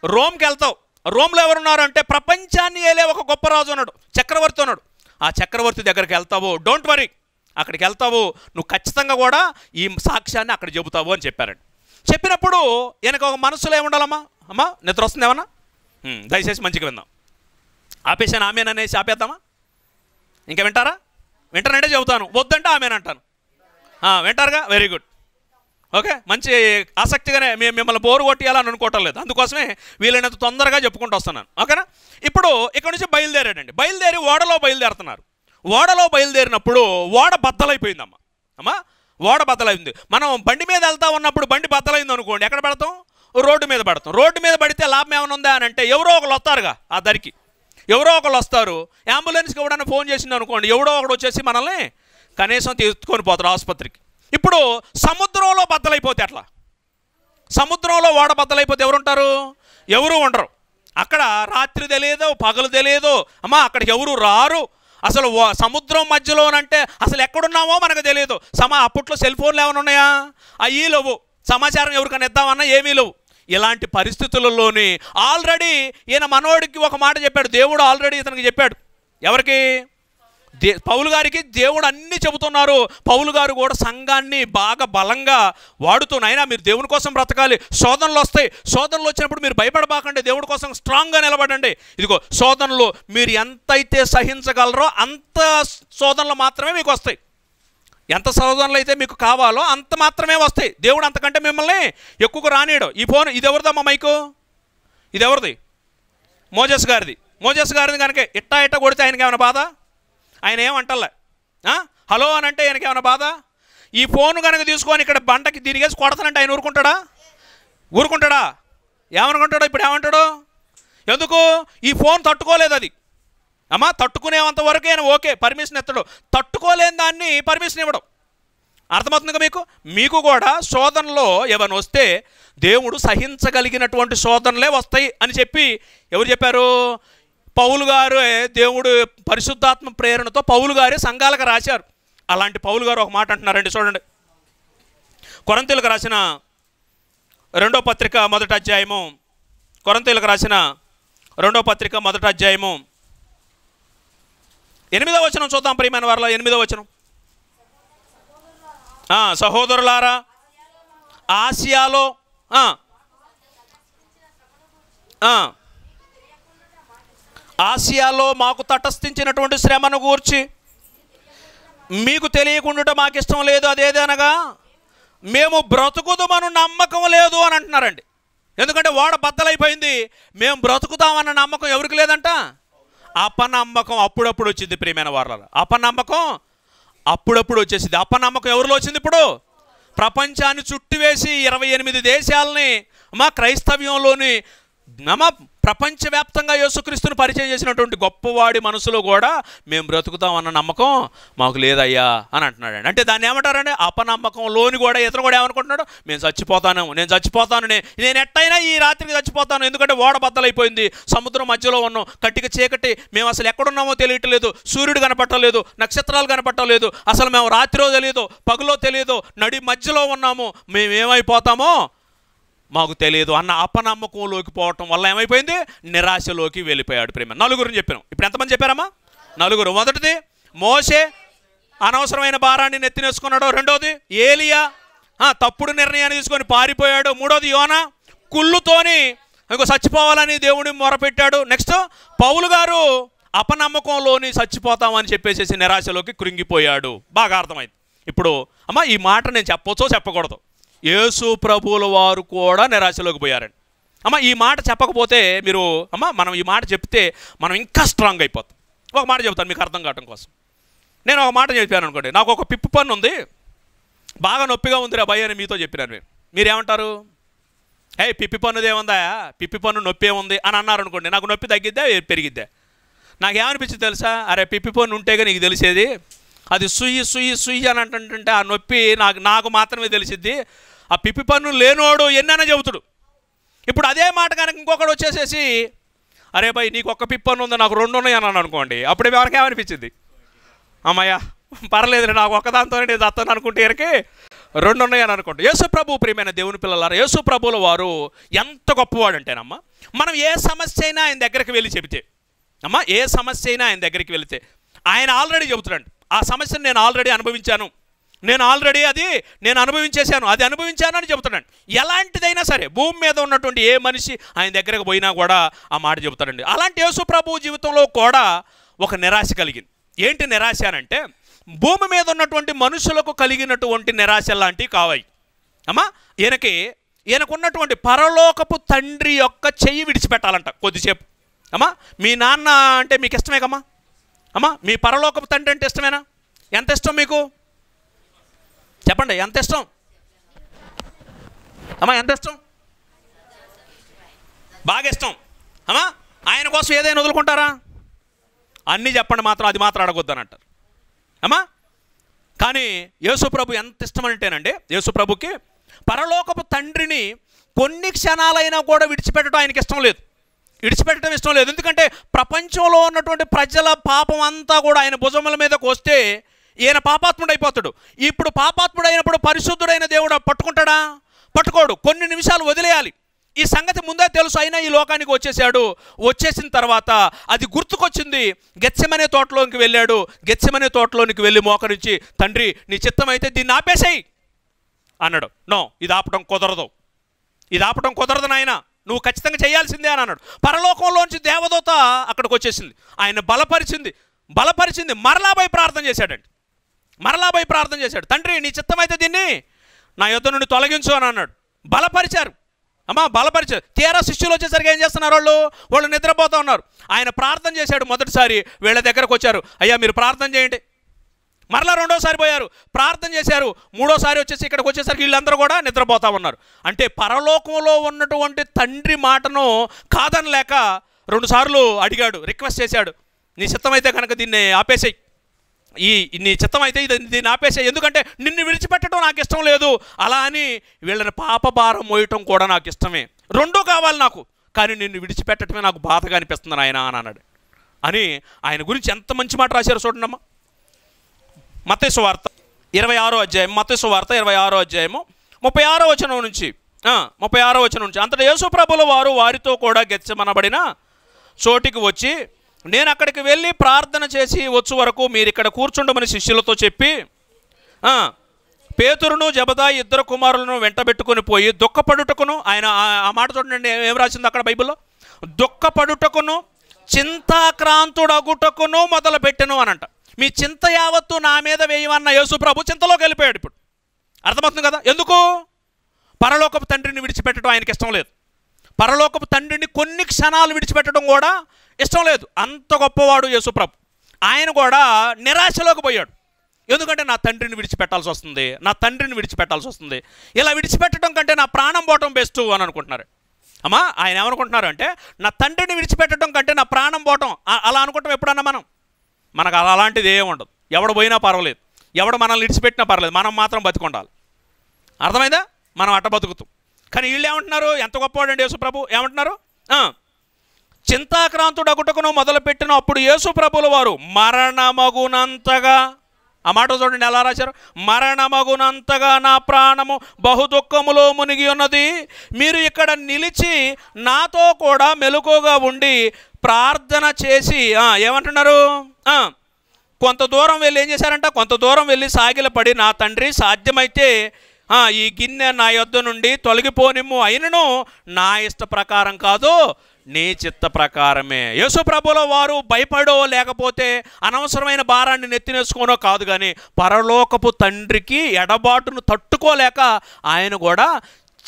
రోమ్కి వెళ్తావు. రోమ్లో ఎవరున్నారు అంటే ప్రపంచాన్ని ఏలే ఒక గొప్ప రాజు ఉన్నాడు చక్రవర్తి ఉన్నాడు. ఆ చక్రవర్తి దగ్గరికి వెళ్తావు డోంట్ వరీ అక్కడికి వెళ్తావు నువ్వు ఖచ్చితంగా కూడా ఈ సాక్ష్యాన్ని అక్కడ చెబుతావు అని చెప్పారండి. చెప్పినప్పుడు వెనక ఒక మనసులో ఏముండాలమ్మా? అమ్మా నిద్ర వస్తుంది ఏమన్నా? దయచేసి మంచిగా విందాం. ఆపేసాను ఆమెననేసి ఆపేద్దామా? ఇంకా వింటారా? వింటానంటే చెబుతాను వద్దంటే ఆమెనంటాను అంటాను. వింటారుగా? Very good okay? మంచి ఆసక్తిగానే మేము మిమ్మల్ని బోరు కొట్టియాలని అనుకోవటం లేదు. అందుకోసమే వీలైనంత తొందరగా చెప్పుకుంటూ వస్తున్నాను. ఓకేనా? ఇప్పుడు ఇక్కడ నుంచి బయలుదేరాడండి. బయలుదేరి ఓడలో బయలుదేరుతున్నారు. ఓడలో బయలుదేరినప్పుడు ఓడ బద్దలైపోయిందమ్మా. అమ్మా ఓడ బద్దలైంది. మనం బండి మీద వెళ్తా ఉన్నప్పుడు బండి బద్దలైంది అనుకోండి ఎక్కడ పెడతాం? రోడ్డు మీద పెడతాం. రోడ్డు మీద పడితే లాభం ఏమైనా ఉందా అని అంటే ఎవరో ఒకరు వస్తారుగా ఆ దరికి. ఎవరో ఒకరు వస్తారు. అంబులెన్స్కి ఎవడన్నా ఫోన్ చేసింది అనుకోండి ఎవడో ఒకడు వచ్చేసి మనల్ని కనీసం తీసుకొని పోతారు ఆసుపత్రికి. ఇప్పుడు సముద్రంలో బద్దలైపోతే అట్లా సముద్రంలో ఓడ బద్దలైపోతే ఎవరుంటారు? ఎవరు ఉండరు. అక్కడ రాత్రి తెలియదు పగలు తెలియదు అమ్మా అక్కడికి ఎవరు రారు. అసలు సముద్రం మధ్యలోనంటే అసలు ఎక్కడున్నామో మనకు తెలియదు సమా అప్పట్లో సెల్ ఫోన్లు ఏమైనా ఉన్నాయా? అయ్యి లేవు. సమాచారం ఎవరికైనా ఇద్దామన్నా ఏమీ లేవు. ఇలాంటి పరిస్థితులలోని ఆల్రెడీ ఈయన మనోడికి ఒక మాట చెప్పాడు. దేవుడు ఆల్రెడీ ఇతనికి చెప్పాడు. ఎవరికి? దే పౌలు గారికి దేవుడు అన్ని చెబుతున్నారు. పౌలు గారు కూడా సంఘాన్ని బాగా బలంగా వాడుతున్నాయినా మీరు దేవుని కోసం బ్రతకాలి. శోధనలు వస్తాయి. శోధనలు వచ్చినప్పుడు మీరు భయపడబాకండి. దేవుడి కోసం స్ట్రాంగ్గా నిలబడండి. ఇదిగో శోధనలు మీరు ఎంతైతే సహించగలరో అంత శోధనలు మాత్రమే మీకు వస్తాయి. ఎంత శోధనలు అయితే మీకు కావాలో అంత మాత్రమే వస్తాయి. దేవుడు అంతకంటే మిమ్మల్ని ఎక్కువగా రానియడు. ఈ ఫోన్ ఇది ఎవరిదమ్మా మైకు? ఇది ఎవరిది మోజస్ గారిది. మోజస్ గారిది కనుక ఇట్టా ఇట్టా కొడితే ఆయనకి ఏమైనా బాధ? ఆయన ఏమంటలే? హలో అని అంటే ఆయనకి ఏమైనా బాధ? ఈ ఫోన్ కనుక తీసుకొని ఇక్కడ బండకి తిరిగేసి కొడతానంటే ఆయన ఊరుకుంటాడా? ఊరుకుంటాడా? ఏమనుకుంటాడో ఇప్పుడు ఏమంటాడు? ఎందుకు? ఈ ఫోన్ తట్టుకోలేదు అది. అమ్మా తట్టుకునేంత వరకు ఆయన ఓకే పర్మిషన్ ఎత్తడు తట్టుకోలేని దాన్ని పర్మిషన్ ఇవ్వడం. అర్థమవుతుందిగా మీకు? మీకు కూడా శోధనలో ఏమైనా వస్తే దేవుడు సహించగలిగినటువంటి శోధనలే వస్తాయి అని చెప్పి ఎవరు చెప్పారు? పౌలు గారు దేవుడు పరిశుద్ధాత్మ ప్రేరణతో పౌలు గారే సంఘాలకు రాశారు. అలాంటి పౌలు గారు ఒక మాట అంటున్నారండి చూడండి. కొరంతీలకు రాసిన రెండో పత్రిక మొదటి అధ్యాయము కొరంతీలకు రాసిన రెండో పత్రిక మొదటి అధ్యాయము. ఎనిమిదో వచనం చూద్దాం ప్రియమైన వారిలో ఎనిమిదో వచనం. సహోదరులారా ఆసియాలో ఆసియాలో మాకు తటస్థించినటువంటి శ్రమను గూర్చి మీకు తెలియకుండా మాకు ఇష్టం లేదు అదేదనగా మేము బ్రతుకుదామను నమ్మకం లేదు అని అంటున్నారండి. ఎందుకంటే వాడ బద్దలైపోయింది మేము బ్రతుకుతామన్న నమ్మకం ఎవరికి లేదంట? అపనమ్మకం అప్పుడప్పుడు వచ్చింది ప్రియమైన వాళ్ళ అపనమ్మకం అప్పుడప్పుడు వచ్చేసింది. అపనమ్మకం ఎవరిలో వచ్చింది ఇప్పుడు? ప్రపంచాన్ని చుట్టివేసి ఇరవై ఎనిమిది దేశాలని మా క్రైస్తవ్యంలోని నమ ప్రపంచవ్యాప్తంగా యేసుక్రీస్తుని పరిచయం చేసినటువంటి గొప్పవాడి మనసులో కూడా మేము బ్రతుకుతాం అన్న నమ్మకం మాకు లేదయ్యా అని అంటున్నాడు అంటే దాన్ని ఏమంటారండి? అపనమ్మకంలోని కూడా ఇతను కూడా ఏమనుకుంటున్నాడు? మేము చచ్చిపోతాను నేను చచ్చిపోతానునే నేను ఎట్టయినా ఈ రాత్రికి చచ్చిపోతాను. ఎందుకంటే ఓడ బద్దలైపోయింది. సముద్రం మధ్యలో ఉన్నాం. కట్టిక చీకటి. మేము అసలు ఎక్కడున్నామో తెలియట్లేదు. సూర్యుడు కనపట్టలేదు. నక్షత్రాలు కనపట్టలేదు. అసలు మేము రాత్రిలో తెలియదు పగులో తెలియదు నడి మధ్యలో ఉన్నాము. మేము ఏమైపోతామో మాకు తెలియదు అన్న అపనమ్మకంలోకి పోవటం వల్ల ఏమైపోయింది? నిరాశలోకి వెళ్ళిపోయాడు ప్రేమ. నలుగురిని చెప్పాను. ఇప్పుడు ఎంతమంది చెప్పారమ్మా? నలుగురు. మొదటిది మోసే అనవసరమైన భారాన్ని నెత్తినేసుకున్నాడు రెండోది ఏలియా. తప్పుడు నిర్ణయాన్ని తీసుకొని పారిపోయాడు. మూడోది యోనా. కుళ్ళుతోని ఇంకో చచ్చిపోవాలని దేవుడిని మొరపెట్టాడు. నెక్స్ట్ పౌలు గారు అపనమ్మకంలోని చచ్చిపోతామని చెప్పేసేసి నిరాశలోకి కృంగిపోయాడు. బాగా అర్థమైంది. ఇప్పుడు అమ్మ ఈ మాట నేను చెప్పొచ్చో చెప్పకూడదు? యేసు ప్రభువుల వారు కూడా నిరాశలోకి పోయారండి. అమ్మ ఈ మాట చెప్పకపోతే మీరు అమ్మ మనం ఈ మాట చెప్తే మనం ఇంకా స్ట్రాంగ్ అయిపోతాం. ఒక మాట చెప్తాను మీకు అర్థం కావటం కోసం. నేను ఒక మాట చెప్పాను అనుకోండి నాకు ఒక పిప్పు పన్ను ఉంది. బాగా నొప్పిగా ఉంది రా భయ్య అని మీతో చెప్పినాను మీరు మీరేమంటారు? ఏ పిప్పి పన్నుది ఏముందా? పిప్పి పన్ను నొప్పి ఏముంది అని అన్నారు అనుకోండి నాకు నొప్పి తగ్గిద్దా? ఏ- పెరిగిద్దా? నాకేమనిపించింది తెలుసా? అరే పిప్పి పన్ను ఉంటేగా నీకు తెలిసేది? అది సుయ్యి సుయ్యి సుయ్యి అని అంటుంటే ఆ నొప్పి నాకు నాకు మాత్రమే తెలిసిద్ది. ఆ పిప్పి పన్ను లేనోడు ఎన్నైనా చెబుతాడు. ఇప్పుడు అదే మాట కనుక ఇంకొకడు వచ్చేసేసి అరే భయ్ నీకు ఒక్క పిప్పి పన్ను ఉంది? నాకు రెండు ఉన్నాయి అని అనుకోండి. అప్పుడు ఎవరికి ఏమనిపించింది అమ్మయ్య పర్లేదు నాకు ఒక్కదాంతోనే నేను దత్తాను అనుకుంటే ఎరకే రెండు ఉన్నాయని అనుకుంటా యేసు ప్రభు ప్రియమైన దేవుని పిల్లలారా యేసు ప్రభుల వారు ఎంత గొప్పవాడు అంటేనమ్మా మనం ఏ సమస్య అయినా ఆయన దగ్గరికి వెళ్ళి చెబితే అమ్మా ఏ సమస్య అయినా ఆయన దగ్గరికి వెళితే ఆయన ఆల్రెడీ చెబుతున్నాడు. ఆ సమస్యను నేను ఆల్రెడీ అనుభవించాను. నేను ఆల్రెడీ అది నేను అనుభవించేశాను అది అనుభవించానని అని ఎలాంటిదైనా సరే భూమి మీద ఉన్నటువంటి ఏ మనిషి ఆయన దగ్గరకు పోయినా కూడా ఆ మాట చెబుతాడండి. అలాంటి యేసుప్రభు జీవితంలో కూడా ఒక నిరాశ కలిగింది. ఏంటి నిరాశ అనంటే అంటే భూమి మీద ఉన్నటువంటి మనుషులకు కలిగినటువంటి నిరాశ లాంటివి కావాయి. అమ్మా ఈయనకి ఈయనకున్నటువంటి పరలోకపు తండ్రి యొక్క చెయ్యి విడిచిపెట్టాలంట కొద్దిసేపు. అమ్మా మీ నాన్న అంటే మీకు ఇష్టమే కమ్మా అమ్మా మీ పరలోకపు తండ్రి అంటే ఇష్టమేనా? ఎంత ఇష్టం మీకు? చెప్పండి ఎంత ఇష్టం? అమ్మా ఎంత ఇష్టం? బాగా ఇష్టం. అమ్మా ఆయన కోసం ఏదైనా వదులుకుంటారా? అన్నీ చెప్పండి మాత్రం అది మాత్రం అడగొద్దని అంటారు. అమ్మా కానీ యేసుప్రభు ఎంత ఇష్టమంటేనండి యేసుప్రభుకి పరలోకపు తండ్రిని కొన్ని క్షణాలైనా కూడా విడిచిపెట్టడం ఆయనకి ఇష్టం లేదు. విడిచిపెట్టడం ఇష్టం లేదు. ఎందుకంటే ప్రపంచంలో ఉన్నటువంటి ప్రజల పాపం అంతా కూడా ఆయన భుజముల మీదకు వస్తే ఈయన పాపాత్ముడు అయిపోతాడు ఇప్పుడు పాపాత్ముడు అయినప్పుడు పరిశుద్ధుడైన దేవుడు పట్టుకుంటాడా? పట్టుకోడు. కొన్ని నిమిషాలు వదిలేయాలి. ఈ సంగతి ముందే తెలుసు. అయినా ఈ లోకానికి వచ్చేసాడు. వచ్చేసిన తర్వాత అది గుర్తుకొచ్చింది. గెచ్చమనే తోటలోనికి వెళ్ళాడు. గెచ్చమనే తోటలోనికి వెళ్ళి మోకరించి తండ్రి నీ చిత్తం అయితే దీన్ని ఆపేసేయి అన్నాడు. నో ఇది ఆపడం కుదరదు. ఇది ఆపడం కుదరదు నాయన. నువ్వు ఖచ్చితంగా చేయాల్సిందే అని అన్నాడు. పరలోకంలోంచి దేవదూత అక్కడికి వచ్చేసింది. ఆయన బలపరిచింది. బలపరిచింది. మరలాపై ప్రార్థన చేశాడండి. మరలా పోయి ప్రార్థన చేశాడు. తండ్రి నీ చిత్తమైతే దీన్ని నా యొద్ద నుండి తొలగించు అని అన్నాడు. బలపరిచారు. అమ్మా బలపరిచారు. తీరా శిష్యులు వచ్చేసరికి ఏం చేస్తున్నారు వాళ్ళు? వాళ్ళు నిద్రపోతూ ఉన్నారు. ఆయన ప్రార్థన చేశాడు మొదటిసారి. వీళ్ళ దగ్గరకు వచ్చారు. అయ్యా మీరు ప్రార్థన చేయండి. మరలా రెండోసారి పోయారు. ప్రార్థన చేశారు. మూడోసారి వచ్చేసి ఇక్కడికి వచ్చేసరికి వీళ్ళందరూ కూడా నిద్రపోతా ఉన్నారు. అంటే పరలోకంలో ఉన్నటువంటి తండ్రి మాటను కాదనలేక రెండుసార్లు అడిగాడు రిక్వెస్ట్ చేశాడు. నీ చిత్తమైతే కనుక దీన్ని ఆపేసేయి. ఈ నీ చిత్తం అయితే ఇది దీన్ని ఆపేసే. ఎందుకంటే నిన్ను విడిచిపెట్టడం నాకు ఇష్టం లేదు. అలా అని వీళ్ళని పాప భారం మోయటం కూడా నాకు ఇష్టమే. రెండూ కావాలి నాకు. కానీ నిన్ను విడిచిపెట్టడమే నాకు బాధగా అనిపిస్తుంది ఆయన అని అన్నాడు. అని ఆయన గురించి ఎంత మంచి మాట రాశారు చూడండమ్మా. మతేసు వార్త ఇరవై ఆరో అధ్యాయం మతేసు వార్త ఇరవై ఆరో అధ్యాయము ముప్పై ఆరో వచనం నుంచి ముప్పై ఆరో వచనం నుంచి. అంతటా యేసు ప్రభుల వారు వారితో కూడా గెచ్చమనబడిన చోటికి వచ్చి నేను అక్కడికి వెళ్ళి ప్రార్థన చేసి వచ్చు వరకు మీరు ఇక్కడ కూర్చుండమని శిష్యులతో చెప్పి పేతురును జబదా ఇద్దరు కుమారులను వెంటబెట్టుకుని పోయి దుఃఖపడుటకును ఆయన ఆ- మాట చూడండి ఏం రాసింది అక్కడ బైబిల్లో? దుఃఖపడుటకును చింతాక్రాంతుడగుటకును మొదలుపెట్టను అనంట. మీ చింత యావత్తు నా మీద వేయమన్న యేసు ప్రభు చింతలోకి వెళ్ళిపోయాడు ఇప్పుడు. అర్థమవుతుంది కదా? ఎందుకు? పరలోకపు తండ్రిని విడిచిపెట్టడం ఆయనకి ఇష్టం లేదు. పరలోకపు తండ్రిని కొన్ని క్షణాలు విడిచిపెట్టడం కూడా ఇష్టం లేదు. అంత గొప్పవాడు యేసుప్రభు. ఆయన కూడా నిరాశలోకి పోయాడు. ఎందుకంటే నా తండ్రిని విడిచిపెట్టాల్సి వస్తుంది. నా తండ్రిని విడిచిపెట్టాల్సి వస్తుంది. ఇలా విడిచిపెట్టడం కంటే నా ప్రాణం పోవటం బెస్ట్ అని అనుకుంటున్నారు. అమ్మా ఆయన ఏమనుకుంటున్నారు అంటే నా తండ్రిని విడిచిపెట్టడం కంటే నా ప్రాణం పోవటం అలా అనుకుంటాం ఎప్పుడన్నా మనం? మనకు అలా అలాంటిది ఏమి ఉండదు. ఎవడు పోయినా పర్వాలేదు. ఎవడు మనల్ని విడిచిపెట్టినా పర్లేదు మనం మాత్రం బతికొండాలి. అర్థమైందా? మనం అట్ట బతుకుతాం. కానీ వీళ్ళు ఏమంటున్నారు? ఎంత గొప్పవాడండి యేసుప్రభు? ఏమంటున్నారు? చింతాక్రాంతుడగుటకును మొదలుపెట్టిన అప్పుడు యేసుప్రభుల వారు మరణమగునంతగా ఆ మాట చూడండి ఎలా రాశారు? మరణమగునంతగా నా ప్రాణము బహు దుఃఖములో మునిగి ఉన్నది. మీరు ఇక్కడ నిలిచి నాతో కూడా మెలుకోగా ఉండి ప్రార్థన చేసి ఏమంటున్నారు? కొంత దూరం వెళ్ళి ఏం చేశారంట? కొంత దూరం వెళ్ళి సాగిలపడి నా తండ్రి సాధ్యమైతే ఈ గిన్నె నా యొద్ద నుండి తొలగిపోనిమ్ము. అయినను నా ఇష్ట ప్రకారం కాదు నీ చిత్త ప్రకారమే. యేసు ప్రభుల వారు భయపడో లేకపోతే అనవసరమైన భారాన్ని నెత్తినేసుకోనో కాదు కానీ పరలోకపు తండ్రికి ఎడబాటును తట్టుకోలేక ఆయన కూడా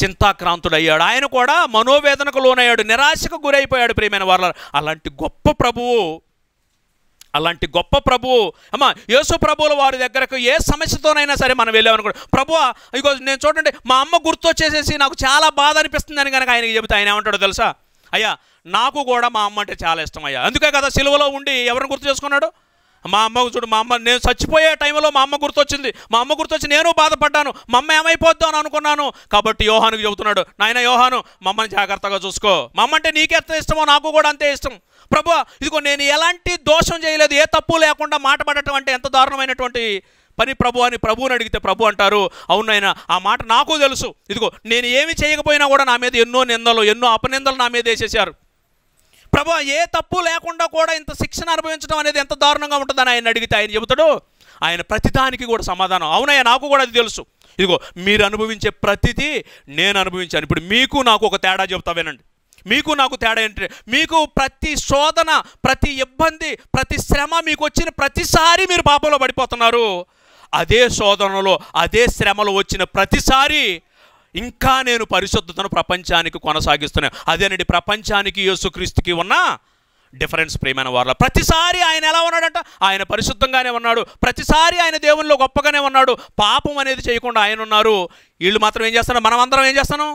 చింతాక్రాంతుడయ్యాడు. ఆయన కూడా మనోవేదనకు లోనయ్యాడు. నిరాశకు గురైపోయాడు ప్రియమైన వాళ్ళ అలాంటి గొప్ప ప్రభువు అలాంటి గొప్ప ప్రభువు అమ్మా యేసు ప్రభువుల వారి దగ్గరకు ఏ సమస్యతోనైనా సరే మనం వెళ్ళామనుకో ప్రభు ఇగో నేను చూడండి మా అమ్మ గుర్తొచ్చేసేసి నాకు చాలా బాధ అనిపిస్తుంది అని కనుక ఆయనకి చెబితే ఆయన ఏమంటాడో తెలుసా? అయ్యా నాకు కూడా మా అమ్మ అంటే చాలా ఇష్టం అయ్యా. అందుకే కదా సిలువలో ఉండి ఎవరిని గుర్తు చేసుకున్నాడు? మా అమ్మ చూడు మా అమ్మ నేను చచ్చిపోయే టైంలో మా అమ్మ గుర్తొచ్చింది. మా అమ్మ గుర్తొచ్చి నేను బాధపడ్డాను. మా అమ్మ ఏమైపోద్దాం అని అనుకున్నాను. కాబట్టి యోహానుకి చెబుతున్నాడు నాయన యోహాను మమ్మల్ని జాగ్రత్తగా చూసుకో. మా అమ్మ అంటే నీకెంత ఇష్టమో నాకు కూడా అంతే ఇష్టం. ప్రభు ఇదిగో నేను ఎలాంటి దోషం చేయలేదు ఏ తప్పు లేకుండా మాట పడటం అంటే ఎంత దారుణమైనటువంటి పని ప్రభు అని ప్రభువుని అడిగితే ప్రభు అంటారు అవునైనా ఆ మాట నాకు తెలుసు. ఇదిగో నేను ఏమి చేయకపోయినా కూడా నా మీద ఎన్నో నిందలు ఎన్నో అపనిందలు నా మీద వేసేసారు ప్రభు ఏ తప్పు లేకుండా కూడా ఇంత శిక్షణ అనుభవించడం అనేది ఎంత దారుణంగా ఉంటుందని ఆయన అడిగితే ఆయన చెబుతాడు ఆయన ప్రతిదానికి కూడా సమాధానం. అవునయ్యా నాకు కూడా అది తెలుసు. ఇదిగో మీరు అనుభవించే ప్రతిదీ నేను అనుభవించాను. ఇప్పుడు మీకు నాకు ఒక తేడా చెబుతా వినండి. మీకు నాకు తేడా ఏంటంటే మీకు ప్రతి శోధన ప్రతి ఇబ్బంది ప్రతి శ్రమ మీకు వచ్చిన ప్రతిసారి మీరు పాపంలో పడిపోతున్నారు. అదే శోధనలో అదే శ్రమలో వచ్చిన ప్రతిసారి ఇంకా నేను పరిశుద్ధతను ప్రపంచానికి కొనసాగిస్తున్నాను. అదేనండి ప్రపంచానికి యేసుక్రీస్తుకి ఉన్న డిఫరెన్స్ ప్రేమైన వాళ్ళ ప్రతిసారి ఆయన ఎలా ఉన్నాడంట? ఆయన పరిశుద్ధంగానే ఉన్నాడు. ప్రతిసారి ఆయన దేవునిలో గొప్పగానే ఉన్నాడు. పాపం అనేది చేయకుండా ఆయన ఉన్నారు. వీళ్ళు మాత్రం ఏం చేస్తున్నారు మనం అందరం ఏం చేస్తాను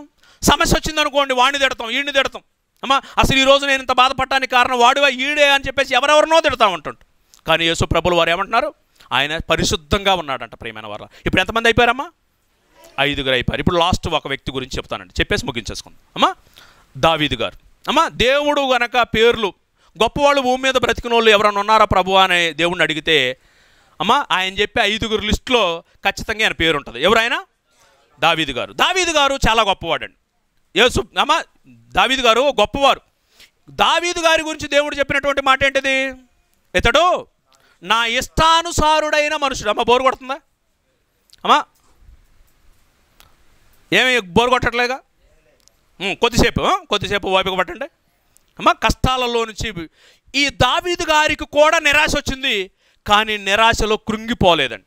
సమస్య వచ్చిందనుకోండి వాడిని తిడతాం వీడిని తిడతాం. అమ్మా అసలు ఈ రోజు నేను ఇంత బాధపడటానికి కారణం వాడివా ఈడే అని చెప్పేసి ఎవరెవరినో తిడతా ఉంటుంట కానీ యేసు ప్రభులు వారు ఏమంటున్నారు? ఆయన పరిశుద్ధంగా ఉన్నాడంట ప్రేమైన వారు ఇప్పుడు ఎంతమంది అయిపోయారమ్మా? ఐదుగురు అయిపోయారు. ఇప్పుడు లాస్ట్ ఒక వ్యక్తి గురించి చెప్తానండి. చెప్పేసి ముగించేసుకుందాం. అమ్మా దావీదు గారు. అమ్మా దేవుడు గనక పేర్లు గొప్పవాళ్ళు భూమి మీద బ్రతికిన వాళ్ళు ఎవరైనా ఉన్నారా ప్రభు అనే దేవుడిని అడిగితే అమ్మా ఆయన చెప్పే ఐదుగురు లిస్టులో ఖచ్చితంగా ఆయన పేరు ఉంటుంది. ఎవరైనా? దావీదు గారు. దావీదు గారు చాలా గొప్పవాడండి. యేసు అమ్మా దావీదు గారు గొప్పవారు. దావీదు గారి గురించి దేవుడు చెప్పినటువంటి మాట ఏంటిది ఇతడు నా ఇష్టానుసారుడైన మనుషుడు. అమ్మ బోరు కొడుతుందా? అమ్మా. ఏమి బోరు కొట్టట్లేగా? కొద్దిసేపు కొద్దిసేపు ఓపిక పట్టండి. అమ్మ కష్టాలలో నుంచి ఈ దావీదు గారికి కూడా నిరాశ వచ్చింది కానీ నిరాశలో కృంగిపోలేదండి.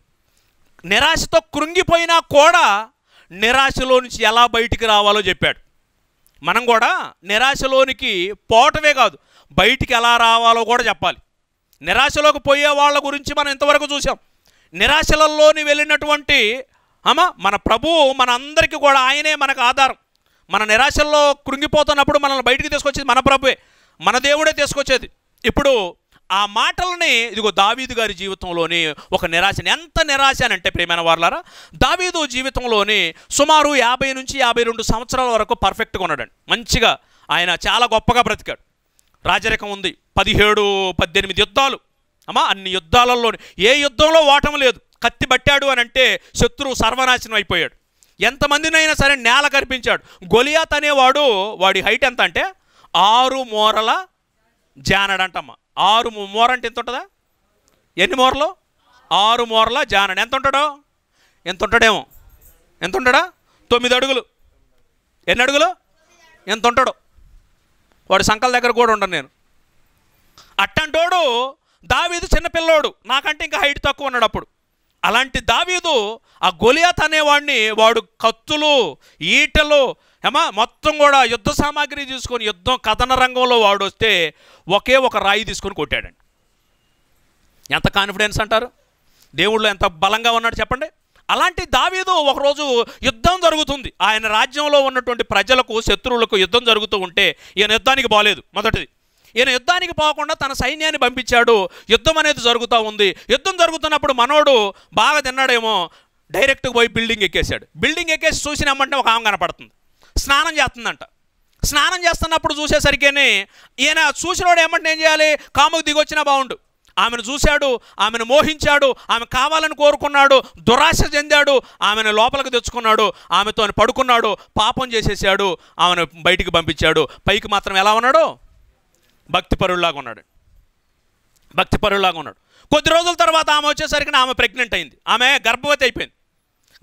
నిరాశతో కృంగిపోయినా కూడా నిరాశలో నుంచి ఎలా బయటికి రావాలో చెప్పాడు. మనం కూడా నిరాశలోనికి పోవటమే కాదు బయటికి ఎలా రావాలో కూడా చెప్పాలి. నిరాశలోకి పోయే వాళ్ళ గురించి మనం ఇంతవరకు చూసాం నిరాశలలోని వెళ్ళినటువంటి అమ్మ మన ప్రభువు మన అందరికీ కూడా ఆయనే మనకు ఆధారం. మన నిరాశల్లో కృంగిపోతున్నప్పుడు మనల్ని బయటికి తీసుకొచ్చేది మన ప్రభువే. మన దేవుడే తీసుకొచ్చేది. ఇప్పుడు ఆ మాటలని ఇదిగో దావీదు గారి జీవితంలోని ఒక నిరాశని ఎంత నిరాశ అని అంటే ప్రేమైన వాళ్ళారా దావీదు జీవితంలోని సుమారు యాభై నుంచి యాభై రెండు సంవత్సరాల వరకు పర్ఫెక్ట్గా ఉన్నాడండి. మంచిగా ఆయన చాలా గొప్పగా బ్రతికాడు. రాజరికం ఉంది. పదిహేడు పద్దెనిమిది యుద్ధాలు. అమ్మా అన్ని యుద్ధాలలో ఏ యుద్ధంలో ఓటం లేదు. కత్తి పట్టాడు అని అంటే శత్రువు సర్వనాశనం అయిపోయాడు. ఎంతమందినైనా సరే నేల కనిపించాడు గొలియాత్ అనేవాడు వాడి హైట్ ఎంత అంటే ఆరు మోరల జానడంటమ్మ. ఆరు మోర అంటే ఎంత ఉంటుందా? ఎన్ని మోరలు? ఆరు మోరల జానడు. ఎంత ఉంటాడో? ఎంత ఉంటాడేమో? ఎంత ఉంటాడా? తొమ్మిది అడుగులు. ఎన్ని అడుగులు? ఎంత ఉంటాడో? వాడి సంకల దగ్గర కూడా ఉండను నేను. అట్టంటోడు దావీదు చిన్నపిల్లోడు నాకంటే ఇంకా హైట్ తక్కువ ఉన్నాడు అప్పుడు. అలాంటి దావీదు ఆ గొలియాత్ అనేవాడిని వాడు కత్తులు ఈటలు ఏమా మొత్తం కూడా యుద్ధ సామాగ్రి తీసుకొని యుద్ధం కథన రంగంలో వాడు వస్తే ఒకే ఒక రాయి తీసుకొని కొట్టాడండి. ఎంత కాన్ఫిడెన్స్ అంటారు? దేవుళ్ళు ఎంత బలంగా ఉన్నాడు చెప్పండి. అలాంటి దావీదు ఒకరోజు యుద్ధం జరుగుతుంది. ఆయన రాజ్యంలో ఉన్నటువంటి ప్రజలకు శత్రువులకు యుద్ధం జరుగుతూ ఉంటే ఈయన యుద్ధానికి బాలేదు మొదటిది. ఈయన యుద్ధానికి పోకుండా తన సైన్యాన్ని పంపించాడు. యుద్ధం అనేది జరుగుతూ ఉంది. యుద్ధం జరుగుతున్నప్పుడు మనోడు బాగా తిన్నాడేమో డైరెక్ట్గా పోయి బిల్డింగ్ ఎక్కేశాడు. బిల్డింగ్ ఎక్కేసి చూసినామంటే ఒక ఆమె కనపడుతుంది. స్నానం చేస్తుందంట. స్నానం చేస్తున్నప్పుడు చూసేసరికేనే ఈయన చూసినోడు ఏమంటే ఏం చేయాలి? కాముకు దిగొచ్చినా బాగుండు ఆమెను చూశాడు ఆమెను మోహించాడు ఆమె కావాలని కోరుకున్నాడు దురాశ చెందాడు ఆమెను లోపలికి తెచ్చుకున్నాడు ఆమెతో పడుకున్నాడు పాపం చేసేసాడు ఆమెను బయటికి పంపించాడు. పైకి మాత్రం ఎలా ఉన్నాడు? భక్తిపరుల్లాగా ఉన్నాడు. భక్తిపరుల్లాగా ఉన్నాడు. కొద్ది రోజుల తర్వాత ఆమె వచ్చేసరికి ఆమె ప్రెగ్నెంట్ అయింది. ఆమె గర్భవతి అయిపోయింది.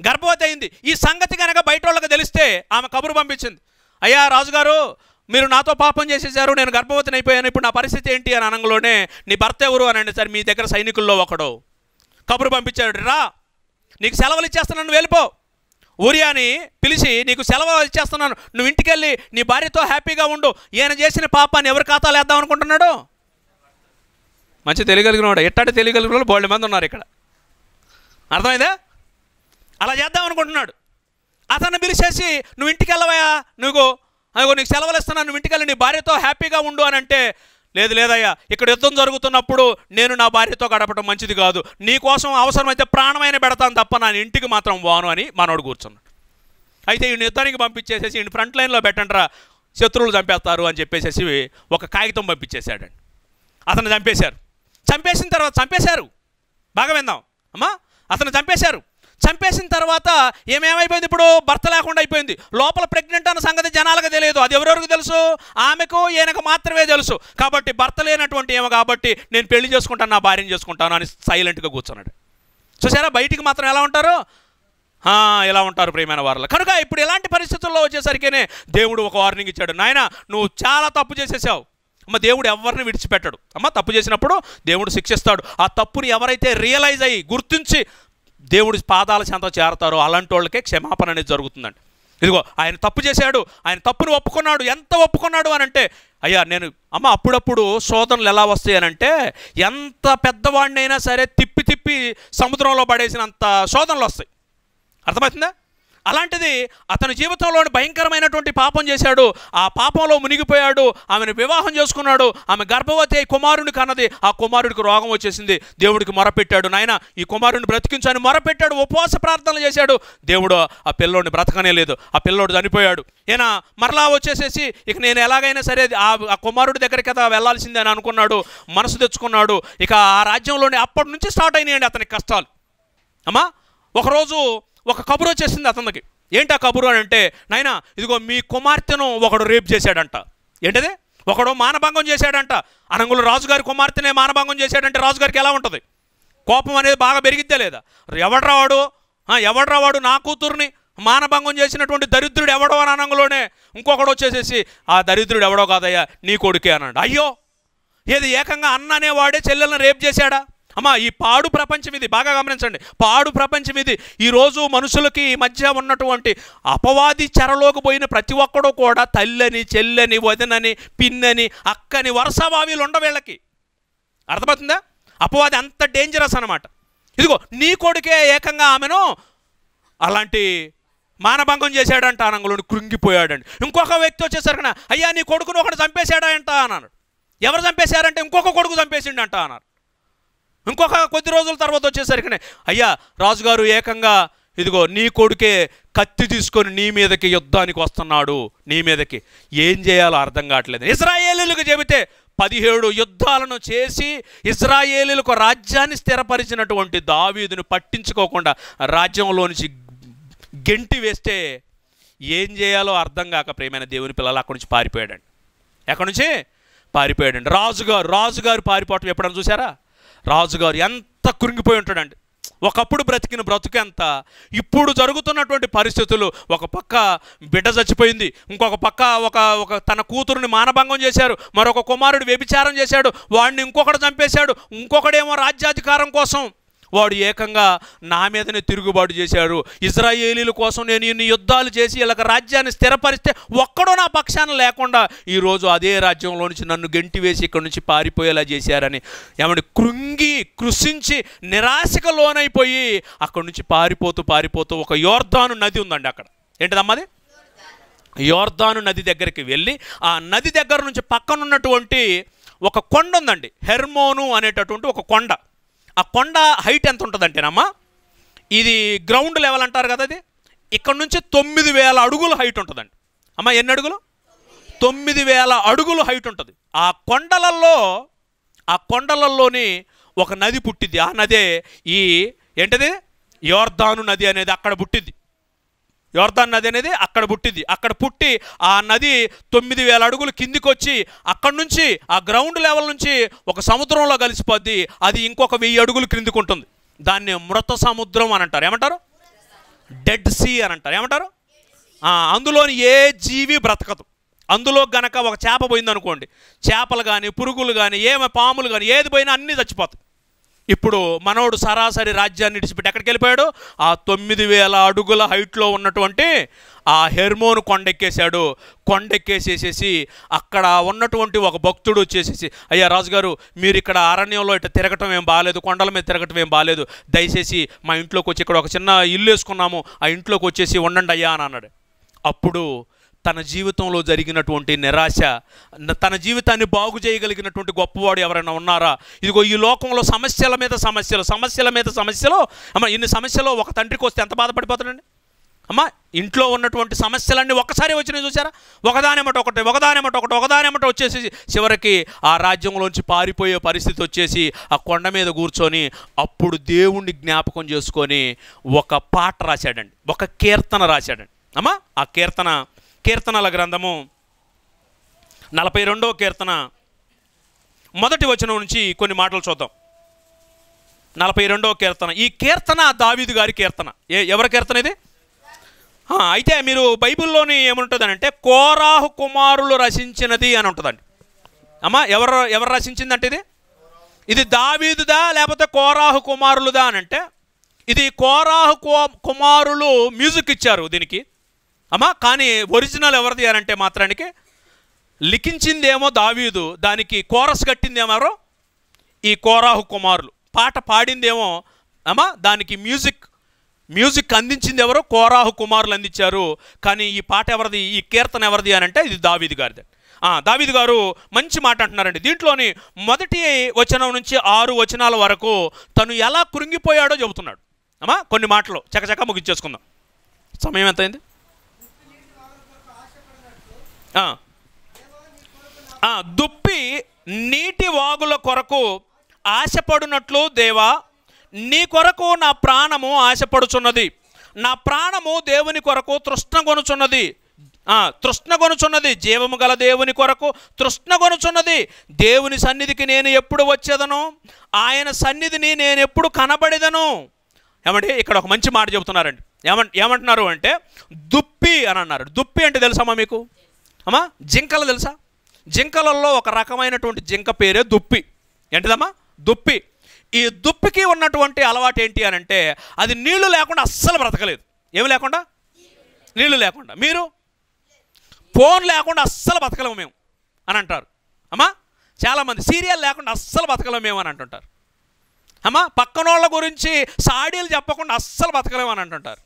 గర్భవతి అయింది. ఈ సంగతి కనుక బయట వాళ్ళకి తెలిస్తే ఆమె కబురు పంపించింది. అయ్యా రాజుగారు మీరు నాతో పాపం చేసేసారు నేను గర్భవతిని అయిపోయాను ఇప్పుడు నా పరిస్థితి ఏంటి అని అనగలోనే నీ భర్త ఎవరు? అని అంటే సరే మీ దగ్గర సైనికుల్లో ఒకడు. కబురు పంపించాడు రా నీకు సెలవులు ఇచ్చేస్తున్నాను వెళ్ళిపో. ఊరియాని పిలిచి నీకు సెలవు ఇచ్చేస్తున్నాను నువ్వు ఇంటికెళ్ళి నీ భార్యతో హ్యాపీగా ఉండు ఈయన చేసిన పాపాన్ని ఎవరి ఖాతాలు వేద్దాం అనుకుంటున్నాడు? మంచి తెలియగలిగినవాడు వాడు తెలియగలిగిన వాళ్ళు మంది ఉన్నారు ఇక్కడ. అర్థమైందా? అలా చేద్దాం అనుకుంటున్నాడు. అతన్ని పిలిచేసి నువ్వు ఇంటికి వెళ్ళవయా నువ్వు అదిగో నీకు సెలవులు ఇస్తున్నాను నువ్వు ఇంటికి నీ భార్యతో హ్యాపీగా ఉండు అని అంటే లేదు లేదయ్యా ఇక్కడ యుద్ధం జరుగుతున్నప్పుడు నేను నా భార్యతో గడపడం మంచిది కాదు. నీ కోసం అవసరమైతే ప్రాణమైన పెడతాను తప్ప నా ఇంటికి మాత్రం వాను అని మనోడు కూర్చున్నాడు. అయితే ఈ యుద్ధానికి పంపించేసేసి ఈ ఫ్రంట్ లైన్లో పెట్టండిరా శత్రువులు చంపేస్తారు అని చెప్పేసేసి ఒక కాగితం పంపించేశాడండి. అతను చంపేశారు. చంపేసిన తర్వాత చంపేశారు. బాగా విందాం అమ్మా అతను చంపేశారు. చంపేసిన తర్వాత ఏమేమైపోయింది ఇప్పుడు? భర్త లేకుండా అయిపోయింది. లోపల ప్రెగ్నెంట్ అన్న సంగతి జనాలకు తెలియదు. అది ఎవరెవరికి తెలుసు? ఆమెకు ఈయనకు మాత్రమే తెలుసు. కాబట్టి భర్త లేనటువంటి ఏమో కాబట్టి నేను పెళ్ళి చేసుకుంటాను నా భార్యను చేసుకుంటాను అని సైలెంట్గా కూర్చున్నాడు. చూసారా బయటికి మాత్రం ఎలా ఉంటారు? ఎలా ఇలా ఉంటారు ప్రియమైన వారిలో? కనుక ఇప్పుడు ఎలాంటి పరిస్థితుల్లో వచ్చేసరికినే దేవుడు ఒక వార్నింగ్ ఇచ్చాడు. నాయన నువ్వు చాలా తప్పు చేసేసావు. అమ్మ దేవుడు ఎవరిని విడిచిపెట్టడు. అమ్మ తప్పు చేసినప్పుడు దేవుడు శిక్షిస్తాడు. ఆ తప్పుని ఎవరైతే రియలైజ్ అయ్యి గుర్తించి దేవుడి పాదాల చెంత చేరతారో అలాంటి వాళ్ళకే క్షమాపణ అనేది జరుగుతుందండి. ఇదిగో ఆయన తప్పు చేశాడు ఆయన తప్పును ఒప్పుకున్నాడు ఎంత ఒప్పుకున్నాడు అని అంటే అయ్యా నేను అమ్మ అప్పుడప్పుడు శోధనలు ఎలా వస్తాయనంటే ఎంత పెద్దవాడినైనా సరే తిప్పి తిప్పి సముద్రంలో పడేసినంత శోధనలు వస్తాయి. అర్థమవుతుందా? అలాంటిది అతని జీవితంలోని భయంకరమైనటువంటి పాపం చేశాడు. ఆ పాపంలో మునిగిపోయాడు. ఆమెను వివాహం చేసుకున్నాడు. ఆమె గర్భవతి అయి కుమారుని కన్నది. ఆ కుమారుడికి రోగం వచ్చేసింది. దేవుడికి మొరపెట్టాడు. నాయన ఈ కుమారుడిని బ్రతికించని మొరపెట్టాడు. ఉపవాస ప్రార్థనలు చేశాడు. దేవుడు ఆ పిల్లోడిని బ్రతకనే లేదు. ఆ పిల్లోడు చనిపోయాడు. ఈయన మరలా వచ్చేసేసి ఇక నేను ఎలాగైనా సరే ఆ కుమారుడి దగ్గరికి కదా వెళ్ళాల్సిందే అని అనుకున్నాడు. మనసు తెచ్చుకున్నాడు. ఇక ఆ రాజ్యంలోని అప్పటి నుంచి స్టార్ట్ అయినాయండి అతనికి కష్టాలు. అమ్మా ఒకరోజు ఒక కబురు వచ్చేసింది అతనికి. ఏంటి ఆ కబురు అని అంటే నాయన ఇదిగో మీ కుమార్తెను ఒకడు రేప్ చేశాడంట. ఏంటది? ఒకడు మానభంగం చేశాడంట. అనంగులు రాజుగారి కుమార్తెనే మానభంగం చేశాడంటే రాజుగారికి ఎలా ఉంటుంది? కోపం అనేది బాగా పెరిగిద్దే లేదా? ఎవడరా వాడు? ఆ, వాడు? నా కూతుర్ని మానభంగం చేసినటువంటి దరిద్రుడు ఎవడో అని అనంగులోనే ఇంకొకడు వచ్చేసేసి ఆ దరిద్రుడు ఎవడో కాదయ్యా నీ కొడుకే అన్నాడు. అయ్యో! ఏది ఏకంగా అన్న అనేవాడే చెల్లెలను రేప్ చేశాడా? అమ్మా ఈ పాడు ప్రపంచం ఇది. బాగా గమనించండి. పాడు ప్రపంచం ఇది. ఈరోజు మనుషులకి ఈ మధ్య ఉన్నటువంటి అపవాది చెరలోకి పోయిన ప్రతి ఒక్కడు కూడా తల్లని చెల్లని వదినని పిన్నని అక్కని వరుసవావిలు ఉండ వీళ్ళకి. అర్థమవుతుందా? అపవాది అంత డేంజరస్ అనమాట ఇదిగో నీ కొడుకే ఏకంగా ఆమెను అలాంటి మానభంగం చేశాడంట అనంగులోని కృంగిపోయాడండి. ఇంకొక వ్యక్తి వచ్చేసరికి అయ్యా నీ కొడుకును ఒకడు చంపేశాడంట అన్నాడు. ఎవరు చంపేశారంటే ఇంకొక కొడుకు చంపేసిండంట అన్నారు. ఇంకొక కొద్ది రోజుల తర్వాత వచ్చేసరికి అయ్యా రాజుగారు ఏకంగా ఇదిగో నీ కొడుకే కత్తి తీసుకొని నీ మీదకి యుద్ధానికి వస్తున్నాడు నీ మీదకి. ఏం చేయాలో అర్థం కావట్లేదు. ఇజ్రాయేలీలకు చెబితే పదిహేడు యుద్ధాలను చేసి ఇజ్రాయేలీలకు రాజ్యాన్ని స్థిరపరిచినటువంటి దావీదును పట్టించుకోకుండా రాజ్యంలో నుంచి గెంటి వేస్తే ఏం చేయాలో అర్థం కాక ప్రేమైన దేవుని పిల్లలు అక్కడి నుంచి పారిపోయాడండి. ఎక్కడి నుంచి? పారిపోయాడండి. రాజుగారు రాజుగారు పారిపోవటం ఎప్పుడైనా చూసారా రాజుగారు ఎంత కృంగిపోయి ఉంటాడండి. ఒకప్పుడు బ్రతికిన బ్రతుకెంత ఇప్పుడు జరుగుతున్నటువంటి పరిస్థితులు ఒక పక్క బిడ్డ చచ్చిపోయింది ఇంకొక పక్క ఒక ఒక తన కూతురుని మానభంగం చేశారు మరొక కుమారుడు వ్యభిచారం చేశాడు వాడిని ఇంకొకడు చంపేశాడు ఇంకొకడేమో రాజ్యాధికారం కోసం వాడు ఏకంగా నా మీదనే తిరుగుబాటు చేశారు ఇజ్రాయేలీల కోసం నేను ఇన్ని యుద్ధాలు చేసి ఇలాగ రాజ్యాన్ని స్థిరపరిస్తే ఒక్కడో నా పక్షాన లేకుండా ఈరోజు అదే రాజ్యంలో నుంచి నన్ను గెంటి వేసి ఇక్కడి నుంచి పారిపోయేలా చేశారని ఏమంటే కృంగి కృషించి నిరాశకు లోనైపోయి అక్కడి నుంచి పారిపోతూ పారిపోతూ ఒక యోర్ధాను నది ఉందండి అక్కడ. ఏంటిదమ్మది యోర్ధాను నది దగ్గరికి వెళ్ళి ఆ నది దగ్గర నుంచి పక్కనున్నటువంటి ఒక కొండ ఉందండి. హెర్మోను అనేటటువంటి ఒక కొండ. ఆ కొండ హైట్ ఎంత ఉంటుందంటేనమ్మా ఇది గ్రౌండ్ లెవెల్ అంటారు కదా అది ఇక్కడ నుంచి తొమ్మిది వేల అడుగుల హైట్ ఉంటుందండి. అమ్మ ఎన్ని అడుగులు? తొమ్మిది వేల అడుగులు హైట్ ఉంటుంది. ఆ కొండలల్లో ఆ కొండలలోని ఒక నది పుట్టింది ఆ నదే ఈ ఏంటది? యోర్ధాను నది అనేది అక్కడ పుట్టింది యోర్దాన్ నది అనేది అక్కడ పుట్టింది. అక్కడ పుట్టి ఆ నది తొమ్మిది వేల అడుగులు కిందికి వచ్చి అక్కడి నుంచి ఆ గ్రౌండ్ లెవెల్ నుంచి ఒక సముద్రంలో కలిసిపోద్ది. అది ఇంకొక వెయ్యి అడుగులు క్రిందికి ఉంటుంది దాన్ని మృత సముద్రం అని అంటారు. ఏమంటారు? డెడ్ సీ అని అంటారు. ఏమంటారు? అందులోని ఏ జీవి బ్రతకదు. అందులో గనక ఒక చేప పోయిందనుకోండి. చేపలు కానీ పురుగులు కానీ ఏమి పాములు కానీ ఏది పోయినా అన్నీ చచ్చిపోతాయి. ఇప్పుడు మనోడు సరాసరి రాజ్యాన్ని విడిచిపెట్టి ఎక్కడికి వెళ్ళిపోయాడు? ఆ తొమ్మిది వేల అడుగుల హైట్లో ఉన్నటువంటి ఆ హెర్మోన్ కొండెక్కేశాడు. కొండెక్కేసేసేసి అక్కడ ఉన్నటువంటి ఒక భక్తుడు వచ్చేసేసి అయ్యా రాజుగారు మీరు ఇక్కడ అరణ్యంలో ఇట్లా తిరగటం ఏం బాగాలేదు కొండల మీద తిరగటం ఏం బాగాలేదు దయచేసి మా ఇంట్లోకి వచ్చి ఇక్కడ ఒక చిన్న ఇల్లు వేసుకున్నాము ఆ ఇంట్లోకి వచ్చేసి ఉండండి అయ్యా అని అన్నాడు. అప్పుడు తన జీవితంలో జరిగినటువంటి నిరాశ తన జీవితాన్ని బాగు చేయగలిగినటువంటి గొప్పవాడు ఎవరైనా ఉన్నారా? ఇదిగో ఈ లోకంలో సమస్యల మీద సమస్యలు సమస్యల మీద సమస్యలు. అమ్మ ఇన్ని సమస్యలు ఒక తండ్రికి వస్తే ఎంత బాధపడిపోతాడండి? అమ్మ ఇంట్లో ఉన్నటువంటి సమస్యలన్నీ ఒక్కసారి వచ్చినాయి చూసారా ఒకదానేమట ఒకటి ఒకదానేమట ఒకటి ఒకదానేమట వచ్చేసి చివరికి ఆ రాజ్యంలోంచి పారిపోయే పరిస్థితి వచ్చేసి ఆ కొండ మీద కూర్చొని అప్పుడు దేవుణ్ణి జ్ఞాపకం చేసుకొని ఒక పాట రాశాడండి. ఒక కీర్తన రాశాడండి. అమ్మా ఆ కీర్తన కీర్తనల గ్రంథము. నలభై రెండో కీర్తన. మొదటి వచనం నుంచి కొన్ని మాటలు చూద్దాం. నలభై రెండవ కీర్తన. ఈ కీర్తన దావీదు గారి కీర్తన. ఏ ఎవరి కీర్తన ఇది? అయితే మీరు బైబిల్లోని ఏముంటుందనంటే కోరాహు కుమారులు రచించినది అని ఉంటుందండి. అమ్మా ఎవరు ఎవరు రచించిందంటే ఇది? ఇది దావీదుదా లేకపోతే కోరాహు కుమారులుదా అని అంటే ఇది కోరాహు కో- కుమారులు మ్యూజిక్ ఇచ్చారు దీనికి. అమ్మా కానీ ఒరిజినల్ ఎవరిది అని అంటే మాత్రానికి లిఖించిందేమో దావీదు దానికి కోరస్ కట్టిందేమారో ఈ కోరాహు కుమారులు. పాట పాడిందేమో అమ్మా దానికి మ్యూజిక్ మ్యూజిక్ అందించింది ఎవరో కోరాహు కుమారులు అందించారు. కానీ ఈ పాట ఎవరిది ఈ కీర్తన ఎవరిది అని అంటే ఇది దావీదు గారిది. దావీది దావీదు గారు మంచి మాట అంటున్నారండి. దీంట్లోని మొదటి వచనం నుంచి ఆరు వచనాల వరకు తను ఎలా కృంగిపోయాడో చెబుతున్నాడు. అమ్మా కొన్ని మాటలు చకచక ముగించేసుకుందాం. సమయం ఎంత అయింది దుప్పి నీటి వాగుల కొరకు ఆశపడునట్లు దేవా నీ కొరకు నా ప్రాణము ఆశపడుచున్నది. నా ప్రాణము దేవుని కొరకు తృష్ణగొనుచున్నది తృష్ణ తృష్ణగొనుచున్నది జీవము గల దేవుని కొరకు తృష్ణగొనుచున్నది దేవుని సన్నిధికి నేను ఎప్పుడు వచ్చేదను? ఆయన సన్నిధిని నేను ఎప్పుడు కనబడేదను? ఏమంటే ఇక్కడ ఒక మంచి మాట చెబుతున్నారండి. ఏమంట ఏమంటున్నారు అంటే దుప్పి అని అన్నారు. దుప్పి అంటే తెలుసమ్మా మీకు? అమ్మా జింకలు తెలుసా? జింకలలో ఒక రకమైనటువంటి జింక పేరే దుప్పి. ఏంటిదమ్మా? దుప్పి. ఈ దుప్పికి ఉన్నటువంటి అలవాటు ఏంటి అని అంటే అది నీళ్ళు లేకుండా అస్సలు బ్రతకలేదు. ఏమి లేకుండా? నీళ్ళు లేకుండా. మీరు? ఫోన్ లేకుండా అస్సలు బతకలేము మేము అని అంటారు. అమ్మా చాలామంది సీరియల్ లేకుండా అస్సలు బతకలేము మేము అని అంటుంటారు. అమ్మా పక్కనోళ్ళ గురించి సాడీలు చెప్పకుండా అస్సలు బతకలేము అని అంటుంటారు.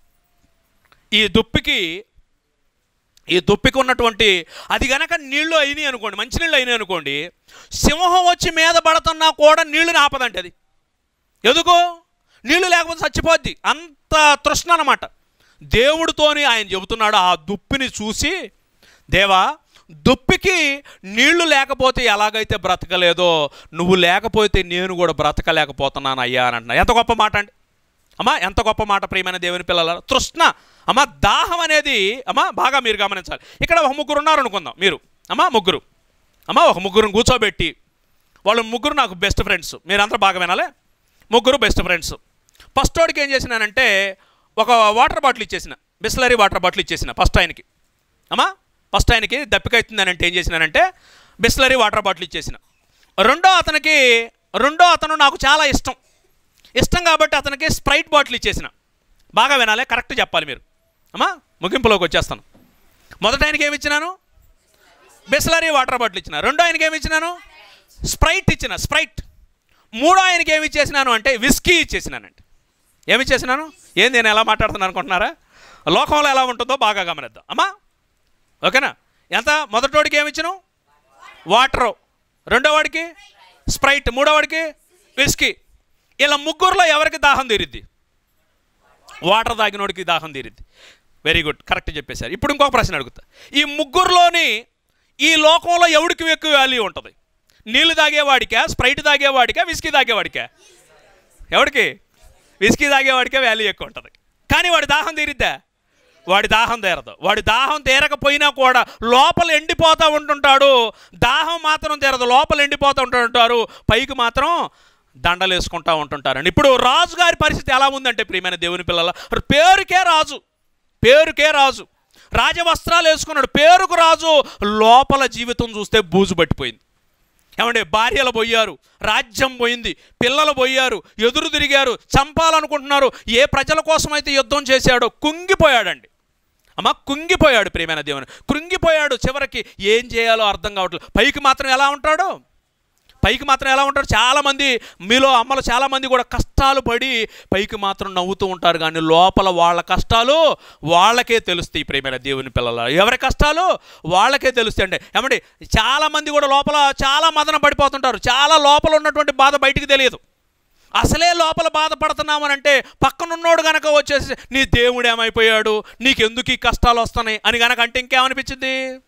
ఈ దుప్పికి ఈ దుప్పికి ఉన్నటువంటి అది గనక నీళ్ళు అయినాయి అనుకోండి మంచినీళ్ళు అయినాయి అనుకోండి సింహం వచ్చి మీద పడుతున్నా కూడా నీళ్ళు ఆపదండి అది. ఎందుకు? నీళ్ళు లేకపోతే చచ్చిపోద్ది. అంత తృష్ణ అనమాట దేవుడితోని ఆయన చెబుతున్నాడు ఆ దుప్పిని చూసి దేవా దుప్పికి నీళ్ళు లేకపోతే ఎలాగైతే బ్రతకలేదో నువ్వు లేకపోతే నేను కూడా బ్రతకలేకపోతున్నాను అయ్యా అని అంటున్నా. ఎంత గొప్ప మాట అండి అమ్మా ఎంత గొప్ప మాట ప్రియమైన దేవుని పిల్లల తృష్ణ. అమ్మా దాహం అనేది అమ్మా బాగా మీరు గమనించాలి. ఇక్కడ ఒక ముగ్గురు ఉన్నారు అనుకుందాం మీరు. అమ్మా ముగ్గురు. అమ్మా ఒక ముగ్గురుని కూర్చోబెట్టి వాళ్ళు ముగ్గురు నాకు బెస్ట్ ఫ్రెండ్స్ మీరందరూ బాగా వినాలే? ముగ్గురు బెస్ట్ ఫ్రెండ్స్ ఫస్ట్ వాడికి ఏం చేసినానంటే ఒక వాటర్ బాటిల్ ఇచ్చేసిన బిస్లరీ వాటర్ బాటిల్ ఇచ్చేసిన ఫస్ట్ ఆయనకి. అమ్మా ఫస్ట్ ఆయనకి దప్పిక అంటే ఏం చేసినానంటే బిస్లరీ వాటర్ బాటిల్ ఇచ్చేసిన. రెండో అతనికి రెండో అతను నాకు చాలా ఇష్టం. ఇష్టం కాబట్టి అతనికి స్ప్రైట్ బాటిల్ ఇచ్చేసిన. బాగా వినాలి? కరెక్ట్ చెప్పాలి మీరు. అమ్మా ముగింపులోకి వచ్చేస్తాను. మొదట ఆయనకి ఏమి ఇచ్చినాను? బిస్లరీ వాటర్ బాటిల్ ఇచ్చిన. రెండో ఆయనకి ఏమి ఇచ్చినాను? స్ప్రైట్ ఇచ్చిన స్ప్రైట్. మూడో ఆయనకి ఏమి ఇచ్చేసినాను అంటే విస్కీ ఇచ్చేసినానంటే ఏమి ఇచ్చేసినాను? ఏం నేను ఎలా మాట్లాడుతున్నాను అనుకుంటున్నారా? లోకంలో ఎలా ఉంటుందో బాగా గమనిద్దాం. అమ్మా ఓకేనా? ఎంత? మొదటోడికి ఏమి ఇచ్చినావు? వాటరు. రెండోవాడికి స్ప్రైట్. మూడోవాడికి విస్కీ. ఇలా ముగ్గురులో ఎవరికి దాహం తీరిద్ది? వాటర్ తాగినోడికి దాహం తీరిద్ది. వెరీ గుడ్ కరెక్ట్ చెప్పేశారు. ఇప్పుడు ఇంకొక ప్రశ్న అడుగుతా. ఈ ముగ్గురులోని ఈ లోకంలో ఎవడికి ఎక్కువ వాల్యూ ఉంటుంది? నీళ్ళు తాగేవాడికా స్ప్రైట్ తాగేవాడికా విస్కీ తాగేవాడికా? ఎవడికి? విస్కీ తాగేవాడికే వాల్యూ ఎక్కువ ఉంటుంది. కానీ వాడి దాహం తీరిద్దా? వాడి దాహం తీరదు. వాడి దాహం తీరకపోయినా కూడా లోపల ఎండిపోతూ ఉంటుంటాడు. దాహం మాత్రం తీరదు. లోపల ఎండిపోతూ ఉంటుంటారు. పైకి మాత్రం దండలు వేసుకుంటూ ఉంటుంటారండి ఇప్పుడు రాజుగారి పరిస్థితి ఎలా ఉందంటే ప్రియమైన దేవుని పిల్లల పేరుకే రాజు. పేరుకే రాజు. రాజవస్త్రాలు వేసుకున్నాడు. పేరుకు రాజు లోపల జీవితం చూస్తే బూజు పట్టిపోయింది. ఏమంటే భార్యలు పోయారు రాజ్యం పోయింది పిల్లలు పోయారు ఎదురు తిరిగారు చంపాలనుకుంటున్నారు. ఏ ప్రజల కోసమైతే యుద్ధం చేశాడో కుంగిపోయాడండి. అమ్మ కుంగిపోయాడు ప్రియమైన దేవుని. కృంగిపోయాడు చివరికి ఏం చేయాలో అర్థం కావట్లేదు. పైకి మాత్రం ఎలా ఉంటాడో? పైకి మాత్రం ఎలా ఉంటారు? చాలామంది మీలో అమ్మలు చాలామంది కూడా కష్టాలు పడి పైకి మాత్రం నవ్వుతూ ఉంటారు. కానీ లోపల వాళ్ళ కష్టాలు వాళ్ళకే తెలుస్తాయి ప్రేమైన దేవుని పిల్లల. ఎవరి కష్టాలు? వాళ్ళకే తెలుస్తాయండి ఏమండి? చాలామంది కూడా లోపల చాలా మదన పడిపోతుంటారు. చాలా లోపల ఉన్నటువంటి బాధ బయటికి తెలియదు. అసలే లోపల బాధపడుతున్నామని అంటే పక్కనున్నోడు గనక వచ్చేసి నీ దేవుడు ఏమైపోయాడు? నీకెందుకు ఈ కష్టాలు వస్తున్నాయి? అని గనక అంటే ఇంకేమనిపించింది?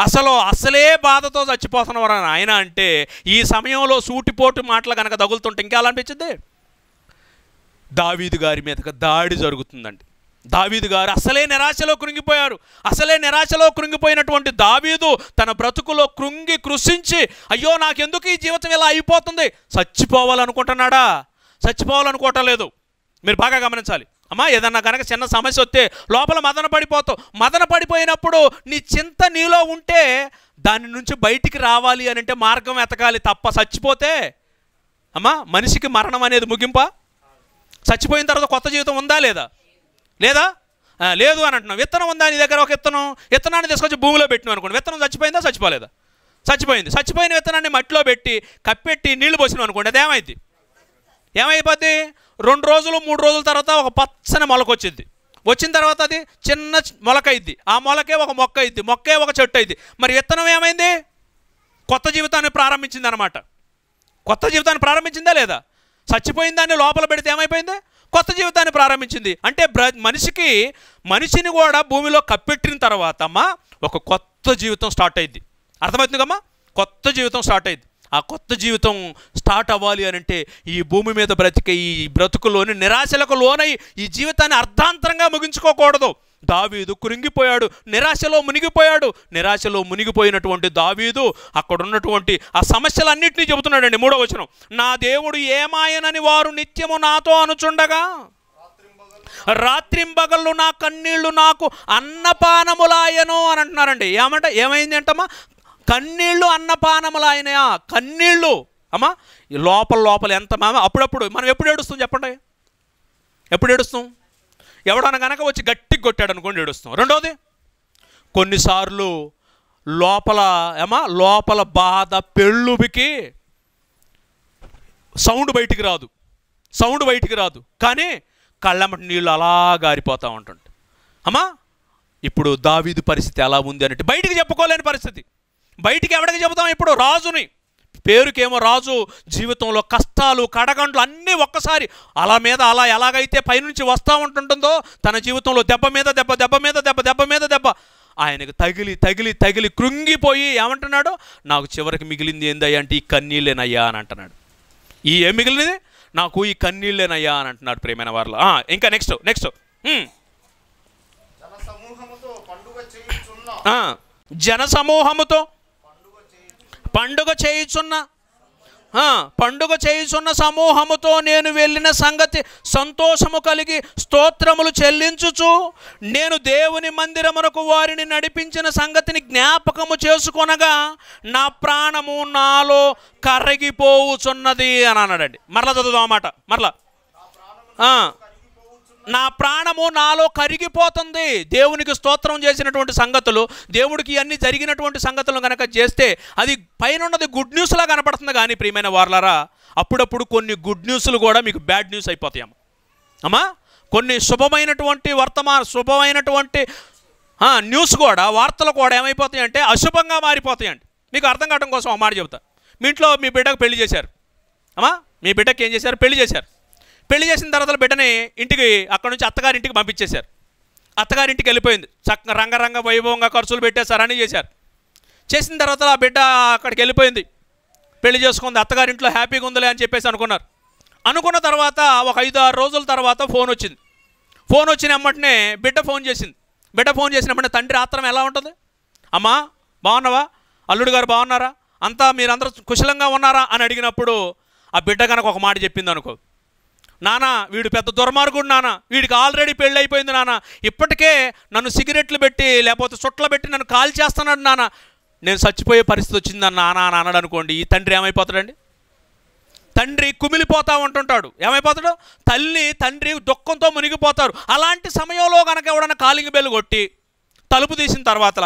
అసలు అసలే బాధతో చచ్చిపోతున్నవారు అని ఆయన అంటే ఈ సమయంలో సూటిపోటు మాటలు కనుక తగులుతుంటే ఇంకా ఎలా అనిపించింది దావీదు గారి మీదకి దాడి జరుగుతుందండి. దావీదు గారు అసలే నిరాశలో కృంగిపోయారు. అసలే నిరాశలో కృంగిపోయినటువంటి దావీదు తన బ్రతుకులో కృంగి కృషించి అయ్యో నాకెందుకు ఈ జీవితం ఇలా అయిపోతుంది? చచ్చిపోవాలనుకుంటున్నాడా? చచ్చిపోవాలనుకోవటం లేదు. మీరు బాగా గమనించాలి. అమ్మా ఏదన్నా కనుక చిన్న సమస్య వస్తే లోపల మదన పడిపోతావు. మదన పడిపోయినప్పుడు నీ చింత నీలో ఉంటే దాని నుంచి బయటికి రావాలి అని అంటే మార్గం ఎతకాలి తప్ప చచ్చిపోతే అమ్మా మనిషికి మరణం అనేది ముగింపా? చచ్చిపోయిన తర్వాత కొత్త జీవితం ఉందా లేదా? లేదా? లేదు అని అంటున్నాం విత్తనం ఉందా నీ దగ్గర? ఒక విత్తనం. విత్తనాన్ని తీసుకొచ్చి భూమిలో పెట్టినాం అనుకోండి. విత్తనం చచ్చిపోయిందా చచ్చిపోలేదా? చచ్చిపోయింది. చచ్చిపోయిన విత్తనాన్ని మట్టిలో పెట్టి కప్పెట్టి నీళ్ళు పోసినాం అనుకోండి. అది ఏమైంది ఏమైపోద్ది? రెండు రోజులు మూడు రోజుల తర్వాత ఒక పచ్చని మొలక వచ్చింది. వచ్చిన తర్వాత అది చిన్న చ- మొలక అయింది. ఆ మొలకే ఒక మొక్క అయింది. మొక్కే ఒక చెట్టు అయింది. మరి విత్తనం ఏమైంది? కొత్త జీవితాన్ని ప్రారంభించింది అనమాట కొత్త జీవితాన్ని ప్రారంభించిందా లేదా? చచ్చిపోయిన దాన్ని లోపల పెడితే ఏమైపోయింది? కొత్త జీవితాన్ని ప్రారంభించింది. అంటే బ్ర మనిషికి మనిషిని కూడా భూమిలో కప్పెట్టిన తర్వాత అమ్మా ఒక కొత్త జీవితం స్టార్ట్ అయింది. అర్థమవుతుంది కమ్మా కొత్త జీవితం స్టార్ట్ అయింది. ఆ కొత్త జీవితం స్టార్ట్ అవ్వాలి అని అంటే ఈ భూమి మీద బ్రతికే ఈ బ్రతుకులోని నిరాశలకు లోనై ఈ జీవితాన్ని అర్ధాంతరంగా ముగించుకోకూడదు. దావీదు కురింగిపోయాడు నిరాశలో మునిగిపోయాడు. నిరాశలో మునిగిపోయినటువంటి దావీదు అక్కడ ఉన్నటువంటి ఆ సమస్యలన్నింటినీ చెబుతున్నాడండి మూడో వచనం. నా దేవుడు ఏమాయనని వారు నిత్యము నాతో అనుచుండగా రాత్రింబగళ్ళు నా కన్నీళ్ళు నాకు అన్నపానములాయను అని అంటున్నారండి. ఏమంట ఏమైంది అంటమ్మా? కన్నీళ్ళు అన్నపానములు ఆయన కన్నీళ్ళు. అమ్మా ఈ లోపల లోపల ఎంత మామ? అప్పుడప్పుడు మనం ఎప్పుడు ఏడుస్తాం చెప్పండి? ఎప్పుడు ఏడుస్తాం? ఎవడన్నా కనుక వచ్చి గట్టి కొట్టాడు అనుకోండి ఏడుస్తాం. రెండోది కొన్నిసార్లు లోపల ఏమా లోపల బాధ పెళ్ళుబికి సౌండ్ బయటికి రాదు. సౌండ్ బయటికి రాదు. కానీ కళ్ళమటి నీళ్ళు అలా గారిపోతూ ఉంటుంది అమ్మా ఇప్పుడు దావీదు పరిస్థితి ఎలా ఉంది అన్నట్టు బయటికి చెప్పుకోలేని పరిస్థితి. బయటికి ఎవడికి చెబుతాం ఇప్పుడు? రాజుని. పేరుకేమో రాజు జీవితంలో కష్టాలు కడగండ్లు అన్నీ ఒక్కసారి అలా మీద అలా ఎలాగైతే పైనుంచి వస్తూ ఉంటుంటుందో తన జీవితంలో దెబ్బ మీద దెబ్బ దెబ్బ మీద దెబ్బ దెబ్బ మీద దెబ్బ ఆయనకు తగిలి తగిలి తగిలి కృంగిపోయి ఏమంటున్నాడు? నాకు చివరికి మిగిలింది ఏందయ్యా అంటే ఈ కన్నీళ్ళేనయ్యా అని అంటున్నాడు. ఈ ఏం మిగిలినది నాకు ఈ కన్నీళ్ళేనయ్యా అని అంటున్నాడు ప్రేమైన వారిలో. ఇంకా నెక్స్ట్ నెక్స్ట్ ఉమ్, జన సమూహముతో పండుగ చేయుచున్న ఆ, జన సమూహముతో పండుగ చేయుచు పండుగ చేయుచున్న పండుగ చేయుచున్న సమూహముతో నేను వెళ్ళిన సంగతి సంతోషము కలిగి స్తోత్రములు చెల్లించుచు నేను దేవుని మందిరమునకు వారిని నడిపించిన సంగతిని జ్ఞాపకము చేసుకొనగా నా ప్రాణము నాలో కరిగిపోవుచున్నది అని అన్నాడండి. మరలా చదువుదాం అన్నమాట మరలా. నా ప్రాణము నాలో కరిగిపోతుంది. దేవునికి స్తోత్రం చేసినటువంటి సంగతులు దేవుడికి అన్ని జరిగినటువంటి సంగతులు కనుక చేస్తే అది పైన ఉన్నది గుడ్ న్యూస్లా కనపడుతుంది కానీ ప్రియమైన వార్లరా అప్పుడప్పుడు కొన్ని గుడ్ న్యూస్లు కూడా మీకు బ్యాడ్ న్యూస్ అయిపోతాయమ్మ అమ్మా. కొన్ని శుభమైనటువంటి వర్తమాన శుభమైనటువంటి న్యూస్ కూడా వార్తలు కూడా ఏమైపోతాయంటే అశుభంగా మారిపోతాయండి మీకు అర్థం కావడం కోసం ఒక మాట చెబుతా. మీ ఇంట్లో మీ బిడ్డకు పెళ్ళి చేశారు. అమ్మా మీ బిడ్డకి ఏం చేశారు? పెళ్ళి చేశారు. పెళ్ళి చేసిన తర్వాత బిడ్డని ఇంటికి అక్కడ నుంచి అత్తగారింటికి పంపించేశారు. అత్తగారింటికి వెళ్ళిపోయింది. చక్కగా రంగరంగ వైభవంగా ఖర్చులు పెట్టేశారు అని చేశారు. చేసిన తర్వాత ఆ బిడ్డ అక్కడికి వెళ్ళిపోయింది. పెళ్ళి చేసుకుంది. అత్తగారింట్లో హ్యాపీగా ఉందిలే అని చెప్పేసి అనుకున్నారు. అనుకున్న తర్వాత ఒక ఐదు ఆరు రోజుల తర్వాత ఫోన్ వచ్చింది. ఫోన్ వచ్చిన వెంటనే బిడ్డ ఫోన్ చేసింది. బిడ్డ ఫోన్ చేసినప్పుడు తండ్రి ఆత్రం ఎలా ఉంటుంది? అమ్మా బాగున్నావా? అల్లుడు గారు బాగున్నారా? అంతా మీరందరూ కుశలంగా ఉన్నారా? అని అడిగినప్పుడు ఆ బిడ్డ కనుక ఒక మాట చెప్పింది అనుకో నానా వీడు పెద్ద దుర్మార్గుడు నాన్న వీడికి ఆల్రెడీ పెళ్ళి అయిపోయింది నాన్న ఇప్పటికే నన్ను సిగరెట్లు పెట్టి లేకపోతే చుట్టలు పెట్టి నన్ను కాల్ చేస్తున్నాడు నాన్న నేను చచ్చిపోయే పరిస్థితి వచ్చిందని నాన్న అని అన్నాడు అనుకోండి ఈ తండ్రి ఏమైపోతాడండి? తండ్రి కుమిలిపోతా ఉంటుంటాడు. ఏమైపోతాడు? తల్లి తండ్రి దుఃఖంతో మునిగిపోతారు. అలాంటి సమయంలో కనుక ఎవడన్నా కాలింగ్ బెల్ కొట్టి తలుపు తీసిన తర్వాత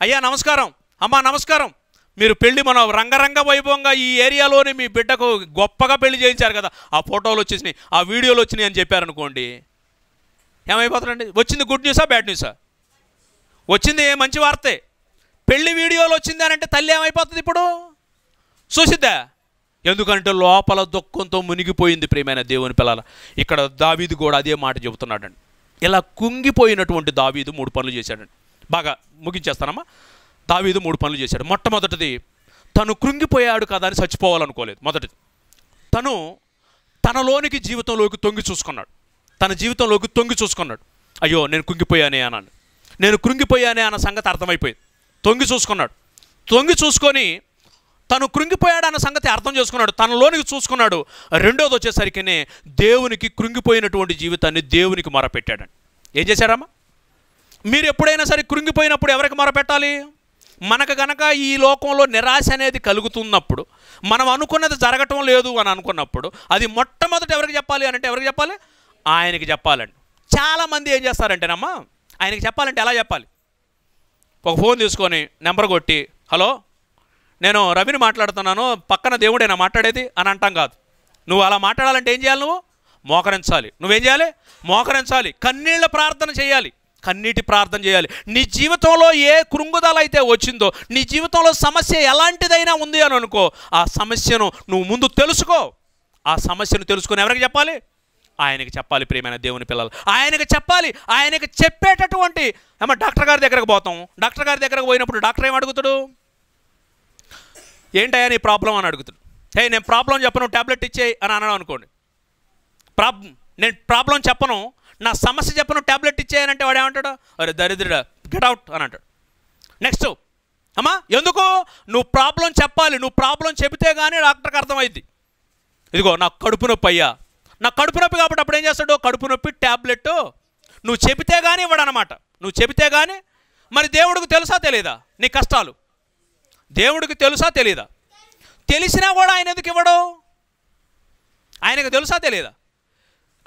అయ్యా నమస్కారం. అమ్మా నమస్కారం. మీరు పెళ్ళి మనం రంగరంగ వైభవంగా ఈ ఏరియాలోనే మీ బిడ్డకు గొప్పగా పెళ్ళి చేయించారు కదా. ఆ ఫోటోలు వచ్చేసినాయి ఆ వీడియోలు వచ్చినాయి అని చెప్పారనుకోండి. ఏమైపోతారండి? వచ్చింది గుడ్ న్యూసా బ్యాడ్ న్యూసా వచ్చింది మంచి వార్తే? పెళ్ళి వీడియోలు వచ్చింది అని అంటే తల్లి ఏమైపోతుంది ఇప్పుడు? చూసిద్దా? ఎందుకంటే లోపల దుఃఖంతో మునిగిపోయింది ప్రియమైన దేవుని పిల్లల. ఇక్కడ దావీదు కూడా అదే మాట చెబుతున్నాడండి. ఇలా కుంగిపోయినటువంటి దావీదు మూడు పనులు చేశాడండి. బాగా ముగించేస్తానమ్మా. దావీదు మూడు పనులు చేశాడు. మొట్టమొదటిది తను కృంగిపోయాడు కదా అని చచ్చిపోవాలనుకోలేదు. మొదటిది తను తనలోనికి జీవితంలోకి తొంగి చూసుకున్నాడు. తన జీవితంలోకి తొంగి చూసుకున్నాడు. అయ్యో నేను కుంగిపోయానే అన్నాడు. నేను కృంగిపోయానే అన్న సంగతి అర్థమైపోయింది. తొంగి చూసుకున్నాడు. తొంగి చూసుకొని తను కృంగిపోయాడు అన్న సంగతి అర్థం చేసుకున్నాడు. తనలోనికి చూసుకున్నాడు. రెండోది వచ్చేసరికినే దేవునికి కృంగిపోయినటువంటి జీవితాన్ని దేవునికి మొరపెట్టాడండి. ఏం చేశాడమ్మా మీరు ఎప్పుడైనా సరే కృంగిపోయినప్పుడు ఎవరికి మొరపెట్టాలి? మనకు గనక ఈ లోకంలో నిరాశ అనేది కలుగుతున్నప్పుడు మనం అనుకున్నది జరగటం లేదు అని అనుకున్నప్పుడు అది మొట్టమొదట ఎవరికి చెప్పాలి అని అంటే ఎవరికి చెప్పాలి? ఆయనకి చెప్పాలండి. చాలామంది ఏం చేస్తారంటేనమ్మా ఆయనకి చెప్పాలంటే ఎలా చెప్పాలి? ఒక ఫోన్ తీసుకొని నెంబర్ కొట్టి హలో నేను రవిని మాట్లాడుతున్నాను పక్కన దేవుడేనా మాట్లాడేది? అని అంటాం కాదు. నువ్వు అలా మాట్లాడాలంటే ఏం చేయాలి నువ్వు? మోకరించాలి. నువ్వేం చేయాలి? మోకరించాలి. కన్నీళ్ళ ప్రార్థన చేయాలి. కన్నీటి ప్రార్థన చేయాలి. నీ జీవితంలో ఏ కృంగుదల అయితే వచ్చిందో నీ జీవితంలో సమస్య ఎలాంటిదైనా ఉంది అని అనుకో ఆ సమస్యను నువ్వు ముందు తెలుసుకో. ఆ సమస్యను తెలుసుకొని ఎవరికి చెప్పాలి? ఆయనకి చెప్పాలి ప్రియమైన దేవుని పిల్లలు. ఆయనకి చెప్పాలి. ఆయనకి చెప్పేటటువంటి ఏమో డాక్టర్ గారి దగ్గరకు పోతాం. డాక్టర్ గారి దగ్గరకు పోయినప్పుడు డాక్టర్ ఏం అడుగుతాడు? ఏంటయ్యా నీ ప్రాబ్లం అని అడుగుతాడు. హే నేను ప్రాబ్లం చెప్పను ట్యాబ్లెట్ ఇచ్చేయి అని అన్నాడు అనుకోండి. ప్రాబ్ నేను ప్రాబ్లం చెప్పను నా సమస్య చెప్పను ట్యాబ్లెట్ ఇచ్చేయనంటే వాడు ఏమంటాడు? అరే దరిద్రుడా గెట్ అవుట్ అని అంటాడు. నెక్స్ట్ అమ్మా ఎందుకు? నువ్వు ప్రాబ్లం చెప్పాలి నువ్వు ప్రాబ్లం చెబితే కానీ డాక్టర్కి అర్థమైంది ఇదిగో నాకు కడుపు నొప్పి అయ్యా. నా కడుపు నొప్పి కాబట్టి అప్పుడు ఏం చేస్తాడు? కడుపు నొప్పి ట్యాబ్లెట్ నువ్వు చెబితే కానీ ఇవ్వడు అనమాట నువ్వు చెబితే కానీ మరి దేవుడికి తెలుసా తెలియదా నీ కష్టాలు. దేవుడికి తెలుసా తెలియదా తెలిసినా కూడా ఆయన ఎందుకు ఇవ్వడు? ఆయనకు తెలుసా తెలియదా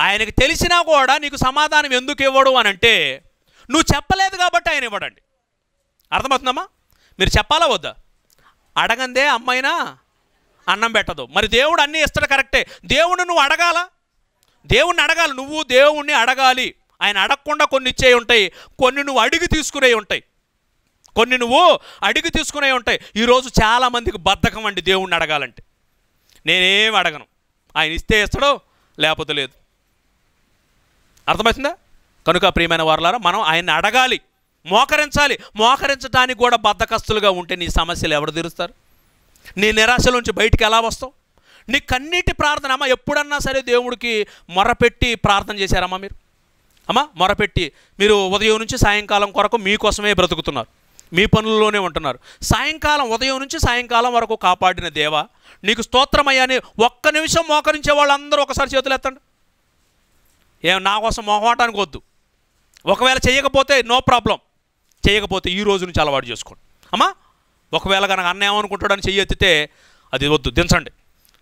ఆయనకు తెలిసినా కూడా నీకు సమాధానం ఎందుకు ఇవ్వడు అని అంటే నువ్వు చెప్పలేదు కాబట్టి ఆయన ఇవ్వడండి. అర్థమవుతుందమ్మా? మీరు చెప్పాలా వద్దా? అడగందే అమ్మైనా అన్నం పెట్టదు. మరి దేవుడు అన్నీ ఇస్తాడు కరెక్టే. దేవుడు నువ్వు అడగాల? దేవుణ్ణి అడగాలి. నువ్వు దేవుణ్ణి అడగాలి. ఆయన అడగకుండా కొన్ని ఇచ్చేవి ఉంటాయి. కొన్ని నువ్వు అడిగి తీసుకునే ఉంటాయి. కొన్ని నువ్వు అడిగి తీసుకునేవి ఉంటాయి. ఈరోజు చాలామందికి బద్ధకం అండి దేవుణ్ణి అడగాలంటే. నేనేం అడగను. ఆయన ఇస్తే ఇస్తాడో లేకపోతే లేదు. అర్థమవుతుందా? కనుక ప్రియమైన వారులారా మనం ఆయన్ని అడగాలి మోకరించాలి. మోకరించడానికి కూడా బద్ధకస్తులుగా ఉంటే నీ సమస్యలు ఎవరు తీరుస్తారు? నీ నిరాశలోంచి బయటికి ఎలా వస్తావు? నీ కన్నీటి ప్రార్థన అమ్మ ఎప్పుడన్నా సరే దేవుడికి మొరపెట్టి ప్రార్థన చేశారమ్మా మీరు? అమ్మా మొరపెట్టి. మీరు ఉదయం నుంచి సాయంకాలం కొరకు మీకోసమే బ్రతుకుతున్నారు. మీ పనుల్లోనే ఉంటున్నారు. సాయంకాలం ఉదయం నుంచి సాయంకాలం వరకు కాపాడిన దేవా నీకు స్తోత్రమయ్యా అని ఒక్క నిమిషం మోకరించే వాళ్ళందరూ ఒకసారి చేతులు ఎత్తండి. ఏం నా కోసం మొహమాటానికి వద్దు. ఒకవేళ చేయకపోతే నో ప్రాబ్లం. చేయకపోతే ఈ రోజు నుంచి అలవాటు చేసుకోండి. అమ్మా ఒకవేళ కనుక అన్న ఏమనుకుంటాడని చెయ్యి ఎత్తితే అది వద్దు దించండి.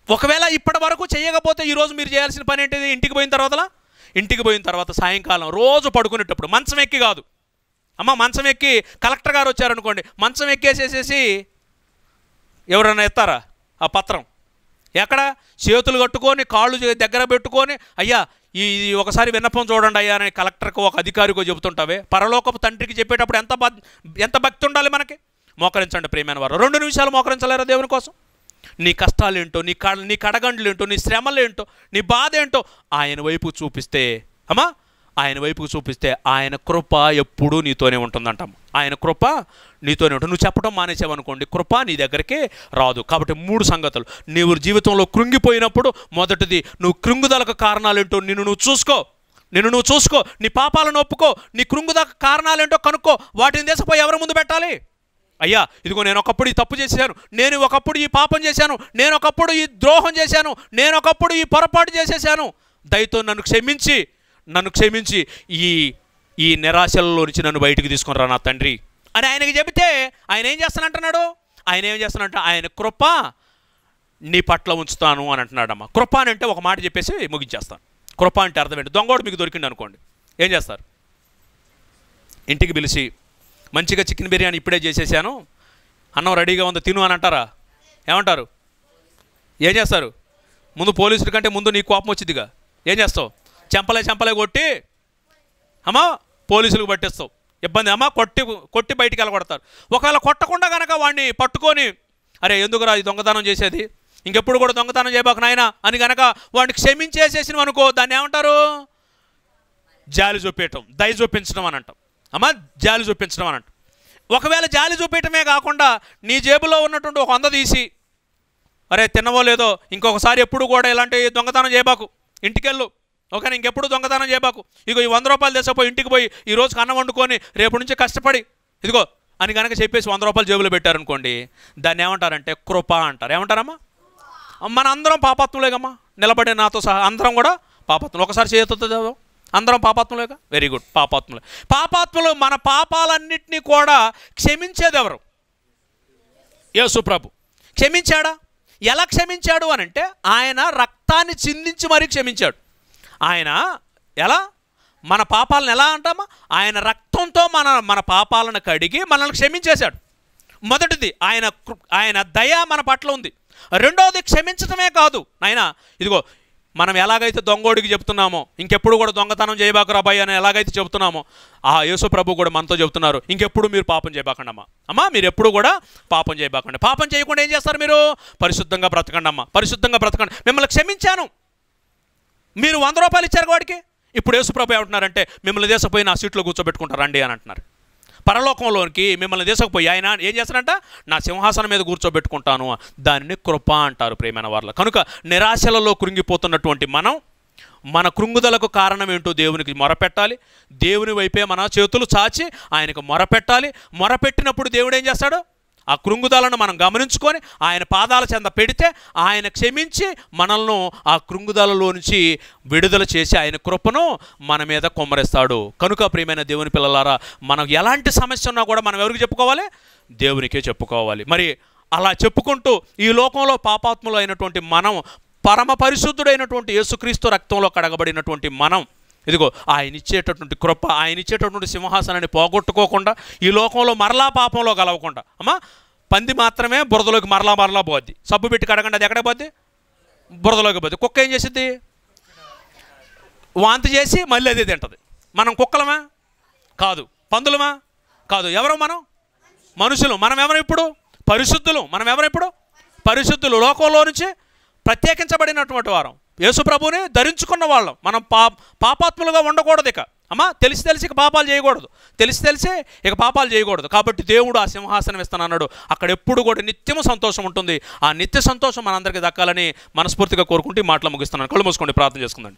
ఒకవేళ ఇప్పటి వరకు చేయకపోతే ఈరోజు మీరు చేయాల్సిన పని ఏంటిది? ఇంటికి పోయిన తర్వాతలా? ఇంటికి పోయిన తర్వాత సాయంకాలం రోజు పడుకునేటప్పుడు మంచం ఎక్కి కాదు. అమ్మ మంచం ఎక్కి కలెక్టర్ గారు వచ్చారనుకోండి మంచం ఎక్కేసేసేసి ఎవరైనా ఎత్తారా? ఆ పత్రం. ఎక్కడ? చేతులు కట్టుకొని కాళ్ళు దగ్గర పెట్టుకొని అయ్యా ఈ ఒకసారి విన్నపం చూడండి అయ్యా అని కలెక్టర్కు ఒక అధికారికో చెబుతుంటావే. పరలోకపు తండ్రికి చెప్పేటప్పుడు ఎంత ఎంత భక్తి ఉండాలి మనకి? మోకరించండి ప్రేమైన వారు. రెండు నిమిషాలు మోకరించలేరా దేవుని కోసం? నీ కష్టాలు ఏంటో నీ క నీ కడగండ్లు ఏంటో నీ శ్రమలు ఏంటో నీ బాధ ఏంటో ఆయన వైపు చూపిస్తే అమ్మా ఆయన వైపుకు చూపిస్తే ఆయన కృప ఎప్పుడూ నీతోనే ఉంటుందంటాం. ఆయన కృప నీతోనే ఉంటుంది. నువ్వు చెప్పడం మానేసావనుకోండి కృప నీ దగ్గరికి రాదు. కాబట్టి మూడు సంగతులు. నీవు జీవితంలో కృంగిపోయినప్పుడు మొదటిది నువ్వు కృంగుదలకు కారణాలేంటో నిన్ను నువ్వు చూసుకో. నిన్ను నువ్వు చూసుకో. నీ పాపాలను ఒప్పుకో. నీ కృంగుదల కారణాలేంటో కనుక్కో. వాటిని దేశపోయి ఎవరి ముందు పెట్టాలి? అయ్యా ఇదిగో నేను ఒకప్పుడు ఈ తప్పు చేశాను. నేను ఒకప్పుడు ఈ పాపం చేశాను. నేను ఒకప్పుడు ఈ ద్రోహం చేశాను. నేను ఒకప్పుడు ఈ పొరపాటు చేసేసాను. దయతో నన్ను క్షమించి నన్ను క్షమించి ఈ ఈ నిరాశల్లో నుంచి నన్ను బయటికి తీసుకుని రా నా తండ్రి అని ఆయనకి చెబితే ఆయన ఏం చేస్తానంటున్నాడు? ఆయన ఏం చేస్తానంట ఆయన కృప నీ పట్ల ఉంచుతాను అని అంటున్నాడమ్మా. కృప అని అంటే ఒక మాట చెప్పేసి ముగించేస్తాను. కృప అంటే అర్థం ఏంటి? దొంగోడు మీకు దొరికింది అనుకోండి. ఏం చేస్తారు? ఇంటికి పిలిచి మంచిగా చికెన్ బిర్యానీ ఇప్పుడే చేసేసాను. అన్నం రెడీగా ఉంది తిను అని అంటారా? ఏమంటారు? ఏం చేస్తారు? ముందు పోలీసుల కంటే ముందు నీ కోపం వచ్చిందిగా ఏం చేస్తావు? చెంపలే చెంపలే కొట్టి అమ్మా పోలీసులకు పట్టిస్తావు. ఇబ్బంది అమ్మా కొట్టి కొట్టి బయటికి వెళ్ళగొడతారు. ఒకవేళ కొట్టకుండా కనుక వాడిని పట్టుకొని అరే ఎందుకురా ఈ దొంగతనం చేసేది? ఇంకెప్పుడు కూడా దొంగతనం చేయబాక నాయనా అని కనుక వాడిని క్షమించేసేసినాం అనుకో దాన్ని ఏమంటారు? జాలి చూపించటం దయ చూపించడం అని అంటాం. అమ్మా జాలి చూపించడం అని అంటాం. ఒకవేళ జాలి చూపించటమే కాకుండా నీ జేబులో ఉన్నటువంటి ఒక వంద తీసి అరే తినవో లేదో ఇంకొకసారి ఎప్పుడు కూడా ఇలాంటి దొంగతనం చేయబాకు. ఇంటికెళ్ళు. ఓకే ఇంకెప్పుడు దొంగతనం చేయబాకు. ఇగో ఈ వంద రూపాయలు తెసపోయి ఇంటికి పోయి ఈ రోజుకి అన్నం వండుకొని రేపు నుంచి కష్టపడి ఇదిగో అని కనుక చెప్పేసి వంద రూపాయలు జేబులో పెట్టారనుకోండి దాన్ని ఏమంటారంటే కృప అంటారు. ఏమంటారమ్మా? మన అందరం పాపత్వంలేగమ్మా నిలబడే నాతో సహా అందరం కూడా పాపత్వం ఒకసారి చేయొద్దు అందరం పాపాత్ములేగా? Very good పాపాత్ములే. పాపాత్ములు మన పాపాలన్నింటినీ కూడా క్షమించేది ఎవరు? యేసు ప్రభు. క్షమించాడా? ఎలా క్షమించాడు అని అంటే ఆయన రక్తాన్ని చిందించి మరీ క్షమించాడు. ఆయన ఎలా? మన పాపాలను ఎలా అంటామా? ఆయన రక్తంతో మన మన పాపాలను కడిగి మనల్ని క్షమించేశాడు. మొదటిది ఆయన ఆయన దయ మన పట్ల ఉంది. రెండవది క్షమించటమే కాదు. నాయన ఇదిగో మనం ఎలాగైతే దొంగోడికి చెప్తున్నామో ఇంకెప్పుడు కూడా దొంగతనం చేయబాకురా బాయ్ అని ఎలాగైతే చెప్తున్నామో ఆ యేసు ప్రభు కూడా మనతో చెప్తున్నారు ఇంకెప్పుడు మీరు పాపం చేయబాకండి అమ్మా అమ్మా మీరు ఎప్పుడు కూడా పాపం చేయబాకండి. పాపం చేయకుండా ఏం చేస్తారు మీరు? పరిశుద్ధంగా బ్రతకండి అమ్మా పరిశుద్ధంగా బ్రతకండి. మిమ్మల్ని క్షమించాను. మీరు వంద రూపాయలు ఇచ్చారు వాడికి ఇప్పుడు యేసుప్రభు ఏమంటున్నారంటే మిమ్మల్ని దేశపోయి నా సీట్లో కూర్చోబెట్టుకుంటారండి అని అంటున్నారు. పరలోకంలోనికి మిమ్మల్ని దేశకపోయి ఆయన ఏం చేస్తారంట? నా సింహాసనం మీద కూర్చోబెట్టుకుంటాను దానిని కృప అంటారు ప్రేమైన వాళ్ళ కనుక నిరాశలలో కృంగిపోతున్నటువంటి మనం మన కృంగుదలకు కారణం ఏంటో దేవునికి మొరపెట్టాలి. దేవుని వైపే మన చేతులు చాచి ఆయనకు మొరపెట్టాలి. మొరపెట్టినప్పుడు దేవుడు ఏం చేస్తాడు? ఆ కృంగుదలను మనం గమనించుకొని ఆయన పాదాల చెంద పెడితే ఆయన క్షమించి మనల్ని ఆ కృంగుదలలో నుంచి విడుదల చేసి ఆయన కృపను మన మీద కొమ్మరిస్తాడు. కనుక ప్రియమైన దేవుని పిల్లలారా మనం ఎలాంటి సమస్య ఉన్నా కూడా మనం ఎవరికి చెప్పుకోవాలి? దేవునికే చెప్పుకోవాలి. మరి అలా చెప్పుకుంటూ ఈ లోకంలో పాపాత్ములు అయినటువంటి మనం పరమ పరిశుద్ధుడైనటువంటి యేసుక్రీస్తు రక్తంలో కడగబడినటువంటి మనం ఇదిగో ఆయన ఇచ్చేటటువంటి కృప ఆయన ఇచ్చేటటువంటి సింహాసనాన్ని పోగొట్టుకోకుండా ఈ లోకంలో మరలా పాపంలో కలవకుండా అమ్మా పంది మాత్రమే బురదలోకి మరలా మరలా పోద్ది. సబ్బు పెట్టి కడగండి అది ఎక్కడ పోద్ది? బురదలోకి పోద్ది. కుక్క ఏం చేసిద్ది? వాంతి చేసి మళ్ళీ అదే తింటుంది. మనం కుక్కలమా? కాదు. పందులమా? కాదు. ఎవరు మనం? మనుషులు. మనం ఎవరు ఇప్పుడు? పరిశుద్ధులు. మనం ఎవరు ఇప్పుడు? పరిశుద్ధులు. లోకంలో నుంచి ప్రత్యేకించబడినటువంటి వారం. యేసు ప్రభునే ధరించుకున్న వాళ్ళం. మనం పా పాపాత్ములుగా ఉండకూడదు ఇక. అమ్మా తెలిసి తెలిసి ఇక పాపాలు చేయకూడదు. తెలిసి తెలిసే ఇక పాపాలు చేయకూడదు. కాబట్టి దేవుడు ఆ సింహాసనం ఇస్తానన్నాడు అక్కడ ఎప్పుడు కూడా నిత్యము సంతోషం ఉంటుంది. ఆ నిత్య సంతోషం మనందరికీ దక్కాలని మనస్ఫూర్తిగా కోరుకుంటూ మాటలు ముగిస్తున్నాను. కళ్ళు మూసుకోండి ప్రార్థన చేసుకుందండి